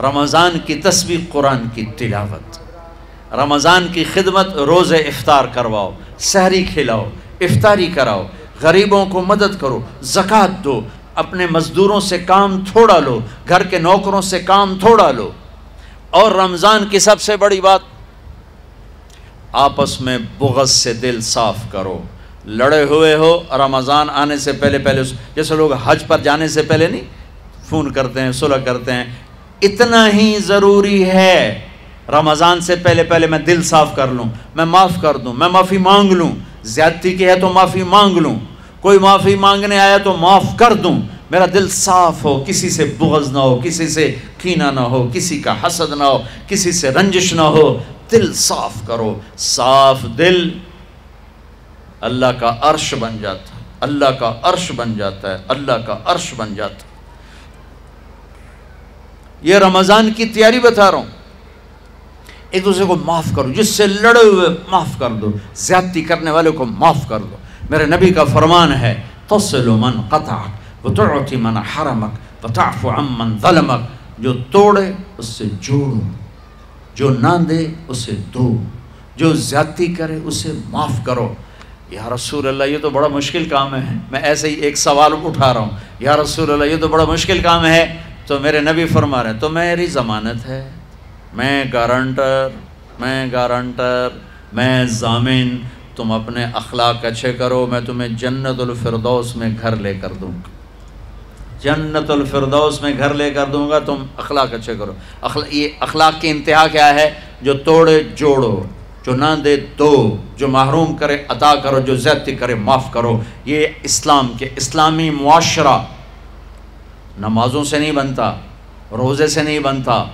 رمضان کی تسبیح قرآن کی تلاوت۔ رمضان کی خدمت روز افطار کرواؤ، سحری کھلاؤ، افطاری کراؤ۔ غریبوں کو مدد کرو، زکوٰۃ دو۔ اپنے مزدوروں سے کام تھوڑا لو، گھر کے نوکروں سے کام تھوڑا لو۔ اور رمضان کی سب سے بڑی بات، آپس میں بغض سے دل صاف کرو۔ لڑے ہوئے ہو، رمضان آنے سے پہلے پہلے جیسے لوگ حج پر جانے سے پہلے نہیں، فون کرتے ہیں، صلح کرتے ہیں۔ اتنا ہی ضروری ہے۔ رمضان سے پہلے پہلے میں دل صاف کر لوں، میں معاف کر دوں، میں معافی مانگ لوں۔ زیادتی کی ہے تو معافی مانگ لوں۔ کوئی معافی مانگنے آیا تو معاف کر دوں۔ میرا دل صاف ہو، کسی سے بغض نہ ہو، کسی سے کینہ نہ ہو، کسی کا حسد نہ ہو، کسی سے رنجش نہ ہو۔ دل صاف کرو، صاف دل۔ اللہ کا عرش بن جاتا ہے۔ اللہ کا عرش بن جاتا ہے۔ اللہ کا عرش بن جاتا ہے۔ یہ رمضان کی تیاری بتا رہا ہوں۔ ایک دوسرے کو معاف کرو جس سے لڑے ہوئے معاف کر دو۔ زیادتی کرنے والے کو معاف کر دو۔ میرے نبی کا فرمان ہے، تصل من قطعک وتعطی من حرمک وتعفو عم من ظلمک جو توڑے، اس سے جوڑو۔ جو نہ دے، اسے دو۔ جو زیادتی کرے، اسے معاف کرو۔ یا رسول اللہ، یہ تو بڑا مشکل کام ہے۔ میں ایسے ہی ایک سوال اٹھا رہا ہوں۔ یا رسول اللہ، یہ تو بڑا مشکل کام ہے۔ تو میرے نبی فرما رہے ہیں، تو میری ضمانت ہے۔ میں گارنٹر میں گارنٹر، میں ضامن۔ تم اپنے اخلاق اچھے کرو، میں تمہیں جنت الفردوس میں گھر لے کر دوں گا۔ جنت الفردوس میں گھر لے کر دوں گا، تم اخلاق اچھے کرو۔ یہ اخلاق کی انتہا کیا ہے؟ جو توڑے، جوڑو۔ جو نہ دے دو، جو محروم کرے عطا کرو، جو زیادتی کرے، معاف کرو۔ یہ اسلام کے اسلامی معاشرہ نمازوں سے نہیں بنتا، روزے سے نہیں بنتا،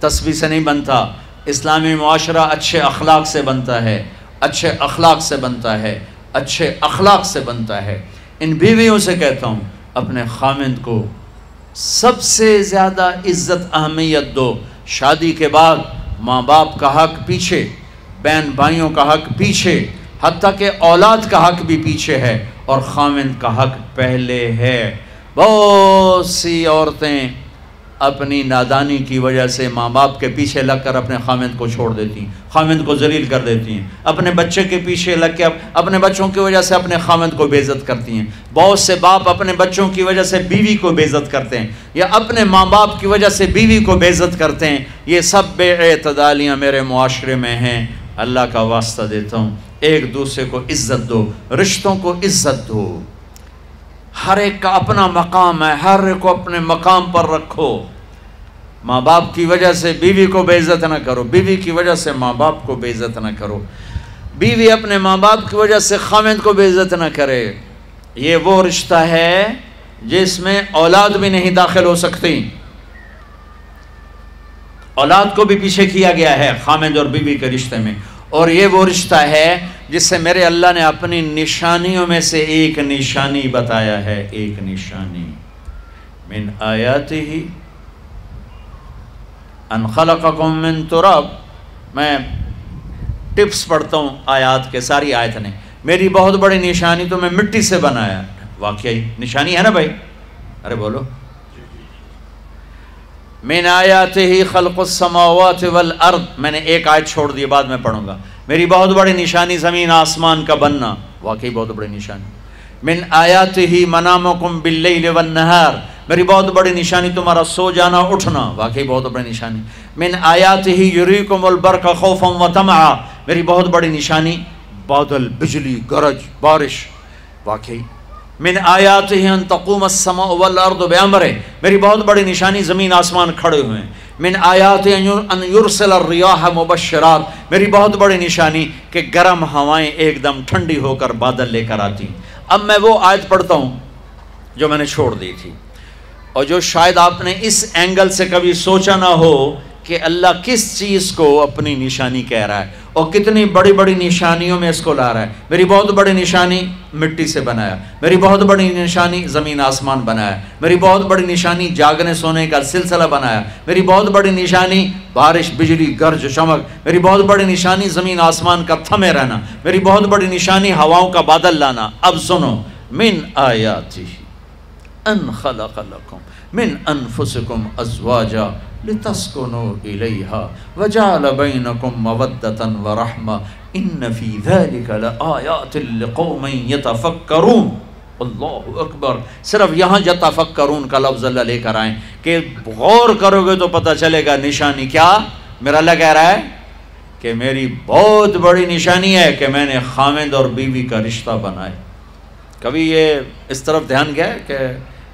تسبیح سے نہیں بنتا۔ اسلامی معاشرہ اچھے اخلاق سے بنتا ہے، اچھے اخلاق سے بنتا ہے، اچھے اخلاق سے بنتا ہے۔ ان بیویوں سے کہتا ہوں، اپنے خامند کو سب سے زیادہ عزت، اہمیت دو۔ شادی کے بعد ماں باپ کا حق پیچھے۔ بہن بھائیوں کا حق پیچھے، حتیٰ کہ اولاد کا حق بھی پیچھے ہے اور خامند کا حق پہلے ہے۔ بہت سی عورتیں اپنی نادانی کی وجہ سے ماں باپ کے پیچھے لگ کر اپنے خامند کو چھوڑ دیتی ہیں خامند کو ذلیل کر دیتی ہیں۔ اپنے بچے کے پیچھے لگ کے اپنے بچوں کی وجہ سے اپنے خامند کو بےزت کرتی ہیں۔ بہت سے باپ اپنے بچوں کی وجہ سے بیوی کو بےزت کرتے ہیں، یا اپنے ماں باپ کی وجہ سے بیوی کو بےزت کرتے ہیں۔ یہ سب بے اعتدالیاں میرے معاشرے میں ہیں۔ اللہ کا واسطہ دیتا ہوں۔ ایک دوسرے کو عزت دو، رشتوں کو عزت دو۔ ہر ایک کا اپنا مقام ہے، ہر ایک کو اپنے مقام پر رکھو۔ ماں باپ کی وجہ سے بیوی کو بے عزت نہ کرو، بیوی کی وجہ سے ماں باپ کو بے عزت نہ کرو۔ بیوی اپنے ماں باپ کی وجہ سے خامد کو بے عزت نہ کرے۔ یہ وہ رشتہ ہے جس میں اولاد بھی نہیں داخل ہو سکتی۔ اولاد کو بھی پیچھے کیا گیا ہے، خامد اور بیوی بی کے رشتے میں۔ اور یہ وہ رشتہ ہے جس سے میرے اللہ نے اپنی نشانیوں میں سے ایک نشانی بتایا ہے۔ ایک نشانی۔ من آیات ہی ان خلقکم من تراب۔ میں ٹپس پڑھتا ہوں آیات کے، ساری آیت نے۔ میری بہت بڑی نشانی تو میں مٹی سے بنایا۔ واقعی نشانی ہے نا بھائی؟ ارے بولو۔ من آیات ہی خلق السماوات والارض. میں نے ایک آیت چھوڑ دی، بعد میں پڑھوں گا. میری بہت بڑی نشانی زمین، آسمان کا بننا. واقعی بہت بڑی نشانی. من آیات ہی منامکم باللیل والنہار. میری بہت بڑی نشانی، تمہارا سو جانا اٹھنا. واقعی بہت بڑی نشانی. من آیات ہی یریکم البرق خوفا و تمعا میری بہت بڑی نشانی، بادل، بجلی، گرج، بارش. واقعی من آیات ہی ان تقوم السماء والارض بیامرے میری بہت بڑی نشانی زمین آسمان کھڑے ہوئے ہیں. من آیات ان یرسل الریاح مبشرات. میری بہت بڑی نشانی کہ گرم ہوائیں ایک دم ٹھنڈی ہو کر بادل لے کر آتی اب میں وہ آیت پڑھتا ہوں جو میں نے چھوڑ دی تھی. اور جو شاید آپ نے اس اینگل سے کبھی سوچا نہ ہو کہ اللہ کس چیز کو اپنی نشانی کہہ رہا ہے اور کتنی بڑی بڑی نشانیوں میں اس کو لا رہا ہے میری بہت بڑی نشانی مٹی سے بنایا میری بہت بڑی نشانی زمین آسمان بنایا میری بہت بڑی نشانی جاگنے سونے کا سلسلہ بنایا میری بہت بڑی نشانی بارش، بجلی، گرج، چمک میری بہت بڑی نشانی زمین آسمان کا تھمے رہنا میری بہت بڑی نشانی ہواؤں کا بادل لانا اب سنو، من آیاتی ان خلق لکم، من انفسکم ازواجا لتسکنوا الیہا وجعل بینکم مودتا ورحمہ ان فی ذالک لآیات لقوم یتفکرون۔ اللہ اکبر۔ صرف یہاں یتفکرون کا لفظ اللہ لے کر آئیں کہ غور کرو گے تو پتہ چلے گا نشانی کیا۔ میرا اللہ کہہ رہا ہے کہ میری بہت بڑی نشانی ہے کہ میں نے خامد اور بیوی کا رشتہ بنائے کبھی یہ اس طرف دھیان گیا کہ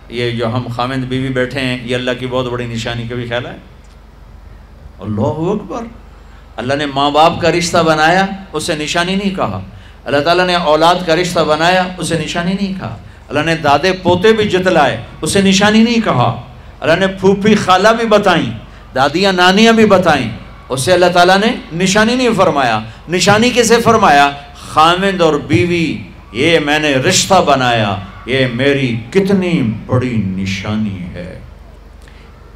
یہ جو ہم خامد بیوی بیٹھے ہیں، یہ اللہ کی بہت بڑی نشانی کبھی خیال ہے۔ اللہ اکبر۔ اللہ نے ماں باپ کا رشتہ بنایا، اسے نشانی نہیں کہا۔ اللہ تعالیٰ نے اولاد کا رشتہ بنایا، اسے نشانی نہیں کہا۔ اللہ نے دادے پوتے بھی جتلائے اسے نشانی نہیں کہا۔ اللہ نے پھوپھی خالہ بھی بتائیں، دادیاں نانیاں بھی بتائیں۔ اسے اللہ تعالیٰ نے نشانی نہیں فرمایا۔ نشانی کسے فرمایا؟ خامد اور بیوی، یہ میں نے رشتہ بنایا۔ یہ میری کتنی بڑی نشانی ہے۔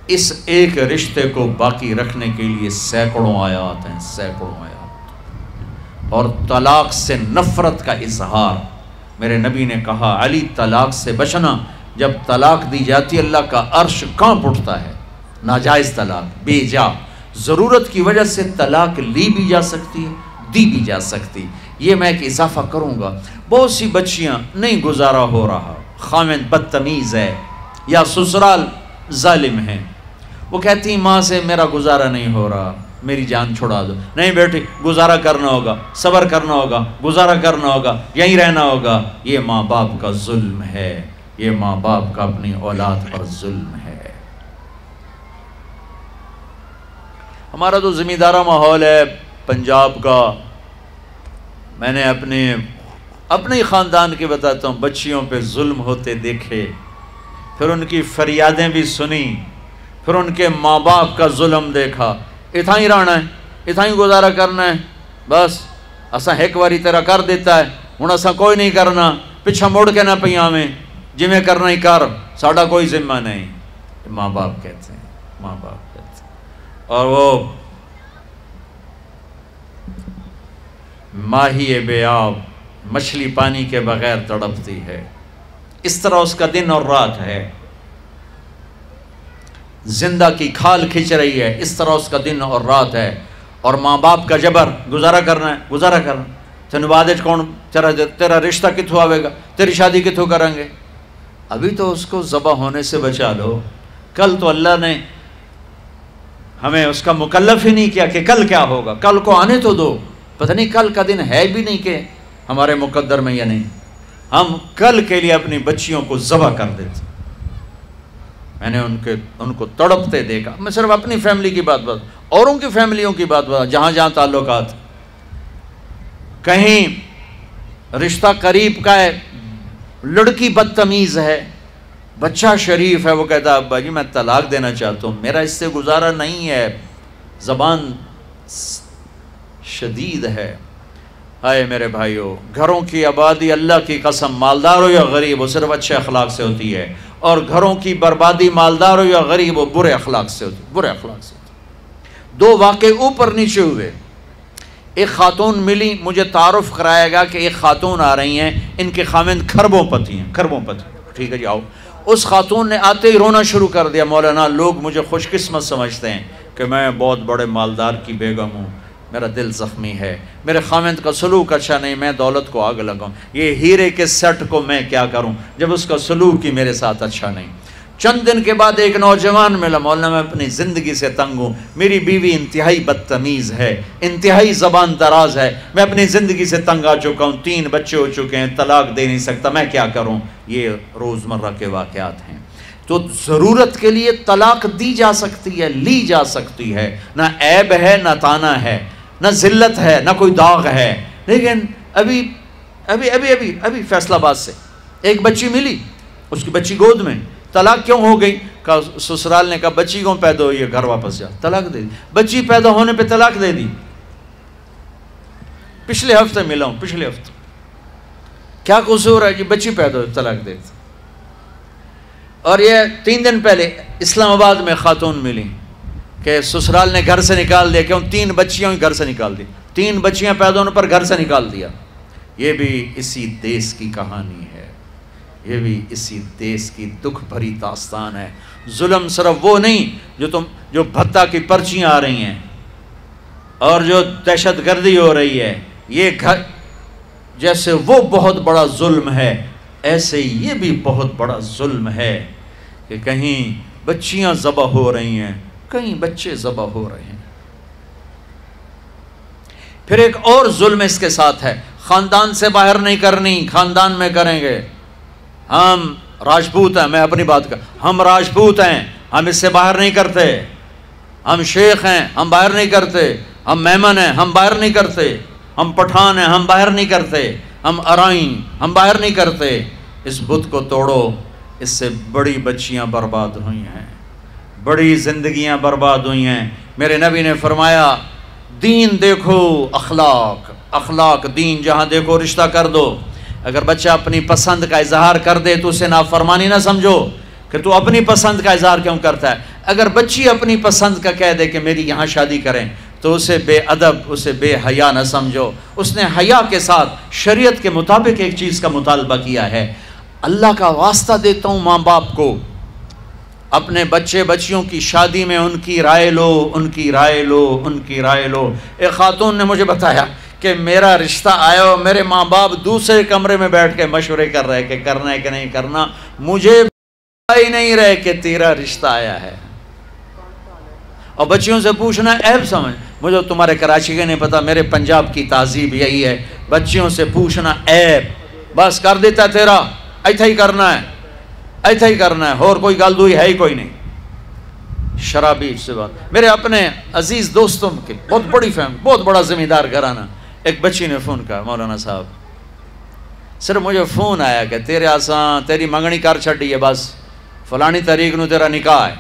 اس ایک رشتے کو باقی رکھنے کے لیے سینکڑوں آیات ہیں، سینکڑوں آیات۔ اور طلاق سے نفرت کا اظہار۔ میرے نبی نے کہا، علی طلاق سے بچنا، جب طلاق دی جاتی، اللہ کا عرش کہاں اٹھتا ہے۔ ناجائز طلاق، بے جا۔ ضرورت کی وجہ سے طلاق لی بھی جا سکتی ہے، دی بھی جا سکتی۔ یہ میں ایک اضافہ کروں گا۔ بہت سی بچیاں نہیں گزارا ہو رہا۔ خامد بدتمیز ہے یا سسرال ظالم ہے۔ وہ کہتی ہیں، ماں سے میرا گزارا نہیں ہو رہا۔ میری جان چھڑا دو۔ نہیں بیٹی، گزارا کرنا ہوگا۔ صبر کرنا ہوگا۔ گزارا کرنا ہوگا۔ یہیں رہنا ہوگا۔ یہ ماں باپ کا ظلم ہے۔ یہ ماں باپ کا اپنی اولاد پر ظلم ہے۔ ہمارا تو زمیندارہ ماحول ہے، پنجاب کا میں نے اپنے اپنے ہی خاندان کے بتاتا ہوں، بچیوں پہ ظلم ہوتے دیکھے، پھر ان کی فریادیں بھی سنی، پھر ان کے ماں باپ کا ظلم دیکھا۔ اتنا ہی رہنا ہے اتنا ہی گزارا کرنا ہے۔ بس اسا ایک باری تیرا کر دیتا ہے۔ ہوں اسا کوئی نہیں کرنا پچھا مڑ کے نہ پہ میں جی میں کرنا ہی کر، ساڈا کوئی ذمہ نہیں۔ ماں باپ کہتے ہیں، ماں باپ کہتے ہیں۔ اور وہ ماہی بے آب مچھلی پانی کے بغیر تڑپتی ہے۔ اس طرح اس کا دن اور رات ہے۔ زندہ کی کھال کھچ رہی ہے۔ اس طرح اس کا دن اور رات ہے۔ اور ماں باپ کا جبر، گزارا کرنا ہے، گزارا کرنا تین بعد کون تیرا تیرا رشتہ کتوں آئے گا؟ تیری شادی کتوں کریں گے؟ ابھی تو اس کو ذبح ہونے سے بچا لو۔ کل تو اللہ نے ہمیں اس کا مکلف ہی نہیں کیا کہ کل کیا ہوگا؟ کل کو آنے تو دو۔ پتہ نہیں کل کا دن ہے بھی نہیں کہ ہمارے مقدر میں یا نہیں۔ ہم کل کے لیے اپنی بچیوں کو ذبح کر دیتے۔ میں نے ان کے ان کو تڑپتے دیکھا۔ میں صرف اپنی فیملی کی بات بات اوروں کی فیملیوں کی بات بات جہاں جہاں تعلقات۔ کہیں رشتہ قریب کا ہے، لڑکی بدتمیز ہے، بچہ شریف ہے، وہ کہتا ابا جی میں طلاق دینا چاہتا ہوں۔ میرا اس سے گزارا نہیں ہے۔ زبان شدید ہے۔ آئے میرے بھائیوں گھروں کی آبادی اللہ کی قسم مالدار ہو یا غریب ہو صرف اچھے اخلاق سے ہوتی ہے، اور گھروں کی بربادی مالدار ہو یا غریب ہو برے اخلاق سے ہوتی برے اخلاق سے ہوتی دو واقع اوپر نیچے ہوئے۔ ایک خاتون ملی، مجھے تعارف کرایا گا کہ ایک خاتون آ رہی ہیں، ان کے خامند کھربوں پتی ہیں، کھربوں پتی ٹھیک ہے جی آؤ اس خاتون نے آتے ہی رونا شروع کر دیا، مولانا، لوگ مجھے خوش قسمت سمجھتے ہیں کہ میں بہت بڑے مالدار کی بیگم ہوں۔ میرا دل زخمی ہے، میرے خامند کا سلوک اچھا نہیں، میں دولت کو آگ لگاؤں۔ یہ ہیرے کے سیٹ کو میں کیا کروں جب اس کا سلوک ہی میرے ساتھ اچھا نہیں۔ چند دن کے بعد ایک نوجوان ملا، مولانا، میں اپنی زندگی سے تنگ ہوں۔ میری بیوی انتہائی بدتمیز ہے، انتہائی زبان دراز ہے۔ میں اپنی زندگی سے تنگ آ چکا ہوں۔ تین بچے ہو چکے ہیں، طلاق دے نہیں سکتا۔ میں کیا کروں؟ یہ روزمرہ کے واقعات ہیں۔ تو ضرورت کے لیے طلاق دی جا سکتی ہے، لی جا سکتی ہے۔ نہ عیب ہے، نہ تانا ہے۔ نہ ذلت ہے، نہ کوئی داغ ہے۔ لیکن ابھی ابھی ابھی ابھی ابھی فیصلہ باد سے۔ ایک بچی ملی، اس کی بچی گود میں۔ طلاق کیوں ہو گئی؟ کہا، سسرال نے کہا، بچی کیوں پیدا ہوئی ہے؟ گھر واپس جا۔ طلاق دے دی۔ بچی پیدا ہونے پہ طلاق دے دی۔ پچھلے ہفتے ملا ہوں، پچھلے ہفتے۔ کیا قصور ہے جی بچی پیدا ہوئی، طلاق دے دی۔ اور یہ تین دن پہلے اسلام آباد میں خاتون ملی۔ کہ سسرال نے گھر سے نکال دیا کیوں تین بچیاں گھر سے نکال دی۔ تین بچیاں پیدا ہونے پر گھر سے نکال دیا۔ یہ بھی اسی دیس کی کہانی ہے۔ یہ بھی اسی دیس کی دکھ بھری داستان ہے۔ ظلم صرف وہ نہیں، جو تم، جو بھتا کی پرچیاں آ رہی ہیں اور جو دہشت گردی ہو رہی ہے۔ یہ گھر، جیسے وہ بہت بڑا ظلم ہے، ایسے یہ بھی بہت بڑا ظلم ہے کہ کہیں بچیاں ذبح ہو رہی ہیں۔ کہیں بچے ذبح ہو رہے ہیں۔ پھر ایک اور ظلم اس کے ساتھ ہے۔ خاندان سے باہر نہیں کرنی، خاندان میں کریں گے۔ ہم راجپوت ہیں، میں اپنی بات کر، ہم راجپوت ہیں، ہم اس سے باہر نہیں کرتے۔ ہم شیخ ہیں، ہم باہر نہیں کرتے۔ ہم مہمن ہیں، ہم باہر نہیں کرتے۔ ہم پٹھان ہیں، ہم باہر نہیں کرتے۔ ہم ارائیں، ہم باہر نہیں کرتے۔ اس بت کو توڑو، اس سے بڑی بچیاں برباد ہوئی ہیں۔ بڑی زندگیاں برباد ہوئی ہیں۔ میرے نبی نے فرمایا، دین دیکھو اخلاق۔ اخلاق دین، جہاں دیکھو رشتہ کر دو۔ اگر بچہ اپنی پسند کا اظہار کر دے تو اسے نافرمانی نہ سمجھو کہ تو اپنی پسند کا اظہار کیوں کرتا ہے۔ اگر بچی اپنی پسند کا کہہ دے کہ میری یہاں شادی کریں تو اسے بے ادب، اسے بے حیا نہ سمجھو۔ اس نے حیا کے ساتھ شریعت کے مطابق ایک چیز کا مطالبہ کیا ہے۔ اللہ کا واسطہ دیتا ہوں ماں باپ کو۔ اپنے بچے بچیوں کی شادی میں ان کی رائے لو، ان کی رائے لو، ان کی رائے لو۔ ایک خاتون نے مجھے بتایا کہ میرا رشتہ آیا ہو میرے ماں باپ دوسرے کمرے میں بیٹھ کے مشورے کر رہے کہ کرنا ہے کہ نہیں کرنا۔ مجھے ہی نہیں رہے کہ تیرا رشتہ آیا ہے۔ اور بچیوں سے پوچھنا عیب سمجھ مجھے تمہارے کراچی کے نہیں پتا، میرے پنجاب کی تہذیب یہی ہے۔ بچیوں سے پوچھنا عیب بس کر دیتا تیرا، ایتھا ہی کرنا ہے۔ ایتھا ہی کرنا ہے، اور کوئی گل دوئی ہے ہی کوئی نہیں۔ شرابی سے بات۔ میرے اپنے عزیز دوستوں کے بہت بڑی فہم بہت بڑا ذمہ دار گھرانہ، ایک بچی نے فون کہا مولانا صاحب۔ صرف مجھے فون آیا کہ تیرے آسان، تیری منگنی کر چھڑی ہے بس، فلانی تاریخ نو تیرا نکاح ہے۔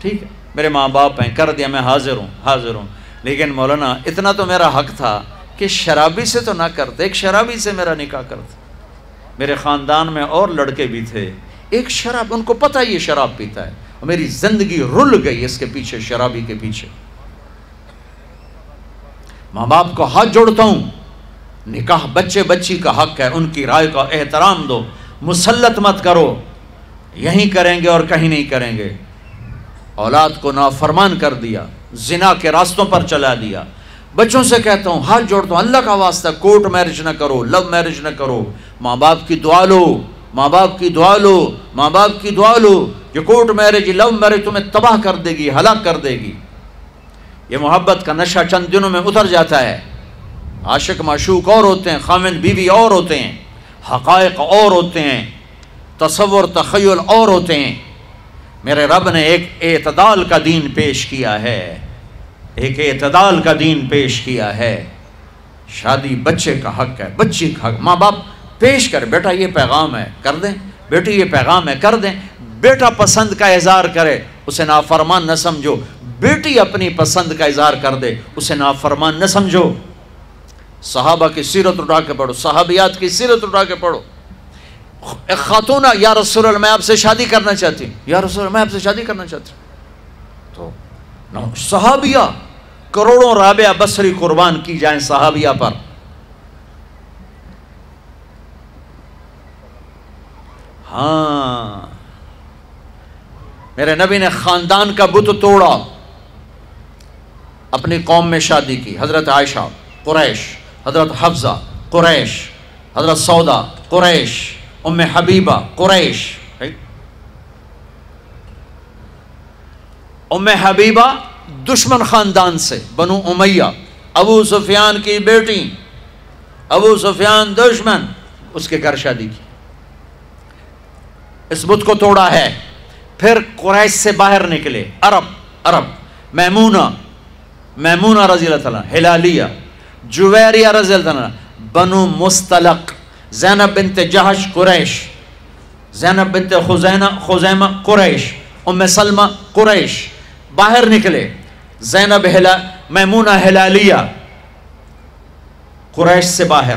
ٹھیک ہے۔ میرے ماں باپ ہیں، کر دیا میں حاضر ہوں حاضر ہوں۔ لیکن مولانا، اتنا تو میرا حق تھا کہ شرابی سے تو نہ کرتے ایک شرابی سے میرا نکاح کرتے میرے خاندان میں اور لڑکے بھی تھے۔ ایک شراب، ان کو پتہ یہ شراب پیتا ہے۔ اور میری زندگی رل گئی اس کے پیچھے، شرابی کے پیچھے۔ ماں باپ کو ہاتھ جوڑتا ہوں۔ نکاح بچے بچی کا حق ہے، ان کی رائے کا احترام دو۔ مسلط مت کرو۔ یہیں کریں گے اور کہیں نہیں کریں گے۔ اولاد کو نافرمان کر دیا، زنا کے راستوں پر چلا دیا۔ بچوں سے کہتا ہوں، ہاتھ جوڑتا ہوں، اللہ کا واسطہ، کورٹ میرج نہ کرو، لو میرج نہ کرو۔ ماں باپ کی دعا لو۔ ماں باپ کی دعا لو، ماں باپ کی دعا لو جو کورٹ میرج لو میرج تمہیں تباہ کر دے گی، ہلاک کر دے گی۔ یہ محبت کا نشہ چند دنوں میں اتر جاتا ہے۔ عاشق معشوق اور ہوتے ہیں خامن بیوی اور ہوتے ہیں، حقائق اور ہوتے ہیں، تصور، تخیل اور ہوتے ہیں۔ میرے رب نے ایک اعتدال کا دین پیش کیا ہے۔ ایک اعتدال کا دین پیش کیا ہے۔ شادی بچے کا حق ہے، بچی کا حق۔ ماں باپ پیش کر، بیٹا یہ پیغام ہے، کر دیں۔ بیٹی یہ پیغام ہے، کر دیں۔ بیٹا پسند کا اظہار کرے، اسے نافرمان نہ سمجھو۔ بیٹی اپنی پسند کا اظہار کر دے، اسے نافرمان نہ سمجھو۔ صحابہ کی سیرت اٹھا کے پڑھو، صحابیات کی سیرت اٹھا کے پڑھو۔ ایک خاتون یا رسول اللہ، میں آپ سے شادی کرنا چاہتی ہوں۔ یا رسول اللہ، میں آپ سے شادی کرنا چاہتی ہوں۔ تو صحابیہ، کروڑوں رابعہ بصری قربان کی جائیں صحابیہ پر۔ ہاں۔ میرے نبی نے خاندان کا بت توڑا۔ اپنی قوم میں شادی کی۔ حضرت عائشہ، قریش۔ حضرت حفظہ، قریش۔ حضرت سودا قریش۔ ام حبیبہ، قریش۔ ام حبیبہ دشمن خاندان سے۔ بنو امیہ، ابو سفیان کی بیٹی۔ ابو سفیان دشمن۔ اس کے گھر شادی کی۔ اس بت کو توڑا ہے۔ پھر قریش سے باہر نکلے۔ عرب عرب، میمونہ میمونہ رضی اللہ تعالیٰ، ہلالیہ، جویریہ رضی اللہ تعالیٰ، بنو مستلق، زینب بنت جہش قریش، زینب بنت خزینہ، خزیمہ قریش، ام سلمہ قریش۔ باہر نکلے۔ زینب ہلا، میمونہ ہلالیہ۔ قریش سے باہر۔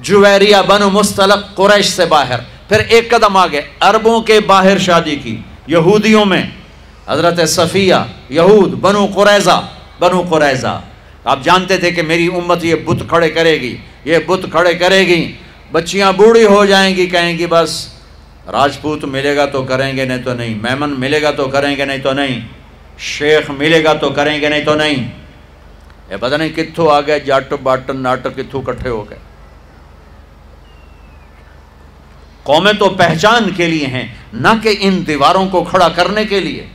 جویریہ بنو مستلق قریش سے باہر۔ پھر ایک قدم آگے، عربوں کے باہر شادی کی، یہودیوں میں۔ حضرت صفیہ، یہود، بنو قریضہ بنو قریضہ آپ جانتے تھے کہ میری امت یہ بت کھڑے کرے گی، یہ بت کھڑے کرے گی۔ بچیاں بوڑھی ہو جائیں گی، کہیں گی بس، راجپوت ملے گا تو کریں گے، نہیں تو نہیں۔ میمن ملے گا تو کریں گے، نہیں تو نہیں۔ شیخ ملے گا تو کریں گے، نہیں تو نہیں۔ یہ پتہ نہیں کتھوں آ گئے جاٹ باٹ ناٹ کتھوں کٹھے ہو گئے۔ قومیں تو پہچان کے لیے ہیں، نہ کہ ان دیواروں کو کھڑا کرنے کے لیے۔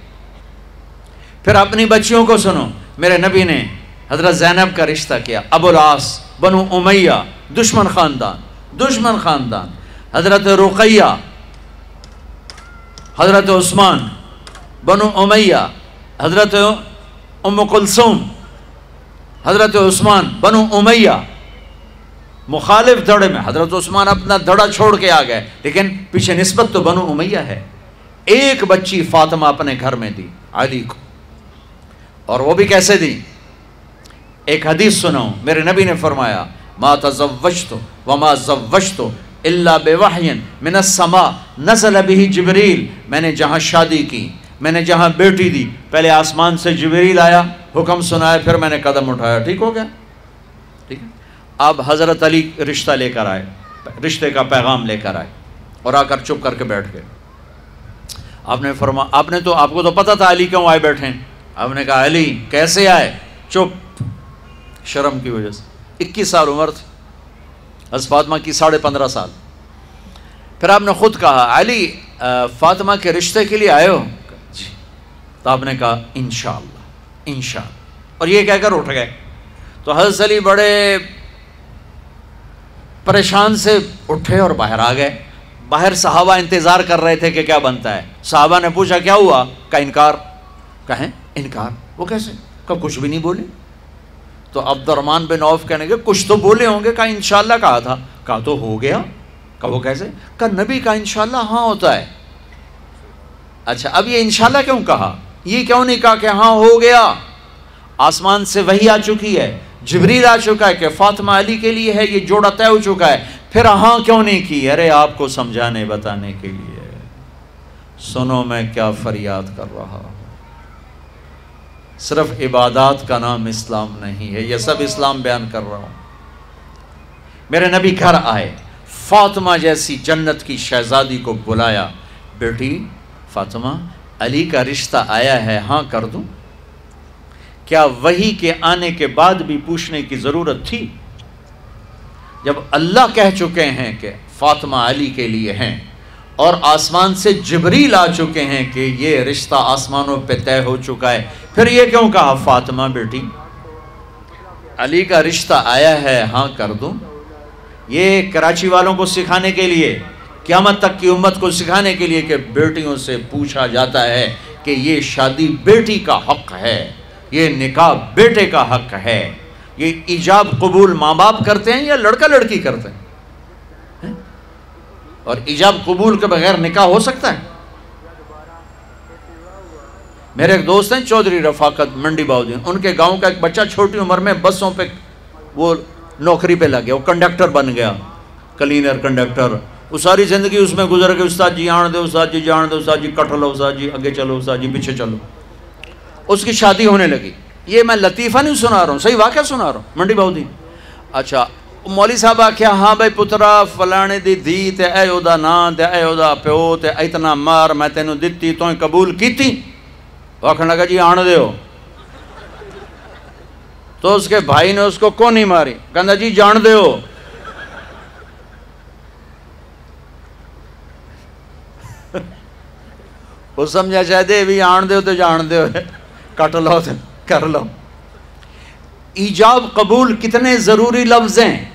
پھر اپنی بچیوں کو سنو، میرے نبی نے حضرت زینب کا رشتہ کیا، ابو العاص، بنو امیہ، دشمن خاندان دشمن خاندان۔ حضرت رقیہ، حضرت عثمان، بنو امیہ، حضرت ام کلثوم، حضرت عثمان، بنو امیہ۔ مخالف دھڑے میں، حضرت عثمان اپنا دھڑا چھوڑ کے آ گئے، لیکن پیچھے نسبت تو بنو امیہ ہے۔ ایک بچی فاطمہ اپنے گھر میں دی، علی کو۔ اور وہ بھی کیسے دی؟ ایک حدیث سنو میرے نبی نے فرمایا، ما تزوجت وما زوجت الا بوحی من السماء، نزل به جبریل۔ میں نے جہاں شادی کی، میں نے جہاں بیٹی دی، پہلے آسمان سے جبریل آیا، حکم سنایا پھر میں نے قدم اٹھایا، ٹھیک ہو گیا؟ ٹھیک ہے؟ اب حضرت علی رشتہ لے کر آئے، رشتے کا پیغام لے کر آئے اور آ کر چپ کر کے بیٹھ گئے۔ آپ نے فرما، آپ نے تو، آپ کو تو پتہ تھا علی کیوں آئے بیٹھے آپ نے کہا، علی کیسے آئے؟ چپ۔ شرم کی وجہ سے۔ اکیس سال عمر تھی۔ حضرت فاطمہ کی ساڑھے پندرہ سال۔ پھر آپ نے خود کہا، علی فاطمہ کے رشتے کے لیے آئے ہو؟ جی۔ تو آپ نے کہا، انشاءاللہ انشاءاللہ۔ اور یہ کہہ کر اٹھ گئے۔ تو حضرت علی بڑے پریشان سے اٹھے اور باہر آ گئے۔ باہر صحابہ انتظار کر رہے تھے کہ کیا بنتا ہے۔ صحابہ نے پوچھا، کیا ہوا؟ کا انکار؟ کہیں؟ انکار؟ وہ کیسے؟ کہ کچھ بھی نہیں بولے؟ تو عبد الرحمن بن عوف کہنے گے کچھ تو بولے ہوں گے کہا انشاءاللہ کہا تھا۔ کہا تو ہو گیا۔ کہا وہ کیسے؟ کہا نبی کا انشاءاللہ ہاں ہوتا ہے۔ اچھا اب یہ انشاءاللہ کیوں کہا؟ یہ کیوں نہیں کہا کہ ہاں ہو گیا؟ آسمان سے وہی آ چکی ہے۔ جبریل آ چکا ہے کہ فاطمہ علی کے لیے ہے، یہ جوڑا طے ہو چکا ہے۔ پھر ہاں کیوں نہیں کی؟ ارے، آپ کو سمجھانے، بتانے کے لیے۔ سنو میں کیا فریاد کر رہا ہوں۔ صرف عبادات کا نام اسلام نہیں ہے، یہ سب اسلام بیان کر رہا ہوں۔ میرے نبی گھر آئے، فاطمہ جیسی جنت کی شہزادی کو بلایا۔ بیٹی، فاطمہ، علی کا رشتہ آیا ہے ہاں کر دوں۔ کیا وہی کے آنے کے بعد بھی پوچھنے کی ضرورت تھی؟ جب اللہ کہہ چکے ہیں کہ فاطمہ علی کے لیے ہیں اور آسمان سے جبریل آ چکے ہیں کہ یہ رشتہ آسمانوں پہ طے ہو چکا ہے، پھر یہ کیوں کہا فاطمہ بیٹی؟ علی کا رشتہ آیا ہے ہاں کر دوں۔ یہ کراچی والوں کو سکھانے کے لیے، قیامت تک کی امت کو سکھانے کے لیے کہ بیٹیوں سے پوچھا جاتا ہے کہ یہ شادی بیٹی کا حق ہے۔ یہ نکاح بیٹے کا حق ہے۔ یہ ایجاب قبول ماں باپ کرتے ہیں یا لڑکا لڑکی کرتے ہیں؟ اور ایجاب قبول کے بغیر نکاح ہو سکتا ہے؟ میرے ایک دوست ہیں، چودھری رفاقت منڈی باؤدین ان کے گاؤں کا ایک بچہ چھوٹی عمر میں بسوں پہ وہ نوکری پہ لگ گیا، وہ کنڈکٹر بن گیا۔ Cleaner, conductor. وہ ساری زندگی اس میں گزر گئی، استاد جی آن دے، استاد جی جان دے، استاد جی کٹ لو استاد جی آگے چلو، استاد جی پیچھے چلو۔ اس کی شادی ہونے لگی۔ یہ میں لطیفہ نہیں سنا رہا ہوں، صحیح واقعہ سنا رہا ہوں۔ منڈی باؤدین اچھا مولوی صاحب آخیا ہاں بھائی پترا، فلانے دی دھی تے اے او دا تے اے او دا پیو تے اتنا مار میں تینوں دتی، تو قبول کیتی۔ وہ آخر لگا جی آن دیو۔ تو اس کے بھائی نے اس کو کون نہیں ماری۔ کہندا جی جان دیو۔ وہ سمجھا شاید یہ بھی آن دیو تو جان دیو۔ کٹ لو کر لو ایجاب قبول کتنے ضروری لفظ ہیں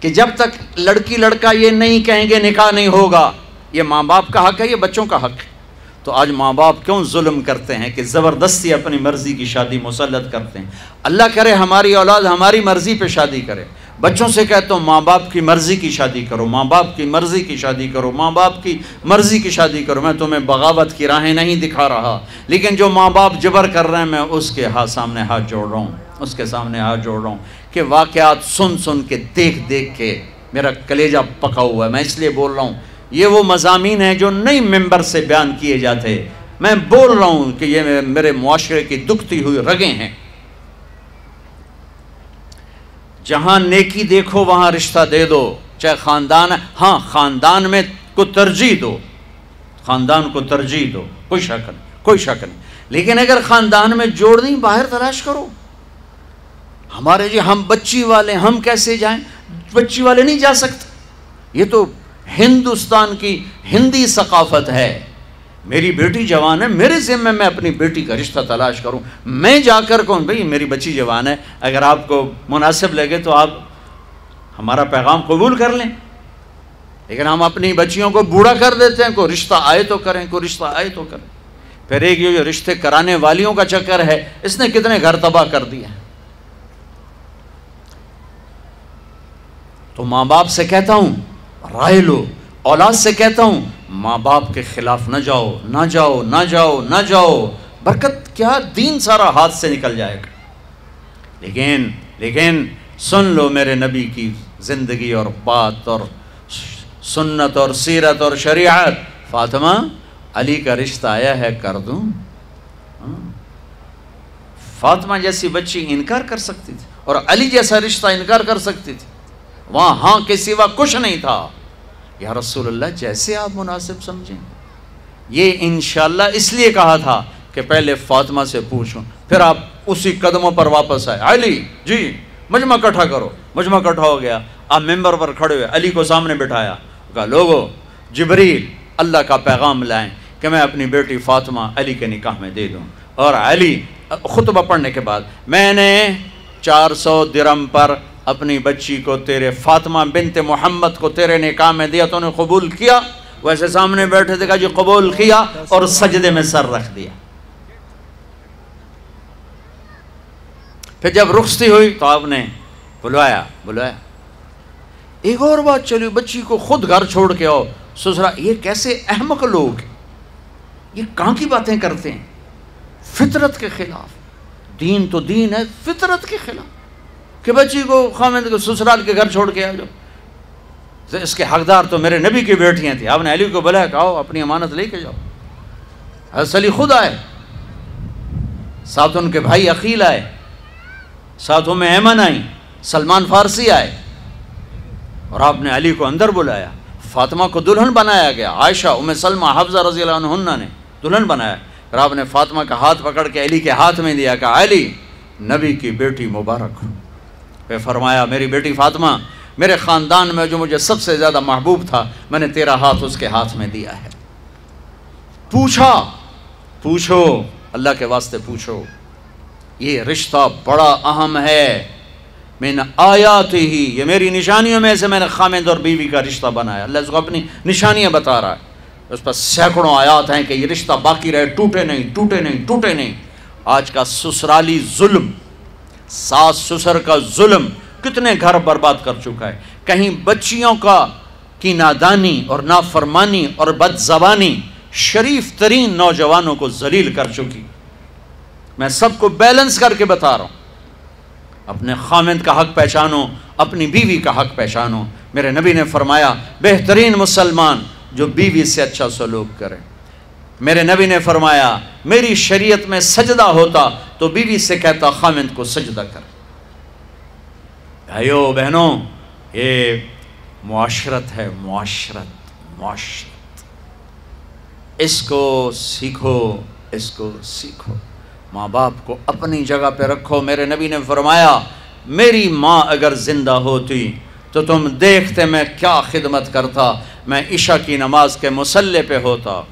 کہ جب تک لڑکی لڑکا یہ نہیں کہیں گے نکاح نہیں ہوگا، یہ ماں باپ کا حق ہے، یہ بچوں کا حق ہے۔ تو آج ماں باپ کیوں ظلم کرتے ہیں کہ زبردستی اپنی مرضی کی شادی مسلط کرتے ہیں؟ اللہ کرے ہماری اولاد ہماری مرضی پہ شادی کرے۔ بچوں سے کہتا ہوں، ماں باپ کی مرضی کی شادی کرو، ماں باپ کی مرضی کی شادی کرو، ماں باپ کی مرضی کی شادی کرو، میں تمہیں بغاوت کی راہیں نہیں دکھا رہا۔ لیکن جو ماں باپ جبر کر رہے ہیں، میں اس کے ہاتھ سامنے ہاتھ جوڑ رہا ہوں، اس کے سامنے ہاتھ جوڑ رہا ہوں کہ واقعات سن سن کے، دیکھ دیکھ کے میرا کلیجہ پکا ہوا ہے۔ میں اس لیے بول رہا ہوں، یہ وہ مضامین ہیں جو نئی ممبر سے بیان کیے جاتے میں بول رہا ہوں کہ یہ میرے معاشرے کی دکھتی ہوئی رگیں ہیں۔ جہاں نیکی دیکھو وہاں رشتہ دے دو۔ چاہے خاندان ہے ہاں خاندان میں کو ترجیح دو۔ خاندان کو ترجیح دو۔ کوئی شک نہیں، کوئی شک نہیں۔ لیکن اگر خاندان میں جوڑ نہیں باہر تلاش کرو۔ ہمارے جی ہم بچی والے، ہم کیسے جائیں؟ بچی والے نہیں جا سکتے۔ یہ تو ہندوستان کی ہندی ثقافت ہے۔ میری بیٹی جوان ہے، میرے ذمے میں اپنی بیٹی کا رشتہ تلاش کروں۔ میں جا کر کہوں، بھائی میری بچی جوان ہے، اگر آپ کو مناسب لگے تو آپ ہمارا پیغام قبول کر لیں۔ لیکن ہم اپنی بچیوں کو بوڑھا کر دیتے ہیں، کوئی رشتہ آئے تو کریں، کوئی رشتہ آئے تو کریں۔ پھر ایک یہ جو رشتے کرانے والیوں کا چکر ہے، اس نے کتنے گھر تباہ کر دیا تو ماں باپ سے کہتا ہوں، رائے لو۔ اولاد سے کہتا ہوں، ماں باپ کے خلاف نہ جاؤ نہ جاؤ نہ جاؤ نہ جاؤ۔ برکت کیا دین سارا ہاتھ سے نکل جائے گا۔ لیکن لیکن سن لو میرے نبی کی زندگی اور بات اور سنت اور سیرت اور شریعت۔ فاطمہ، علی کا رشتہ آیا ہے، کر دوں۔ ہاں۔ فاطمہ جیسی بچی انکار کر سکتی تھی اور علی جیسا رشتہ انکار کر سکتی تھی۔ وہاں ہاں کے سوا کچھ نہیں تھا۔ یا رسول اللہ، جیسے آپ مناسب سمجھیں۔ یہ انشاءاللہ اس لیے کہا تھا کہ پہلے فاطمہ سے پوچھوں، پھر آپ اسی قدموں پر واپس آئے علی جی مجمع کٹھا کرو۔ مجمع کٹھا ہو گیا۔ آپ ممبر پر کھڑے ہوئے، علی کو سامنے بٹھایا۔ کہا، لوگو، جبریل، اللہ کا پیغام لائیں کہ میں اپنی بیٹی فاطمہ علی کے نکاح میں دے دوں۔ اور علی، خطبہ پڑھنے کے بعد، میں نے چار سو درم پر اپنی بچی کو تیرے فاطمہ بنت محمد کو تیرے نکاح میں دیا تو نے قبول کیا؟ ویسے سامنے بیٹھے تھے کہا جی قبول کیا اور سجدے میں سر رکھ دیا۔ پھر جب رخصتی ہوئی تو آپ نے بلوایا بلوایا۔ ایک اور بات چلی، بچی کو خود گھر چھوڑ کے آؤ۔ سسرا، یہ کیسے احمق لوگ یہ کہاں کی باتیں کرتے ہیں؟ فطرت کے خلاف۔ دین تو دین ہے، فطرت کے خلاف۔ کہ بچی کو خامد کو سسرال کے گھر چھوڑ کے آ جاؤ۔ اس کے حقدار تو میرے نبی کی بیٹیاں تھیں۔ آپ نے علی کو بلایا کہ آؤ، اپنی امانت لے کے جاؤ۔ حضرت علی خود آئے۔ ساتھ ان کے بھائی عقیل آئے۔ ساتھوں میں ایمن آئیں۔ سلمان فارسی آئے۔ اور آپ نے علی کو اندر بلایا۔ فاطمہ کو دلہن بنایا گیا۔ عائشہ، ام سلمہ، حفظہ رضی اللہ عنہ نے دلہن بنایا۔ اور آپ نے فاطمہ کا ہاتھ پکڑ کے علی کے ہاتھ میں دیا کہ علی، نبی کی بیٹی مبارک ہو۔ پہ فرمایا، میری بیٹی فاطمہ، میرے خاندان میں جو مجھے سب سے زیادہ محبوب تھا، میں نے تیرا ہاتھ اس کے ہاتھ میں دیا ہے۔ پوچھا، پوچھو، اللہ کے واسطے پوچھو، یہ رشتہ بڑا اہم ہے۔ میں نے آیات ہی، یہ میری نشانیوں میں سے میں نے خامد اور بیوی کا رشتہ بنایا۔ اللہ اس کو اپنی نشانیاں بتا رہا ہے۔ اس پر سینکڑوں آیات ہیں کہ یہ رشتہ باقی رہے، ٹوٹے نہیں ٹوٹے نہیں ٹوٹے نہیں۔ آج کا سسرالی ظلم ساس سسر کا ظلم کتنے گھر برباد کر چکا ہے۔ کہیں بچیوں کا کی نادانی اور نافرمانی اور بد زبانی شریف ترین نوجوانوں کو ذلیل کر چکی۔ میں سب کو بیلنس کر کے بتا رہا ہوں۔ اپنے خامند کا حق پہچانو، اپنی بیوی کا حق پہچانو۔ میرے نبی نے فرمایا، بہترین مسلمان جو بیوی سے اچھا سلوک کرے۔ میرے نبی نے فرمایا، میری شریعت میں سجدہ ہوتا تو بیوی سے کہتا، خامند کو سجدہ کر۔ بھائیو، بہنوں، یہ معاشرت ہے، معاشرت معاشرت۔ اس کو سیکھو، اس کو سیکھو۔ ماں باپ کو اپنی جگہ پہ رکھو۔ میرے نبی نے فرمایا، میری ماں اگر زندہ ہوتی تو تم دیکھتے میں کیا خدمت کرتا۔ میں عشاء کی نماز کے مسلح پہ ہوتا۔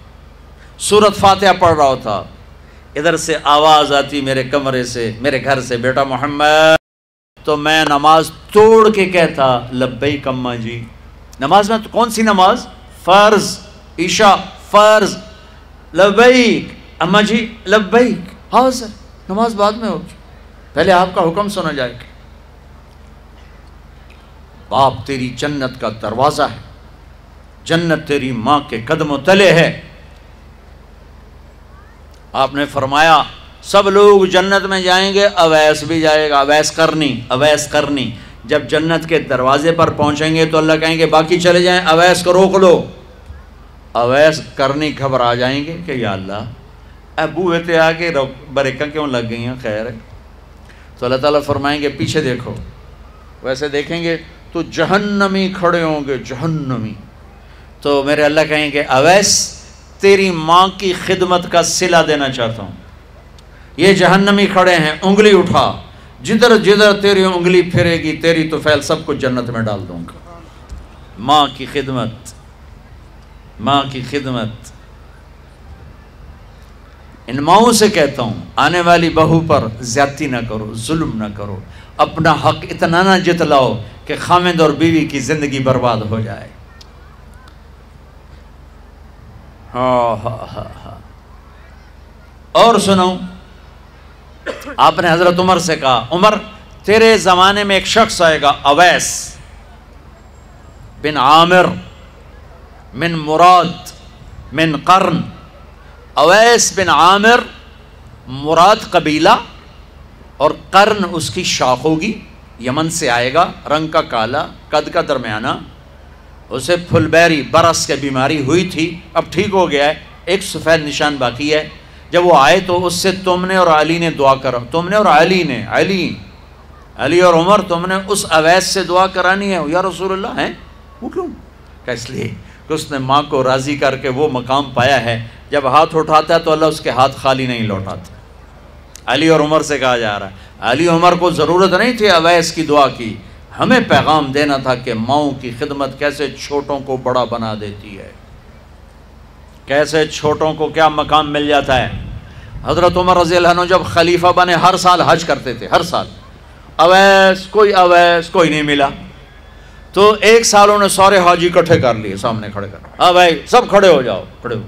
سورت فاتحہ پڑھ رہا ہوتا۔ ادھر سے آواز آتی میرے کمرے سے، میرے گھر سے، بیٹا محمد۔ تو میں نماز توڑ کے کہتا لبئی کما جی۔ نماز میں تو کون سی نماز؟ فرض۔ عشاء، فرض۔ لبیک۔ اما جی لبیک۔ ہاں سر، نماز بعد میں ہوگی۔ پہلے آپ کا حکم سنا جائے گا۔ باپ تیری جنت کا دروازہ ہے۔ جنت تیری ماں کے قدم و تلے ہے۔ آپ نے فرمایا، سب لوگ جنت میں جائیں گے، اویس بھی جائے گا، اویس کرنی اویس کرنی۔ جب جنت کے دروازے پر پہنچیں گے تو اللہ کہیں گے، باقی چلے جائیں، اویس کو روک لو۔ اویس کرنی گھبرا جائیں گے کہ یا اللہ ابو تے آ کے بریکاں کیوں لگ گئی ہیں؟ خیر۔ ہے تو اللہ تعالیٰ فرمائیں گے، پیچھے دیکھو۔ ویسے دیکھیں گے تو جہنمی کھڑے ہوں گے، جہنمی۔ تو میرے اللہ کہیں گے، اویس تیری ماں کی خدمت کا صلہ دینا چاہتا ہوں۔ یہ جہنمی کھڑے ہیں، انگلی اٹھا۔ جدھر جدھر تیری انگلی پھرے گی، تیری تو فیل سب کو جنت میں ڈال دوں گا۔ ماں کی خدمت، ماں کی خدمت۔ ان ماؤں سے کہتا ہوں، آنے والی بہو پر زیادتی نہ کرو، ظلم نہ کرو۔ اپنا حق اتنا نہ جتلاؤ کہ خامد اور بیوی کی زندگی برباد ہو جائے۔ ہاں،, ہاں ہاں ہاں اور سنو، آپ نے حضرت عمر سے کہا، عمر، تیرے زمانے میں ایک شخص آئے گا، اویس بن عامر، من مراد، من قرن۔ اویس بن عامر مراد قبیلہ اور قرن اس کی شاخ ہوگی، یمن سے آئے گا، رنگ کا کالا، قد کا درمیانہ۔ اسے پھل بیری برس کے بیماری ہوئی تھی، اب ٹھیک ہو گیا ہے، ایک سفید نشان باقی ہے۔ جب وہ آئے تو اس سے تم نے اور علی نے دعا کرا، تم نے اور علی نے، علی علی اور عمر، تم نے اس اویس سے دعا کرانی ہے۔ یا رسول اللہ، ہیں؟ وہ کیوں کہ اس لیے کہ اس نے ماں کو راضی کر کے وہ مقام پایا ہے۔ جب ہاتھ اٹھاتا ہے تو اللہ اس کے ہاتھ خالی نہیں لوٹاتا۔ علی اور عمر سے کہا جا رہا ہے۔ علی عمر کو ضرورت نہیں تھی اویس کی دعا کی۔ ہمیں پیغام دینا تھا کہ ماؤں کی خدمت کیسے چھوٹوں کو بڑا بنا دیتی ہے۔ کیسے چھوٹوں کو کیا مقام مل جاتا ہے۔ حضرت عمر رضی اللہ عنہ جب خلیفہ بنے ہر سال حج کرتے تھے، ہر سال۔ اویس، کوئی اویس، کوئی نہیں ملا۔ تو ایک سال انہوں نے سارے حاجی کٹھے کر لیے، سامنے کھڑے کر۔ ہاں بھائی، سب کھڑے ہو جاؤ، کھڑے ہو۔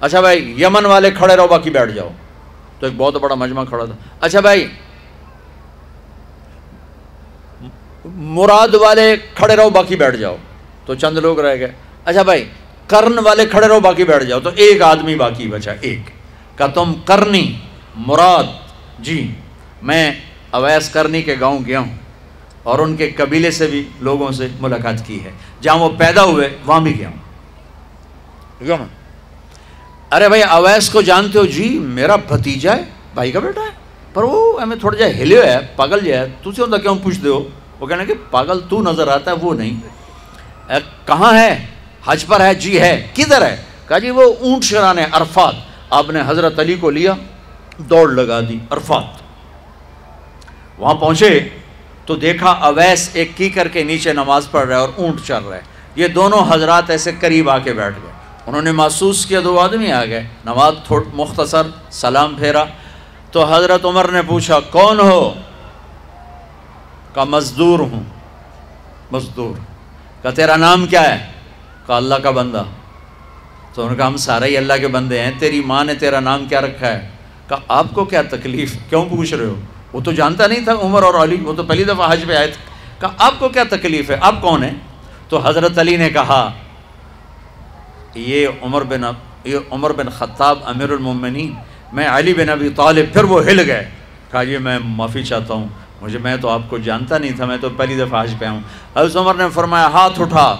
اچھا بھائی، یمن والے کھڑے رہو، باقی بیٹھ جاؤ۔ تو ایک بہت بڑا مجمع کھڑا تھا۔ اچھا بھائی مراد والے کھڑے رہو، باقی بیٹھ جاؤ۔ تو چند لوگ رہ گئے۔ اچھا بھائی، کرن والے کھڑے رہو، باقی بیٹھ جاؤ۔ تو ایک آدمی باقی بچا، ایک۔ کہ تم کرنی مراد۔ جی میں اویس کرنی کے گاؤں گیا ہوں۔ اور ان کے قبیلے سے بھی لوگوں سے ملاقات کی ہے۔ جہاں وہ پیدا ہوئے، وہاں بھی گیا ہوں۔ ارے بھائی، اویس کو جانتے ہو؟ جی میرا بھتیجا ہے، بھائی کا بیٹا ہے۔ پر وہ ہمیں تھوڑا جا ہلے ہے، پاگل جو ہے۔ تو ہوتا کیوں پوچھتے ہو؟ وہ کہنا کہ پاگل تو نظر آتا ہے، وہ نہیں۔ کہاں ہے؟ حج پر ہے جی ہے۔ کدھر ہے؟ کہا جی وہ اونٹ شرانے عرفات۔ آپ نے حضرت علی کو لیا، دوڑ لگا دی، عرفات۔ وہاں پہنچے تو دیکھا اویس ایک کی کر کے نیچے نماز پڑھ رہا ہے اور اونٹ چل رہا ہے۔ یہ دونوں حضرات ایسے قریب آ کے بیٹھ گئے۔ انہوں نے محسوس کیا، دو آدمی آ گئے۔ نماز تھوڑ مختصر، سلام پھیرا۔ تو حضرت عمر نے پوچھا، کون ہو؟ کا مزدور ہوں۔ مزدور۔ کا تیرا نام کیا ہے؟ کا اللہ کا بندہ۔ تو انہوں نے کہا، ہم سارے ہی اللہ کے بندے ہیں، تیری ماں نے تیرا نام کیا رکھا ہے؟ کہا، آپ کو کیا تکلیف؟ کیوں پوچھ رہے ہو؟ وہ تو جانتا نہیں تھا، عمر اور علی، وہ تو پہلی دفعہ حج پہ آئے تھے۔ کہا، آپ کو کیا تکلیف ہے؟ آپ کون ہیں؟ تو حضرت علی نے کہا، یہ عمر بن، یہ عمر بن خطاب امیر المومنین، میں علی بن ابی طالب، پھر وہ ہل گئے۔ کہا، یہ میں معافی چاہتا ہوں۔ مجھے میں تو آپ کو جانتا نہیں تھا، میں تو پہلی دفعہ حج پہ ہوں۔ حضرت عمر نے فرمایا، ہاتھ اٹھا۔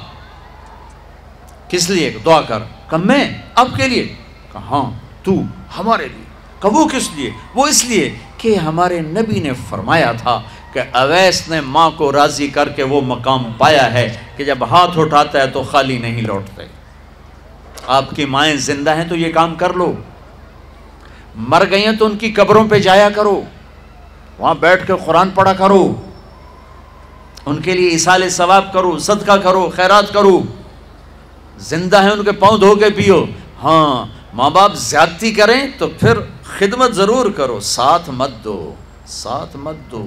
کس لیے؟ دعا کر۔ کہا میں اب کے لیے۔ کہا ہاں تو ہمارے لیے۔ کہا وہ کس لیے؟ وہ اس لیے کہ ہمارے نبی نے فرمایا تھا کہ اویس نے ماں کو راضی کر کے وہ مقام پایا ہے کہ جب ہاتھ اٹھاتا ہے تو خالی نہیں لوٹتے۔ آپ کی مائیں زندہ ہیں تو یہ کام کر لو۔ مر گئی ہیں تو ان کی قبروں پہ جایا کرو۔ وہاں بیٹھ کے قرآن پڑھا کرو۔ ان کے لیے اصال ثواب کرو، صدقہ کرو، خیرات کرو۔ زندہ ہیں، ان کے پاؤں دھو کے پیو۔ ہاں ماں باپ زیادتی کریں تو پھر خدمت ضرور کرو۔ ساتھ مت دو، ساتھ مت دو۔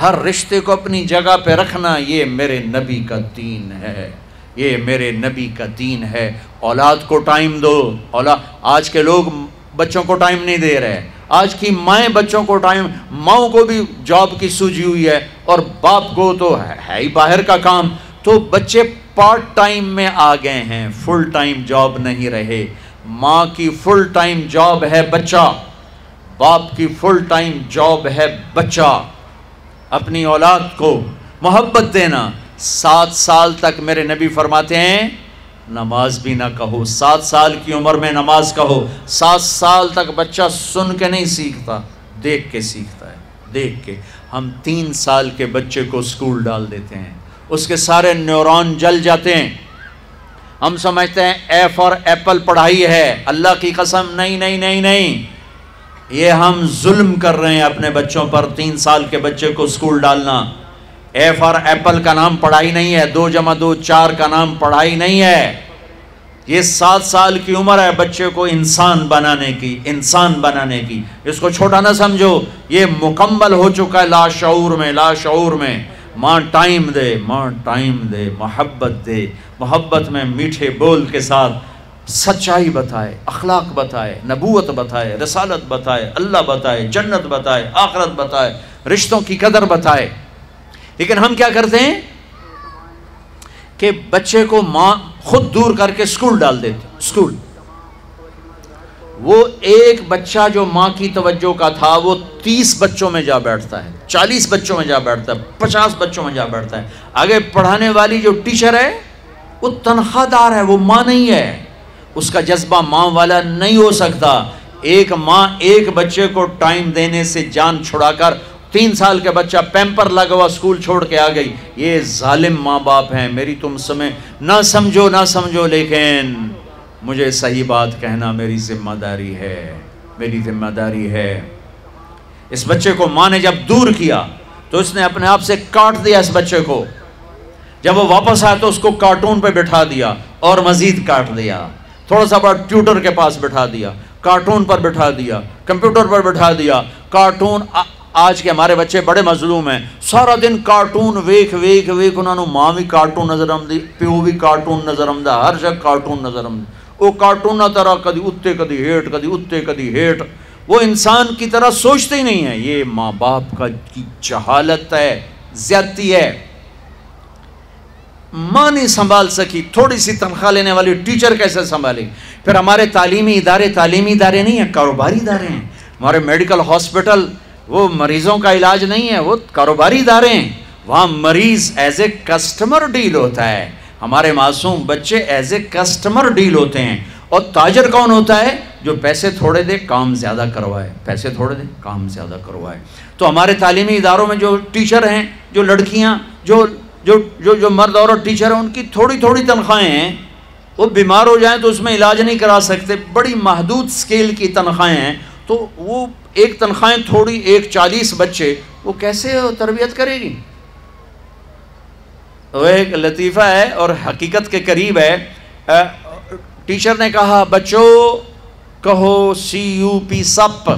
ہر رشتے کو اپنی جگہ پہ رکھنا، یہ میرے نبی کا دین ہے۔ یہ میرے نبی کا دین ہے۔ اولاد کو ٹائم دو۔ اولاد آج کے لوگ بچوں کو ٹائم نہیں دے رہے۔ آج کی مائیں بچوں کو ٹائم، ماؤں کو بھی جاب کی سوجی ہوئی ہے اور باپ کو تو ہے ہی باہر کا کام۔ تو بچے پارٹ ٹائم میں آ گئے ہیں فل ٹائم جاب نہیں رہے۔ ماں کی فل ٹائم جاب ہے بچہ۔ باپ کی فل ٹائم جاب ہے بچہ۔ اپنی اولاد کو محبت دینا۔ سات سال تک میرے نبی فرماتے ہیں نماز بھی نہ کہو، سات سال کی عمر میں نماز کہو۔ سات سال تک بچہ سن کے نہیں سیکھتا، دیکھ کے سیکھتا ہے، دیکھ کے۔ ہم تین سال کے بچے کو اسکول ڈال دیتے ہیں۔ اس کے سارے نیورون جل جاتے ہیں۔ ہم سمجھتے ہیں ایف اور ایپل پڑھائی ہے۔ اللہ کی قسم، نہیں نہیں نہیں نہیں۔ یہ ہم ظلم کر رہے ہیں اپنے بچوں پر تین سال کے بچے کو اسکول ڈالنا۔ ایف اور ایپل کا نام پڑھائی نہیں ہے، دو جمع دو، چار کا نام پڑھائی نہیں ہے۔ یہ سات سال کی عمر ہے بچے کو انسان بنانے کی، انسان بنانے کی۔ اس کو چھوٹا نہ سمجھو، یہ مکمل ہو چکا ہے، لا شعور میں، لا شعور میں۔ ماں ٹائم دے، ماں ٹائم دے، محبت دے۔ محبت میں میٹھے بول کے ساتھ سچائی بتائے، اخلاق بتائے، نبوت بتائے، رسالت بتائے، اللہ بتائے، جنت بتائے، آخرت بتائے، رشتوں کی قدر بتائے۔ لیکن ہم کیا کرتے ہیں کہ بچے کو ماں خود دور کر کے اسکول ڈال دیتے اسکول۔ وہ ایک بچہ جو ماں کی توجہ کا تھا، وہ تیس بچوں میں جا بیٹھتا ہے، چالیس بچوں میں جا بیٹھتا ہے، پچاس بچوں میں جا بیٹھتا ہے۔ آگے پڑھانے والی جو ٹیچر ہے، وہ تنخواہ دار ہے، وہ ماں نہیں ہے۔ اس کا جذبہ ماں والا نہیں ہو سکتا۔ ایک ماں ایک بچے کو ٹائم دینے سے جان چھڑا کر تین سال کے بچہ پیمپر لگا ہوا اسکول چھوڑ کے آ گئی۔ یہ ظالم ماں باپ ہیں، میری تم سمے نہ سمجھو نہ سمجھو، لیکن مجھے صحیح بات کہنا میری ذمہ داری ہے۔ میری ذمہ داری ہے۔ اس بچے کو ماں نے جب دور کیا تو اس نے اپنے آپ سے کاٹ دیا اس بچے کو۔ جب وہ واپس آیا تو اس کو کارٹون پہ بٹھا دیا اور مزید کاٹ دیا۔ تھوڑا سا بڑا ٹیوٹر کے پاس بٹھا دیا، کارٹون پر بٹھا دیا، کمپیوٹر پر بٹھا دیا۔ کارٹون آج کے ہمارے بچے بڑے مظلوم ہیں۔ سارا دن کارٹون ویک ویک ویک انہوں نے ماں بھی کارٹون نظر آمدی پیو بھی کارٹون نظر آمدہ ہر جگہ کارٹون نظر آمدی وہ کارٹون نہ طرح کدی اتے، کدی ہیٹ کدی اتے، کدی ہیٹ وہ انسان کی طرح سوچتے ہی نہیں ہیں۔ یہ ماں باپ کا کی جہالت ہے، زیادتی ہے۔ ماں نہیں سنبھال سکی، تھوڑی سی تنخواہ لینے والی ٹیچر کیسے سنبھالے؟ پھر ہمارے تعلیمی ادارے تعلیمی ادارے نہیں ہیں، کاروباری ادارے ہیں۔ ہمارے میڈیکل ہاسپٹل وہ مریضوں کا علاج نہیں ہے، وہ کاروباری ادارے ہیں۔ وہاں مریض ایز اے کسٹمر ڈیل ہوتا ہے۔ ہمارے معصوم بچے ایز اے کسٹمر ڈیل ہوتے ہیں۔ اور تاجر کون ہوتا ہے؟ جو پیسے تھوڑے دے، کام زیادہ کروائے۔ پیسے تھوڑے دے، کام زیادہ کروائے۔ تو ہمارے تعلیمی اداروں میں جو ٹیچر ہیں، جو لڑکیاں، جو جو جو جو مرد اور ٹیچر ہیں، ان کی تھوڑی تھوڑی تنخواہیں ہیں۔ وہ بیمار ہو جائیں تو اس میں علاج نہیں کرا سکتے۔ بڑی محدود سکیل کی تنخواہیں ہیں۔ تو وہ ایک تنخواہیں تھوڑی، ایک چالیس بچے، وہ کیسے تربیت کرے گی وہ ایک لطیفہ ہے اور حقیقت کے قریب ہے۔ ٹیچر نے کہا، بچوں، کہو، سی یو پی، سپ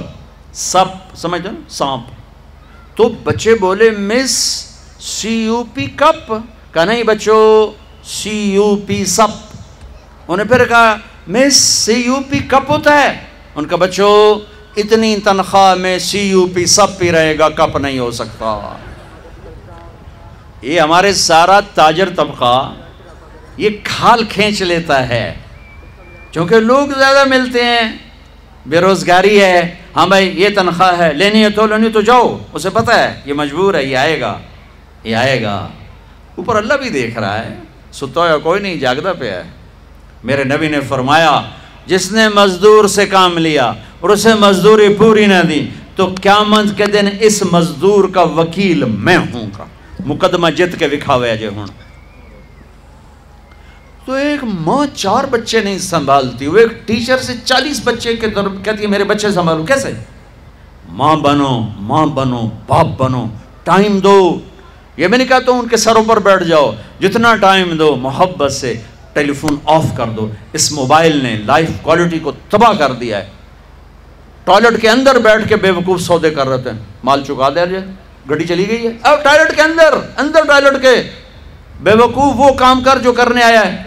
سپ سمجھ دو سانپ۔ تو بچے بولے، مس، سی یو پی کپ؟ کہ نہیں بچوں، سی یو پی سپ۔ انہوں نے پھر کہا میں سی یو پی کپ ہوتا ہے؟ ان کا بچوں اتنی تنخواہ میں سی یو پی سب پی رہے گا کپ نہیں ہو سکتا۔ یہ ہمارے سارا تاجر طبقہ یہ کھال کھینچ لیتا ہے۔ چونکہ لوگ زیادہ ملتے ہیں، بے روزگاری ہے۔ ہاں بھائی، یہ تنخواہ ہے، لینی ہے تو لینی تو جاؤ۔ اسے پتہ ہے، یہ مجبور ہے، یہ آئے گا۔ یہ آئے گا۔ اوپر اللہ بھی دیکھ رہا ہے۔ ستا ہوا کوئی نہیں جاگدہ پہ ہے۔ میرے نبی نے فرمایا، جس نے مزدور سے کام لیا اور اسے مزدوری پوری نہ دی تو قیامت کے دن اس مزدور کا وکیل میں ہوں گا۔ مقدمہ جت کے وکھاوے جے ہوں۔ تو ایک ماں چار بچے نہیں سنبھالتی، وہ ایک ٹیچر سے چالیس بچے کے در کہتی ہے، میرے بچے سنبھالو۔ کیسے؟ ماں بنو ماں بنو، باپ بنو، ٹائم دو۔ یہ میں نہیں کہتا ہوں ان کے سروں پر بیٹھ جاؤ، جتنا ٹائم دو، محبت سے ٹیلی فون آف کر دو۔ اس موبائل نے لائف کوالٹی کو تباہ کر دیا ہے۔ ٹوائلٹ کے اندر بیٹھ کے بے وقوف سودے کر رہے تھے۔ مال چکا دیا جائے گڈی چلی گئی ہے۔ اب ٹوائلٹ کے اندر اندر ٹوائلٹ کے۔ بے وقوف وہ کام کر جو کرنے آیا ہے۔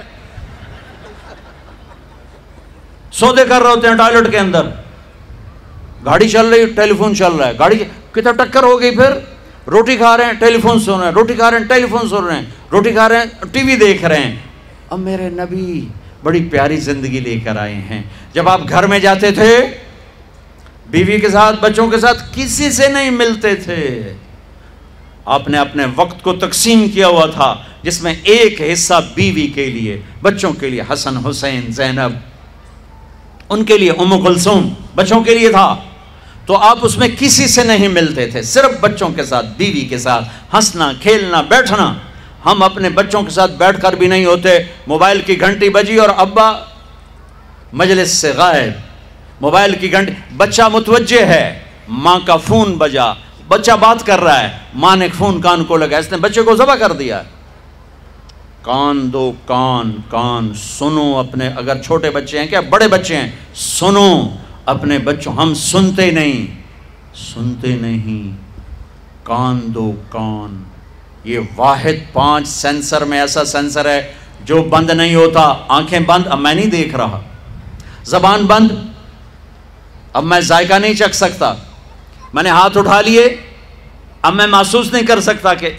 سودے کر رہے ہوتے ہیں ٹوائلٹ کے اندر۔ گاڑی چل رہی ٹیلی فون چل رہا ہے۔ گاڑی کتنا ٹکر ہو گئی پھر۔ روٹی کھا رہے ہیں ٹیلی فون سن رہے ہیں۔ روٹی کھا رہے ہیں ٹیلی فون سن رہے ہیں۔ روٹی کھا رہے ہیں، ٹی وی دیکھ رہے ہیں۔ اب میرے نبی، بڑی پیاری زندگی لے کر آئے ہیں۔ جب آپ گھر میں جاتے تھے بیوی کے ساتھ، بچوں کے ساتھ کسی سے نہیں ملتے تھے۔ آپ نے اپنے وقت کو تقسیم کیا ہوا تھا، جس میں ایک حصہ بیوی کے لیے، بچوں کے لیے حسن، حسین، زینب۔ ان کے لیے ام کلثوم بچوں کے لیے تھا۔ تو آپ اس میں کسی سے نہیں ملتے تھے، صرف بچوں کے ساتھ، بیوی کے ساتھ۔ ہنسنا، کھیلنا، بیٹھنا۔ ہم اپنے بچوں کے ساتھ بیٹھ کر بھی نہیں ہوتے۔ موبائل کی گھنٹی بجی اور ابا مجلس سے غائب۔ موبائل کی گھنٹی بچہ متوجہ ہے، ماں کا فون بجا، بچہ بات کر رہا ہے، ماں نے فون کان کو لگا اس نے بچے کو ذبح کر دیا۔ کان دو کان کان سنو اپنے، اگر چھوٹے بچے ہیں، کیا بڑے بچے ہیں؟ سنو اپنے بچوں، ہم سنتے نہیں سنتے نہیں۔ کان دو کان۔ یہ واحد پانچ سینسر میں ایسا سینسر ہے جو بند نہیں ہوتا، آنکھیں بند، اب میں نہیں دیکھ رہا۔ زبان بند اب میں ذائقہ نہیں چکھ سکتا۔ میں نے ہاتھ اٹھا لیے۔ اب میں محسوس نہیں کر سکتا کہ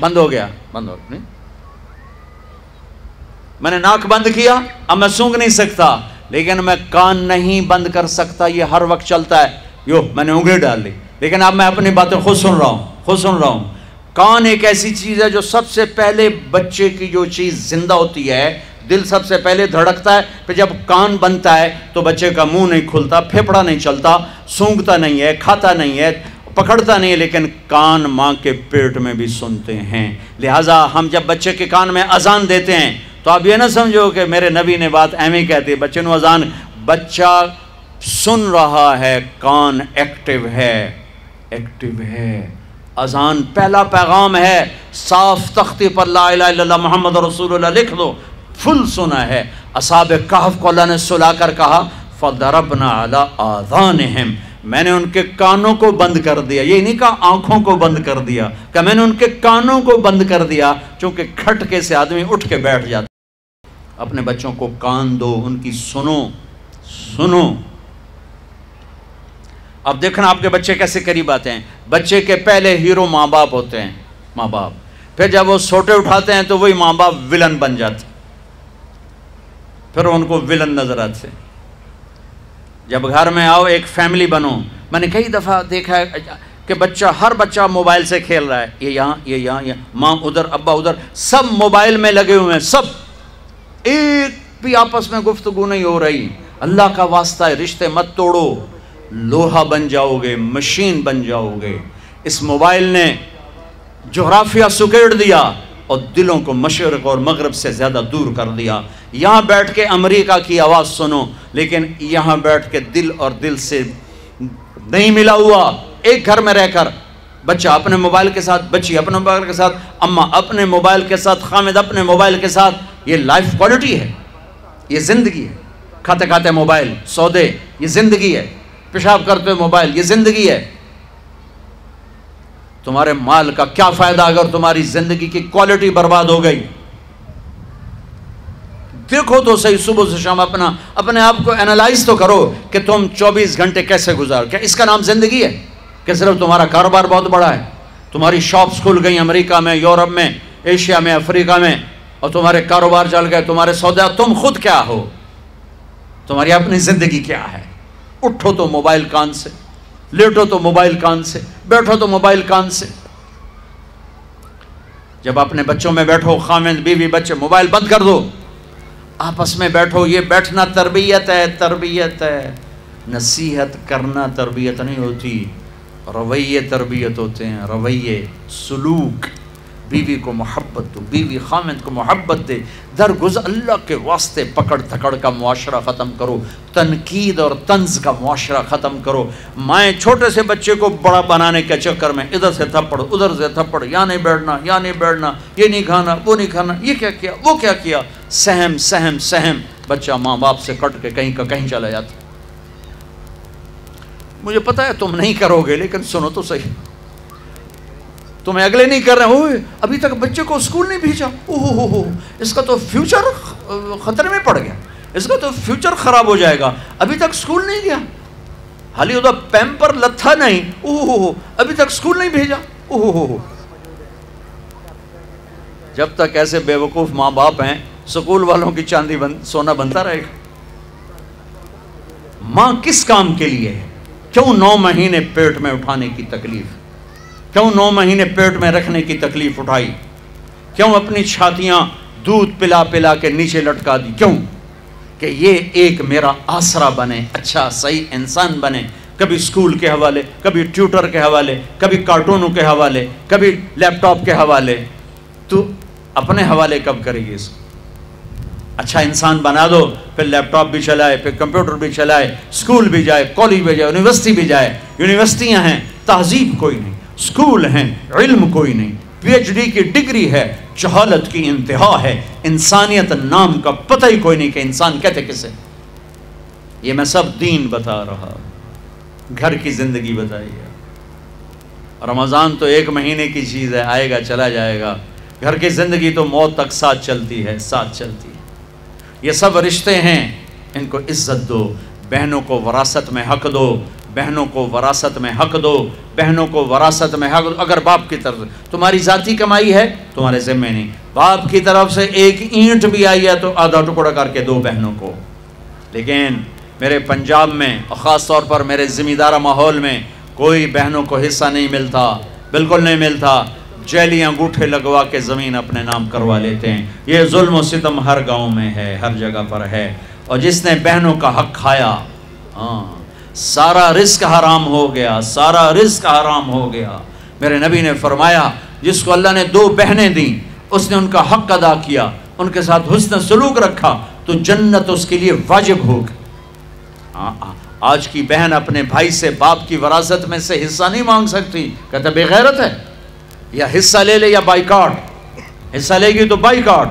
بند ہو گیا۔ بند ہو، نہیں۔ میں نے ناک بند کیا۔ اب میں سونگ نہیں سکتا۔ لیکن میں کان نہیں بند کر سکتا۔ یہ ہر وقت چلتا ہے۔ یو، میں نے انگلی ڈال لی۔ لیکن اب میں اپنی باتیں خود سن رہا ہوں۔ خود سن رہا ہوں۔ کان ایک ایسی چیز ہے جو سب سے پہلے بچے کی جو چیز زندہ ہوتی ہے دل سب سے پہلے دھڑکتا ہے، پھر جب کان بنتا ہے تو بچے کا منہ نہیں کھلتا پھیپڑا نہیں چلتا، سونگتا نہیں ہے، کھاتا نہیں ہے، پکڑتا نہیں ہے، لیکن کان ماں کے پیٹ میں بھی سنتے ہیں۔ لہٰذا ہم جب بچے کے کان میں اذان دیتے ہیں تو آپ یہ نہ سمجھو کہ میرے نبی نے بات اہمی کہتی ہے بچے نو اذان، بچہ سن رہا ہے، کان ایکٹیو ہے ایکٹیو ہے۔ اذان پہلا پیغام ہے، صاف تختی پر لا الہ الا اللہ محمد رسول اللہ، لکھ دو۔ فل سنا ہے۔ اصحاب کہف کو اللہ نے سلا کر کہا، فَضَرَبْنَا عَلَىٰ آذَانِهِمْ۔ میں نے ان کے کانوں کو بند کر دیا۔ یہ نہیں کہا آنکھوں کو بند کر دیا۔ کہ میں نے ان کے کانوں کو بند کر دیا، چونکہ کھٹکے سے آدمی اٹھ کے بیٹھ جاتا۔ اپنے بچوں کو کان دو، ان کی سنو سنو۔ اب دیکھنا آپ کے بچے کیسے قریب آتے ہیں۔ بچے کے پہلے ہیرو ماں باپ ہوتے ہیں، ماں باپ۔ پھر جب وہ سوٹے اٹھاتے ہیں تو وہی ماں باپ ولن بن جاتے پھر ان کو ولن نظر آتے۔ جب گھر میں آؤ، ایک فیملی بنو۔ میں نے کئی دفعہ دیکھا ہے کہ بچہ، ہر بچہ موبائل سے کھیل رہا ہے۔ یہ یہاں یہ یہاں، یہ ماں ادھر، ابا ادھر۔ سب موبائل میں لگے ہوئے ہیں، سب۔ ایک بھی آپس میں گفتگو نہیں ہو رہی۔ اللہ کا واسطہ ہے، رشتے مت توڑو۔ لوہا بن جاؤ گے، مشین بن جاؤ گے۔ اس موبائل نے جغرافیہ سکیڑ دیا اور دلوں کو مشرق اور مغرب سے زیادہ دور کر دیا۔ یہاں بیٹھ کے امریکہ کی آواز سنو، لیکن یہاں بیٹھ کے دل اور دل سے نہیں ملا ہوا۔ ایک گھر میں رہ کر، بچہ اپنے موبائل کے ساتھ، بچی اپنے موبائل کے ساتھ، اماں اپنے موبائل کے ساتھ، خامد اپنے موبائل کے ساتھ، یہ لائف کوالٹی ہے، یہ زندگی ہے۔ کھاتے کھاتے موبائل، سودے، یہ زندگی ہے۔ پیشاب کرتے موبائل، یہ زندگی ہے۔ تمہارے مال کا کیا فائدہ اگر تمہاری زندگی کی کوالٹی برباد ہو گئی؟ دیکھو تو صحیح صبح سے شام اپنا اپنے آپ کو انالائز تو کرو کہ تم چوبیس گھنٹے کیسے گزار کیا اس کا نام زندگی ہے؟ کہ صرف تمہارا کاروبار بہت بڑا ہے، تمہاری شاپس کھل گئی امریکہ میں، یورپ میں، ایشیا میں، افریقہ میں، اور تمہارے کاروبار چل گئے، تمہارے سودا تم خود کیا ہو؟ تمہاری اپنی زندگی کیا ہے؟ اٹھو تو موبائل کان سے، لیٹو تو موبائل کان سے، بیٹھو تو موبائل کان سے۔ جب اپنے بچوں میں بیٹھو خامند بیوی بچے، موبائل بند کر دو۔ آپس میں بیٹھو، یہ بیٹھنا تربیت ہے تربیت ہے۔ نصیحت کرنا تربیت نہیں ہوتی، رویے تربیت ہوتے ہیں، رویے، سلوک۔ بیوی کو محبت دو، بیوی خامد کو محبت دے۔ درگز اللہ کے واسطے پکڑ تھکڑ کا معاشرہ ختم کرو، تنقید اور طنز کا معاشرہ ختم کرو۔ مائیں چھوٹے سے بچے کو بڑا بنانے کے چکر میں ادھر سے تھپڑ، ادھر سے تھپڑ یا نہیں بیٹھنا یا نہیں بیٹھنا، یہ نہیں کھانا، وہ نہیں کھانا، یہ کیا کیا، وہ کیا کیا؟ سہم سہم سہم۔ بچہ ماں باپ سے کٹ کے کہیں کا کہیں چلا جاتا۔ مجھے پتا ہے تم نہیں کرو گے، لیکن سنو تو صحیح۔ تمہیں اگلے نہیں کر رہے ہوئے ابھی تک بچے کو اسکول نہیں بھیجا۔ ہو ہو اس کا تو فیوچر خطرے میں پڑ گیا۔ اس کا تو فیوچر خراب ہو جائے گا۔ ابھی تک اسکول نہیں گیا۔ حالی ادھر پیمپر لتھا نہیں۔ ہو ابھی تک اسکول نہیں بھیجا۔ ہو جب تک ایسے بے وقوف ماں باپ ہیں سکول والوں کی چاندی بن، سونا بنتا رہے گا۔ ماں کس کام کے لیے ہے؟ کیوں نو مہینے پیٹ میں اٹھانے کی تکلیف؟ کیوں نو مہینے پیٹ میں رکھنے کی تکلیف اٹھائی؟ کیوں اپنی چھاتیاں دودھ پلا پلا کے نیچے لٹکا دی؟ کیوں؟ کہ یہ ایک میرا آسرا بنے اچھا صحیح انسان بنے۔ کبھی سکول کے حوالے، کبھی ٹیوٹر کے حوالے، کبھی کارٹونوں کے حوالے، کبھی لیپ ٹاپ کے حوالے۔ تو اپنے حوالے کب کرے گی اس کو؟ اچھا انسان بنا دو، پھر لیپ ٹاپ بھی چلائے، پھر کمپیوٹر بھی چلائے، سکول بھی جائے، کالج بھی جائے، یونیورسٹی بھی جائے، یونیورسٹیاں ہیں، تہذیب کوئی نہیں، سکول ہیں، علم کوئی نہیں، پی ایچ ڈی کی ڈگری ہے، جہالت کی انتہا ہے، انسانیت نام کا پتہ ہی کوئی نہیں کہ انسان کہتے کسے یہ میں سب دین بتا رہا گھر کی زندگی بتائیے رمضان تو ایک مہینے کی چیز ہے، آئے گا، چلا جائے گا۔ گھر کی زندگی تو موت تک ساتھ چلتی ہے، ساتھ چلتی ہے۔ یہ سب رشتے ہیں، ان کو عزت دو، بہنوں کو وراثت میں حق دو، بہنوں کو وراثت میں حق دو، بہنوں کو وراثت میں حق دو۔ اگر باپ کی طرف تمہاری ذاتی کمائی ہے، تمہارے ذمہ نہیں۔ باپ کی طرف سے ایک اینٹ بھی آئی ہے تو آدھا ٹکڑا کر کے دو بہنوں کو۔ لیکن میرے پنجاب میں، اور خاص طور پر میرے ذمہ دارہ ماحول میں، کوئی بہنوں کو حصہ نہیں ملتا، بالکل نہیں ملتا۔ جیلیاں گوٹھے لگوا کے زمین اپنے نام کروا لیتے ہیں۔ یہ ظلم و ستم ہر گاؤں میں ہے، ہر جگہ پر ہے۔ اور جس نے بہنوں کا حق کھایا ہاں سارا رزق حرام ہو گیا، سارا رزق حرام ہو گیا۔ میرے نبی نے فرمایا، جس کو اللہ نے دو بہنیں دیں، اس نے ان کا حق ادا کیا، ان کے ساتھ حسن سلوک رکھا، تو جنت اس کے لیے واجب ہوگی ہاں، آج کی بہن اپنے بھائی سے باپ کی وراثت میں سے حصہ نہیں مانگ سکتی، کہتا بے غیرت ہے۔ یا حصہ لے لے یا بائی کارڈ۔ حصہ لے گی تو بائی کارڈ۔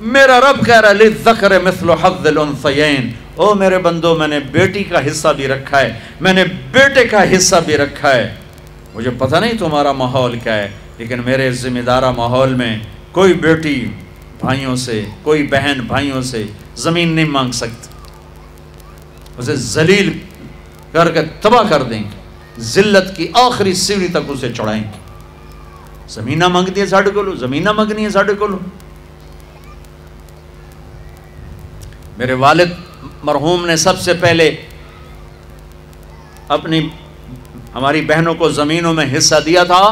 میرا رب کہہ رہا لی ذکر مثل حظ الانثیین او میرے بندو، میں نے بیٹی کا حصہ بھی رکھا ہے۔ میں نے بیٹے کا حصہ بھی رکھا ہے۔ مجھے پتہ نہیں تمہارا ماحول کیا ہے، لیکن میرے ذمہ دارہ ماحول میں کوئی بیٹی بھائیوں سے، کوئی بہن بھائیوں سے زمین نہیں مانگ سکتی۔ اسے ذلیل کر کے تباہ کر دیں گے۔ ذلت کی آخری سیڑھی تک اسے چڑھائیں گے۔ زمینہ مانگتی ہے ساڑھے کو لو زمینہ مانگنی ہے ساڑھے کو لو میرے والد مرحوم نے سب سے پہلے اپنی ہماری بہنوں کو زمینوں میں حصہ دیا تھا،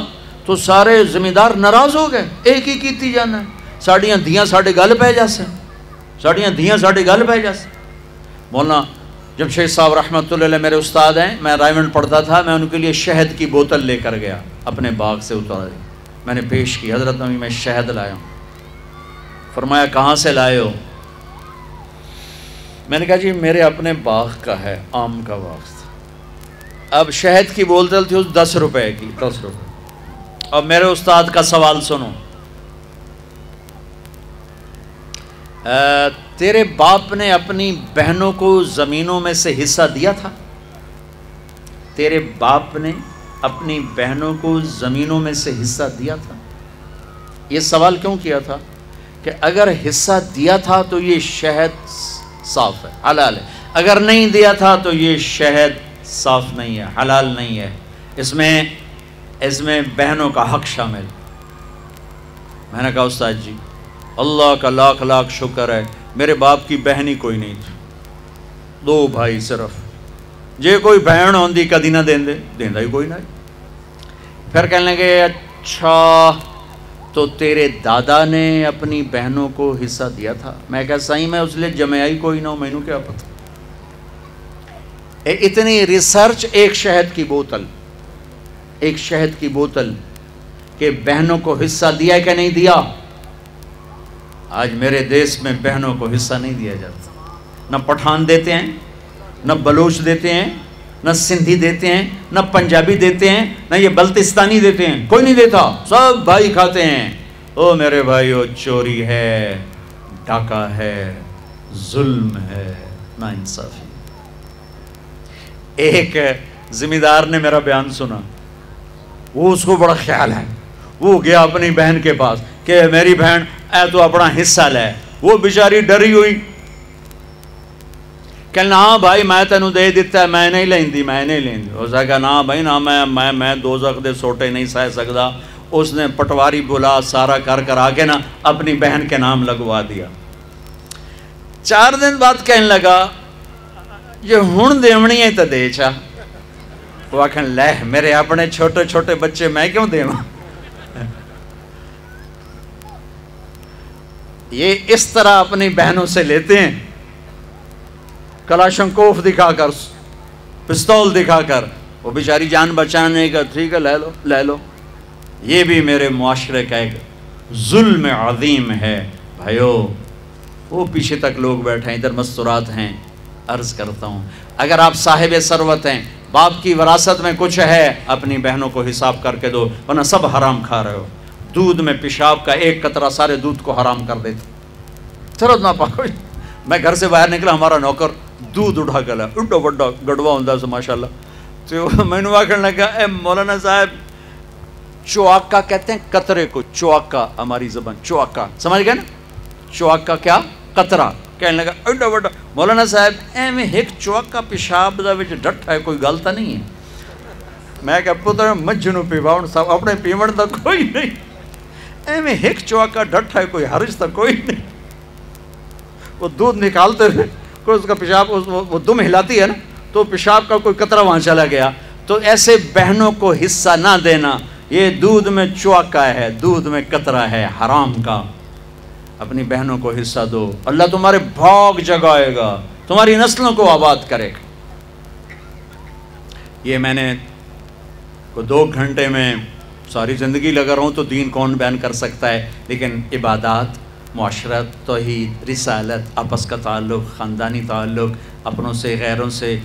تو سارے زمیندار ناراض ہو گئے۔ ایک ہی کیتی جانا ہے۔ ساڑیاں دیاں ساڑھے گل پہ جا سے ساڑیاں دیاں ساڑھے گل پہ جا سے بولنا جب شیخ صاحب رحمۃ اللہ علیہ میرے استاد ہیں، میں رائمنڈ پڑھتا تھا، میں ان کے لیے شہد کی بوتل لے کر گیا، اپنے باغ سے اتر میں نے پیش کی، حضرت امی میں شہد لایا ہوں۔ فرمایا، کہاں سے لائے ہو؟ میں نے کہا جی میرے اپنے باغ کا ہے، آم کا باغ تھا۔ اب شہد کی بوتل تھی، اس دس روپے کی، دس روپے۔ اور میرے استاد کا سوال سنو۔ تیرے باپ نے اپنی بہنوں کو زمینوں میں سے حصہ دیا تھا۔ تیرے باپ نے اپنی بہنوں کو زمینوں میں سے حصہ دیا تھا۔ یہ سوال کیوں کیا تھا؟ کہ اگر حصہ دیا تھا تو یہ شہد صاف ہے، حلال ہے۔ اگر نہیں دیا تھا تو یہ شہد صاف نہیں ہے، حلال نہیں ہے۔ اس میں اس میں بہنوں کا حق شامل۔ میں نے کہا، استاد جی اللہ کا لاکھ لاکھ شکر ہے، میرے باپ کی بہن ہی کوئی نہیں تھی۔ دو بھائی صرف۔ جے کوئی بہن ہوندی کدی نہ دیں دے، دیندا ہی کوئی نہ پھر کہنے لگے اچھا تو تیرے دادا نے اپنی بہنوں کو حصہ دیا تھا۔ میں کہا صحیح میں اس لیے جمعہ کوئی نہ ہو مینوں کیا پتہ۔ اے، اتنی ریسرچ ایک شہد کی بوتل۔ ایک شہد کی بوتل کہ بہنوں کو حصہ دیا کہ نہیں دیا؟ آج میرے دیس میں بہنوں کو حصہ نہیں دیا جاتا۔ نہ پٹھان دیتے ہیں، نہ بلوچ دیتے ہیں، نہ سندھی دیتے ہیں، نہ پنجابی دیتے ہیں، نہ یہ بلتستانی دیتے ہیں۔ کوئی نہیں دیتا، سب بھائی کھاتے ہیں۔ او میرے بھائی او چوری ہے، ڈاکہ ہے، ظلم ہے، نا انصافی۔ ایک ذمہ دار نے میرا بیان سنا۔ وہ اس کو بڑا خیال ہے۔ وہ گیا اپنی بہن کے پاس کہ میری بہن، اے تو اپنا حصہ لے۔ وہ بیچاری ڈری ہوئی۔ کہنا ہاں بھائی، میں تینوں دے دیتا ہے، میں نہیں لیندی، میں نہیں لیندی۔ اس نے کہا نا بھائی نا میں میں میں دوزخ دے سوٹے نہیں سہ سکتا۔ اس نے پٹواری بلا سارا کر کر آگے نا اپنی بہن کے نام لگوا دیا۔ چار دن بعد کہنے لگا، یہ ہن دیونی ہے تو دے چا۔ وہ آکھن لے میرے اپنے چھوٹے چھوٹے بچے میں کیوں دیواں؟ یہ اس طرح اپنی بہنوں سے لیتے ہیں۔ کلاشنکوف دکھا کر، پستول دکھا کر، وہ بیچاری جان بچانے کا ٹھیک ہے، لے لو لے لو۔ یہ بھی میرے معاشرے کا ایک ظلم عظیم ہے۔ بھائیو، وہ پیچھے تک لوگ بیٹھے ہیں، ادھر مستورات ہیں، عرض کرتا ہوں۔ اگر آپ صاحب ثروت ہیں، باپ کی وراثت میں کچھ ہے، اپنی بہنوں کو حساب کر کے دو، ورنہ سب حرام کھا رہے ہو۔ دودھ میں پیشاب کا ایک قطرہ سارے دودھ کو حرام کر دیتے ضرورت نہ پاکو میں گھر سے باہر نکلا، ہمارا نوکر دودھ اٹھا کے لایا اڈا گڑوا ہوں سے ماشاء اللہ تو میں نے آخر لگا، اے مولانا صاحب، چواکا کہتے ہیں قطرے کو، چواکا، ہماری زبان، چواکا۔ سمجھ گئے نا؟ چواکا کیا؟ قطرہ۔ کہنے لگا اڈا وڈا مولانا صاحب اے میں ایک چواکا پیشاب دا وچ ہے، کوئی گلتا نہیں ہے۔ میں کہ پتر مجھنو پیواؤن صاحب اپنے پیمن دا کوئی نہیں۔ اے میں ایک چواکا ڈٹ ہے کوئی حرج تا کوئی نہیں۔ وہ دودھ نکالتے رہے کوئی اس کا پیشاب وہ دم ہلاتی ہے نا، تو پیشاب کا کوئی قطرہ وہاں چلا گیا۔ تو ایسے بہنوں کو حصہ نہ دینا، یہ دودھ میں چواکا ہے، دودھ میں قطرہ ہے، حرام کا۔ اپنی بہنوں کو حصہ دو۔ اللہ تمہارے بھاگ جگائے گا، تمہاری نسلوں کو آباد کرے گا۔ یہ میں نے کو دو گھنٹے میں ساری زندگی لگا رہا ہوں تو دین کون بیان کر سکتا ہے؟ لیکن عبادات، معاشرت، توحید، رسالت، آپس کا تعلق، خاندانی تعلق، اپنوں سے، غیروں سے،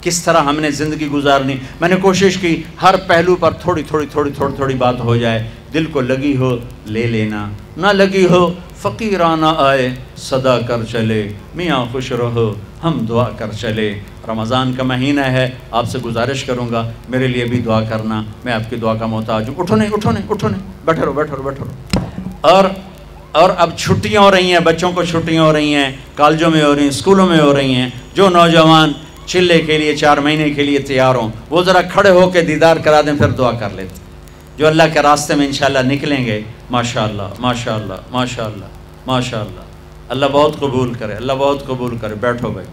کس طرح ہم نے زندگی گزارنی؟ میں نے کوشش کی، ہر پہلو پر تھوڑی تھوڑی تھوڑی تھوڑی تھوڑی بات ہو جائے، دل کو لگی ہو، لے لینا، نہ لگی ہو فقیرانہ آئے، صدا کر چلے، میاں خوش رہو، ہم دعا کر چلے۔ رمضان کا مہینہ ہے، آپ سے گزارش کروں گا، میرے لیے بھی دعا کرنا، میں آپ کی دعا کا محتاج ہوں۔ اٹھو نہیں اٹھو نہیں اٹھو نہیں بیٹھے رہو بیٹھے رہو بیٹھے رہو اور اور اب چھٹیاں ہو رہی ہیں، بچوں کو چھٹیاں ہو رہی ہیں، کالجوں میں ہو رہی ہیں اسکولوں میں ہو رہی ہیں۔ جو نوجوان چلے کے لیے، چار مہینے کے لیے تیار ہوں، وہ ذرا کھڑے ہو کے دیدار کرا دیں، پھر دعا کر لیتے جو اللہ کے راستے میں انشاءاللہ نکلیں گے ماشاء اللہ ماشاء اللہ ماشاء اللہ ماشاء اللہ اللہ بہت قبول کرے، اللہ بہت قبول کرے۔ بیٹھو بھائی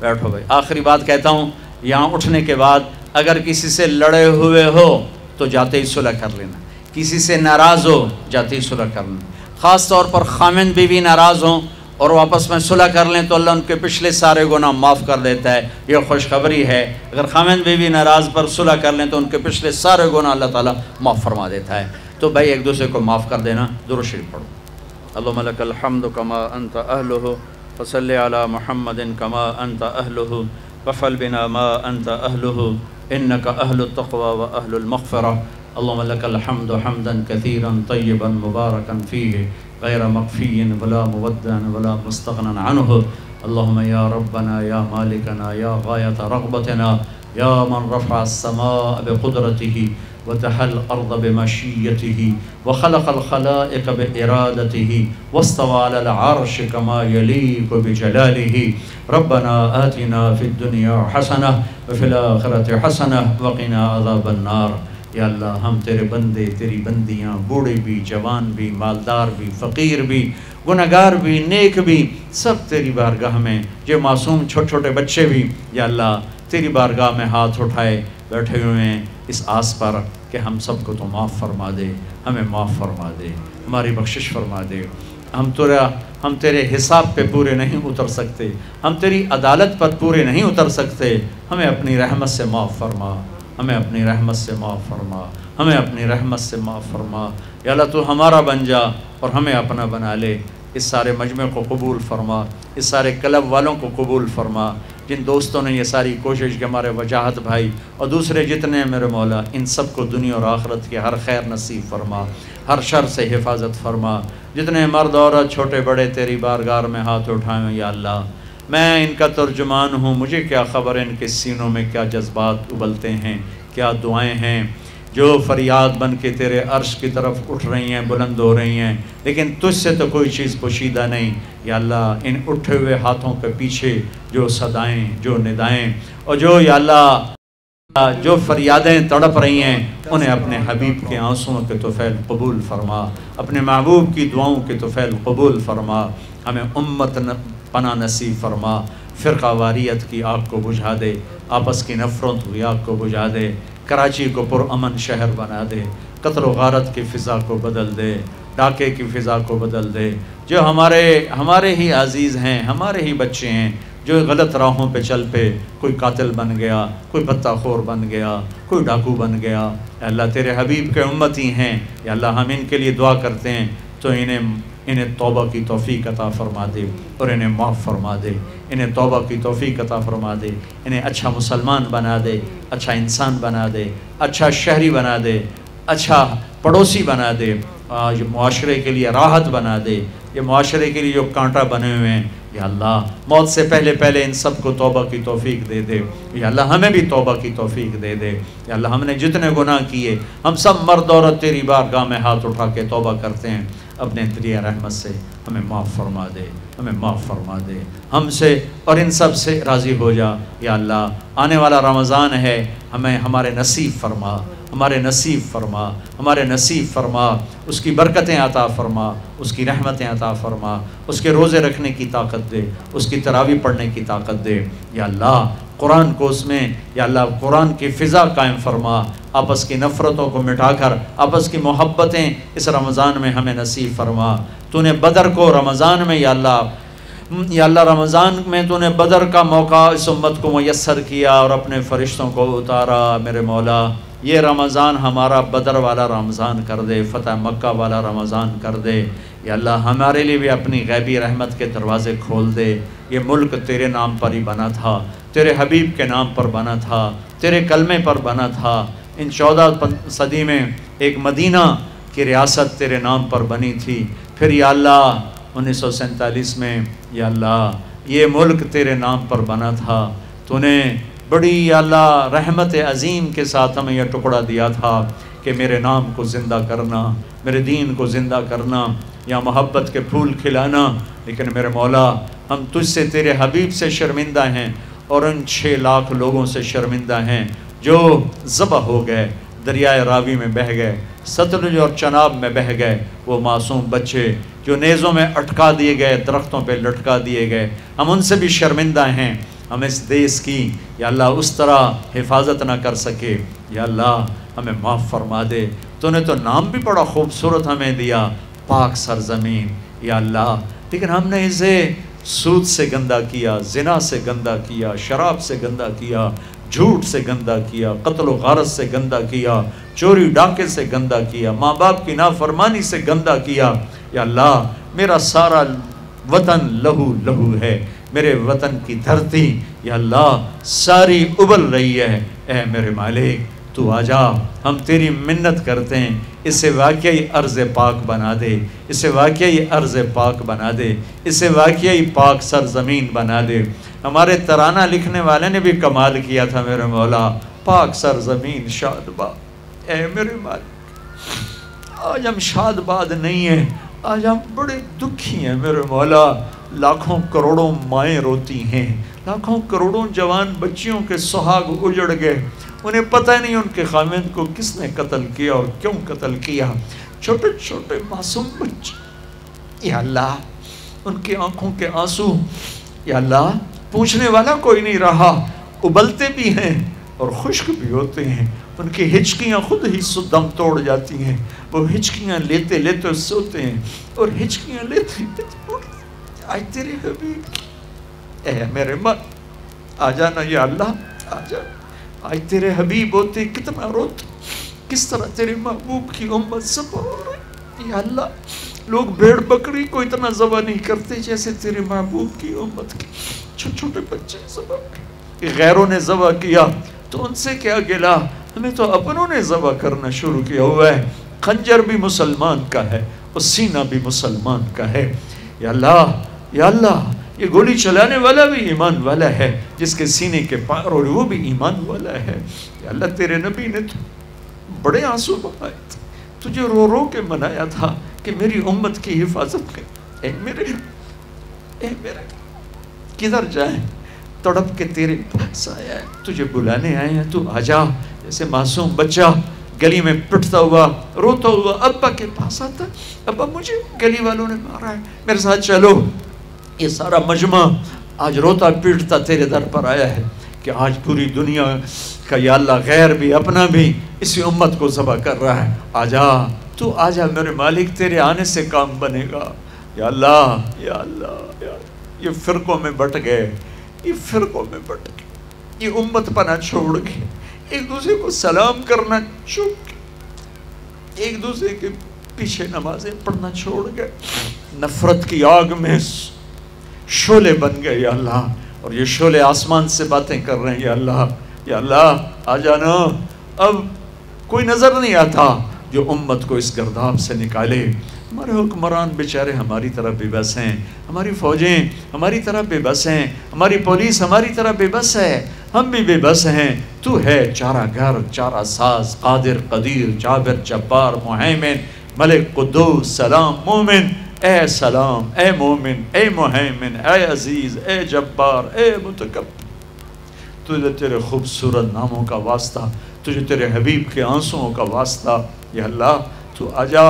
بیٹھو بھائی۔ آخری بات کہتا ہوں، یہاں اٹھنے کے بعد اگر کسی سے لڑے ہوئے ہو تو جاتے ہی صلح کر لینا۔ کسی سے ناراض ہو، جاتے ہی صلح کر لینا۔ خاص طور پر خامن بیوی ناراض ہوں اور وہ آپس میں صلح کر لیں تو اللہ ان کے پچھلے سارے گناہ معاف کر دیتا ہے، یہ خوشخبری ہے۔ اگر خامن بیوی ناراض پر صلح کر لیں تو ان کے پچھلے سارے گناہ اللہ تعالیٰ معاف فرما دیتا ہے۔ تو بھائی ایک دوسرے کو معاف کر دینا درو شریف پڑھو۔ اللہم لک الحمد کما انت اہلہ فصلی علی محمد کما انت اہلہ وفل بنا ما انت اہلہ، انک اہل التقوى و اہل المغفرہ۔ اللهم لك الحمد حمدا كثيرا طيبا مباركا فيه غير مقفي ولا مودع ولا مستغنى عنه. اللهم يا ربنا يا مالكنا يا غاية رغبتنا يا من رفع السماء بقدرته وتحى الأرض بمشيته وخلق الخلائق بإرادته واستوى على العرش كما يليق بجلاله. ربنا آتنا في الدنيا حسنة وفي الآخرة حسنة وقنا عذاب النار. یا اللہ، ہم تیرے بندے، تیری بندیاں، بوڑھے بھی، جوان بھی، مالدار بھی، فقیر بھی گناہگار بھی، نیک بھی، سب تیری بارگاہ میں، جو معصوم چھوٹے چھوٹے بچے بھی، یا اللہ، تیری بارگاہ میں ہاتھ اٹھائے بیٹھے ہوئے ہیں، اس آس پر کہ ہم سب کو تو معاف فرما دے، ہمیں معاف فرما دے، ہماری بخشش فرما دے۔ ہم تیرا ہم تیرے حساب پہ پورے نہیں اتر سکتے، ہم تیری عدالت پر پورے نہیں اتر سکتے، ہمیں اپنی رحمت سے معاف فرما۔ ہمیں اپنی رحمت سے معاف فرما، ہمیں اپنی رحمت سے معاف فرما۔ یا اللہ، تو ہمارا بن جا اور ہمیں اپنا بنا لے۔ اس سارے مجمع کو قبول فرما، اس سارے کلب والوں کو قبول فرما۔ جن دوستوں نے یہ ساری کوشش کہ ہمارے وجاہت بھائی اور دوسرے جتنے ہیں میرے مولا، ان سب کو دنیا اور آخرت کے ہر خیر نصیب فرما، ہر شر سے حفاظت فرما۔ جتنے مرد عورت، چھوٹے بڑے، تیری بارگار میں ہاتھ اٹھائیں یا اللہ۔ میں ان کا ترجمان ہوں، مجھے کیا خبر ہے؟ ان کے سینوں میں کیا جذبات ابلتے ہیں؟ کیا دعائیں ہیں؟ جو فریاد بن کے تیرے عرش کی طرف اٹھ رہی ہیں، بلند ہو رہی ہیں، لیکن تجھ سے تو کوئی چیز پوشیدہ نہیں۔ یا اللہ، ان اٹھے ہوئے ہاتھوں کے پیچھے جو صدائیں، جو ندائیں اور جو یا اللہ، جو فریادیں تڑپ رہی ہیں، انہیں اپنے حبیب کے آنسوں کے توفیل قبول فرما، اپنے محبوب کی دعاؤں کے توفیل قبول فرما۔ ہمیں امت پناہ نصیب فرما، فرقہ واریت کی آگ کو بجھا دے، آپس کی نفرت کی آگ کو بجھا دے، کراچی کو پرامن شہر بنا دے قتل و غارت کی فضا کو بدل دے، ڈاکے کی فضا کو بدل دے۔ جو ہمارے ہمارے ہی عزیز ہیں، ہمارے ہی بچے ہیں، جو غلط راہوں پہ چل پہ کوئی قاتل بن گیا، کوئی پتہ خور بن گیا، کوئی ڈاکو بن گیا۔ اللہ تیرے حبیب کے امتی ہیں، یا اللہ ہم ان کے لیے دعا کرتے ہیں، تو انہیں انہیں توبہ کی توفیق عطا فرما دے اور انہیں معاف فرما دے۔ انہیں توبہ کی توفیق عطا فرما دے۔ انہیں اچھا مسلمان بنا دے اچھا انسان بنا دے اچھا شہری بنا دے اچھا پڑوسی بنا دے۔ آج معاشرے کے لیے راحت بنا دے۔ یہ معاشرے کے لیے جو کانٹا بنے ہوئے ہیں، یا اللہ، موت سے پہلے پہلے ان سب کو توبہ کی توفیق دے دے۔ یا اللہ، ہمیں بھی توبہ کی توفیق دے دے۔ یا اللہ، ہم نے جتنے گناہ کیے، ہم سب مرد، عورت تیری بارگاہ میں ہاتھ اٹھا کے توبہ کرتے ہیں۔ اپنے دریہ رحمت سے ہمیں معاف فرما دے، ہمیں معاف فرما دے۔ ہم سے اور ان سب سے راضی ہو جا۔ یا اللہ، آنے والا رمضان ہے، ہمیں ہمارے نصیب فرما، ہمارے نصیب فرما، ہمارے نصیب فرما۔ اس کی برکتیں عطا فرما، اس کی رحمتیں عطا فرما۔ اس کے روزے رکھنے کی طاقت دے، اس کی تراوی پڑھنے کی طاقت دے۔ یا اللہ قرآن کو اس میں، یا اللہ قرآن کی فضا قائم فرما آپس کی نفرتوں کو مٹا کر آپس کی محبتیں اس رمضان میں ہمیں نصیب فرما۔ تو نے بدر کو رمضان میں، یا اللہ یا اللہ رمضان میں تو نے بدر کا موقع اس امت کو میسر کیا اور اپنے فرشتوں کو اتارا، میرے مولا، یہ رمضان ہمارا بدر والا رمضان کر دے، فتح مکہ والا رمضان کر دے۔ یا اللہ، ہمارے لیے بھی اپنی غیبی رحمت کے دروازے کھول دے۔ یہ ملک تیرے نام پر ہی بنا تھا۔ تیرے حبیب کے نام پر بنا تھا، تیرے کلمے پر بنا تھا۔ ان چودہ صدی میں ایک مدینہ کی ریاست تیرے نام پر بنی تھی۔ پھر یا اللہ، انیس سو سینتالیس میں، یا اللہ، یہ ملک تیرے نام پر بنا تھا۔ تو نے بڑی یا اللہ رحمت عظیم کے ساتھ ہمیں یہ ٹکڑا دیا تھا کہ میرے نام کو زندہ کرنا، میرے دین کو زندہ کرنا، یا محبت کے پھول کھلانا۔ لیکن میرے مولا، ہم تجھ سے، تیرے حبیب سے شرمندہ ہیں۔ اور ان چھ لاکھ لوگوں سے شرمندہ ہیں جو ذبح ہو گئے، دریائے راوی میں بہہ گئے، ستلج اور چناب میں بہہ گئے، وہ معصوم بچے جو نیزوں میں اٹکا دیے گئے، درختوں پہ لٹکا دیے گئے۔ ہم ان سے بھی شرمندہ ہیں۔ ہم اس دیس کی، یا اللہ، اس طرح حفاظت نہ کر سکے۔ یا اللہ، ہمیں معاف فرما دے۔ تو نے تو نام بھی بڑا خوبصورت ہمیں دیا، پاک سرزمین۔ یا اللہ، لیکن ہم نے اسے سود سے گندہ کیا، زنا سے گندہ کیا، شراب سے گندہ کیا، جھوٹ سے گندہ کیا، قتل و غارت سے گندہ کیا، چوری ڈاکے سے گندہ کیا، ماں باپ کی نافرمانی سے گندہ کیا۔ یا اللہ، میرا سارا وطن لہو لہو ہے، میرے وطن کی دھرتی، یا اللہ، ساری ابل رہی ہے۔ اے میرے مالک تو آ جا ہم تیری منت کرتے ہیں، اسے واقعی عرض پاک بنا دے، اسے واقعی عرض پاک بنا دے، اسے واقعی پاک سرزمین بنا دے۔ ہمارے ترانہ لکھنے والے نے بھی کمال کیا تھا میرے مولا، پاک سرزمین شاد با اے میرے مالک، آج ہم شاد باد نہیں ہیں، آج ہم بڑے دکھی ہیں میرے مولا۔ لاکھوں کروڑوں مائیں روتی ہیں، لاکھوں کروڑوں جوان بچیوں کے سہاگ اجڑ گئے۔ انہیں پتہ نہیں ان کے خامد کو کس نے قتل کیا اور کیوں قتل کیا۔ چھوٹے چھوٹے معصوم بچے۔ یا اللہ، ان کی آنکھوں کے آنسو۔ یا اللہ، پوچھنے والا کوئی نہیں رہا۔ ابلتے بھی ہیں اور خشک بھی ہوتے ہیں۔ ان کی ہچکیاں خود ہی دم توڑ جاتی ہیں۔ وہ ہچکیاں لیتے لیتے سوتے ہیں اور ہچکیاں لیتے لیتے آج تیرے حبیب۔ اے میرے من آ جانا یا اللہ، آ جا آج تیرے حبیب ہوتے کتنا روتے، کس طرح تیرے محبوب کی امت سب ہو رہی۔ یا اللہ، لوگ بیڑ بکری کو اتنا ذبح نہیں کرتے جیسے تیرے محبوب کی امت کی چھوٹے چھوٹے بچے ذبح غیروں نے ذبح کیا تو ان سے کیا گلا؟ ہمیں تو اپنوں نے ذبح کرنا شروع کیا ہوا ہے۔ خنجر بھی مسلمان کا ہے اور سینہ بھی مسلمان کا ہے۔ یا اللہ یا اللہ یہ گولی چلانے والا بھی ایمان والا ہے، جس کے سینے کے پار اور وہ بھی ایمان والا ہے۔ اللہ، تیرے نبی نے تو بڑے آنسو بہائے تھے۔ تجھے رو رو کے منایا تھا کہ میری امت کی حفاظت کر۔ اے میرے اے میرے، کدھر جائیں؟ تڑپ کے تیرے پاس آیا۔ ہے تجھے بلانے آئے ہیں، تو آجا جیسے معصوم بچہ گلی میں پٹتا ہوا، روتا ہوا ابا کے پاس آتا۔ ابا، مجھے گلی والوں نے مارا ہے۔ میرے ساتھ چلو۔ یہ سارا مجمع آج روتا پیٹتا تیرے در پر آیا ہے کہ آج پوری دنیا کا یا اللہ غیر بھی، اپنا بھی اسی امت کو ذبح کر رہا ہے۔ آجا، تو آجا میرے مالک، تیرے آنے سے کام بنے گا۔ یا اللہ یا اللہ، یا یہ فرقوں میں بٹ گئے۔ یہ فرقوں میں بٹ گئے۔ یہ امت پنا چھوڑ گئے ایک دوسرے کو سلام کرنا چھوڑ گئے ایک دوسرے کے پیچھے نمازیں پڑھنا چھوڑ گئے نفرت کی آگ میں شولے بن گئے، یا اللہ۔ اور یہ شولے آسمان سے باتیں کر رہے ہیں، یا اللہ۔ یا اللہ، آ جانا۔ اب کوئی نظر نہیں آتا جو امت کو اس گرداب سے نکالے۔ ہمارے حکمران بیچارے ہماری طرح بے بس ہیں۔ ہماری فوجیں ہماری طرح بے بس ہیں۔ ہماری پولیس ہماری طرح بے بس ہے۔ ہم بھی بے بس ہیں۔ تو ہے چارہ گھر چارہ ساز قادر، قدیر، جابر، جبار محیمن ملک قدوس، سلام مومن۔ اے سلام، اے مومن، اے محیمن اے عزیز، اے جبار، اے متکبر۔ تجھے تیرے خوبصورت ناموں کا واسطہ، تجھے تیرے حبیب کے آنسوں کا واسطہ۔ یا اللہ، تو آجا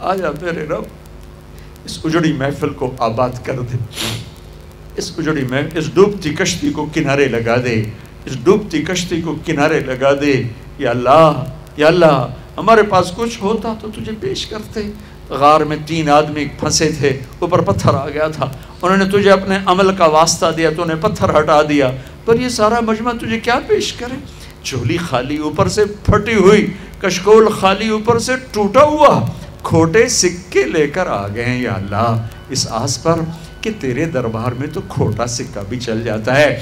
آجا میرے رب۔ اس اجڑی محفل کو آباد کر دے۔ اس اجڑی محفل اس ڈوبتی کشتی کو کنارے لگا دے۔ اس ڈوبتی کشتی کو کنارے لگا دے۔ یا اللہ یا اللہ، ہمارے پاس کچھ ہوتا تو تجھے پیش کرتے۔ غار میں تین آدمی پھنسے تھے، اوپر پتھر آ گیا تھا۔ انہوں نے تجھے اپنے عمل کا واسطہ دیا، تو انہیں پتھر ہٹا دیا۔ پر یہ سارا مجمع تجھے کیا پیش کرے؟ چولی خالی اوپر سے پھٹی ہوئی، کشکول خالی اوپر سے ٹوٹا ہوا۔ کھوٹے سکے لے کر آ گئے ہیں، یا اللہ۔ اس آس پر کہ تیرے دربار میں تو کھوٹا سکہ بھی چل جاتا ہے۔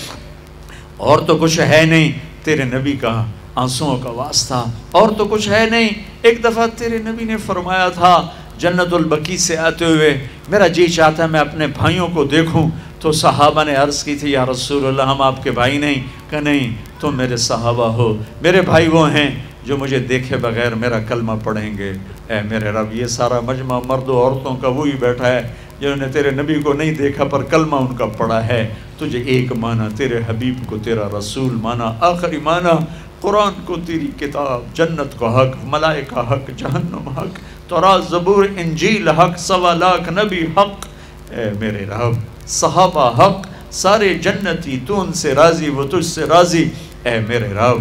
اور تو کچھ ہے نہیں، تیرے نبی کا آنسوں کا واسطہ۔ اور تو کچھ ہے نہیں، ایک دفعہ تیرے نبی نے فرمایا تھا جنت البقی سے آتے ہوئے میرا جی چاہتا ہے میں اپنے بھائیوں کو دیکھوں تو صحابہ نے عرض کی تھی، یا رسول اللہ، ہم آپ کے بھائی نہیں، کہ نہیں، تم میرے صحابہ ہو، میرے بھائی وہ ہیں جو مجھے دیکھے بغیر میرا کلمہ پڑھیں گے۔ اے میرے رب، یہ سارا مجمع مرد و عورتوں کا وہی بیٹھا ہے جنہوں نے تیرے نبی کو نہیں دیکھا پر کلمہ ان کا پڑھا ہے۔ تجھے ایک مانا، تیرے حبیب کو تیرا رسول مانا، آخری مانا، قرآن کو تیری کتاب، جنت کو حق، ملائکہ حق، جہنم حق تورات زبور انجیل حق، سوا لاکھ نبی حق۔ اے میرے رب، صحابہ حق، سارے جنتی تو ان سے راضی، وہ تجھ سے راضی۔ اے میرے رب،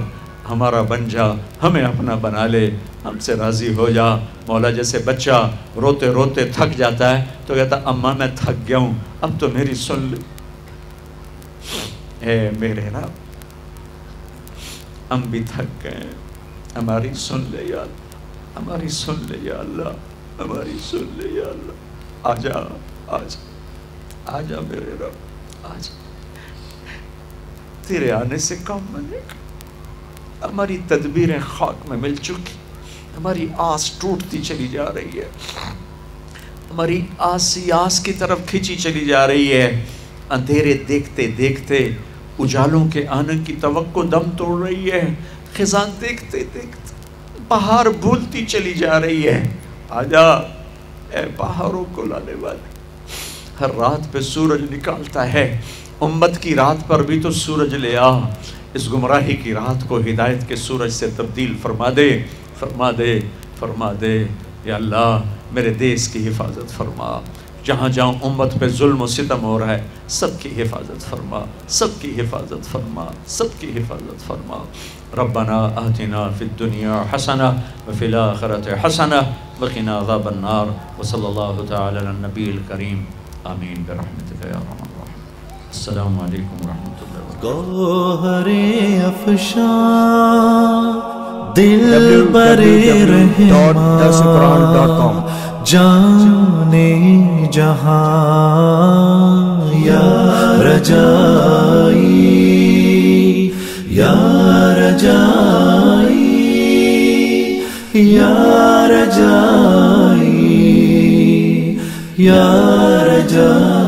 ہمارا بن جا، ہمیں اپنا بنا لے، ہم سے راضی ہو جا۔ مولا جیسے بچہ روتے روتے تھک جاتا ہے، تو کہتا اماں میں تھک گیا ہوں، اب تو میری سن لے۔ اے میرے رب، ہم بھی تھک گئے ہماری سن لے یا اللہ ہماری سن لے یا اللہ، ہماری سن لے یا اللہ۔ آجا آجا آجا میرے رب، آجا۔ تیرے آنے سے کام بنے گا ہماری تدبیریں خاک میں مل چکی۔ ہماری آس ٹوٹتی چلی جا رہی ہے۔ ہماری آسی آس کی طرف کھچی چلی جا رہی ہے۔ اندھیرے دیکھتے دیکھتے اجالوں کے آنے کی توقع دم توڑ رہی ہے۔ خزان دیکھتے دیکھتے پہاڑ بھولتی چلی جا رہی ہے۔ آجا، اے پہاڑوں کو لانے والے، ہر رات پہ سورج نکالتا ہے۔ امت کی رات پر بھی تو سورج لے آ۔ اس گمراہی کی رات کو ہدایت کے سورج سے تبدیل فرما دے۔ فرما دے فرما دے۔ یا اللہ، میرے دیس کی حفاظت فرما۔ جہاں جہاں امت پہ ظلم و ستم ہو رہا ہے، سب کی حفاظت فرما۔ سب کی حفاظت فرما۔ سب کی حفاظت فرما۔ ربنا آتنا فی الدنیا حسنہ وفی الاخرت حسنہ وقنا عذاب النار وصلی اللہ تعالی علی النبی الکریم آمین برحمتک یا رحمت الرحیم السلام علیکم ورحمۃ اللہ وبرکاتہ گوہر افشان دل برے www.darsulquran.com جانے جہاں یا رجائی یا رجائی یا رجائی یا رجائی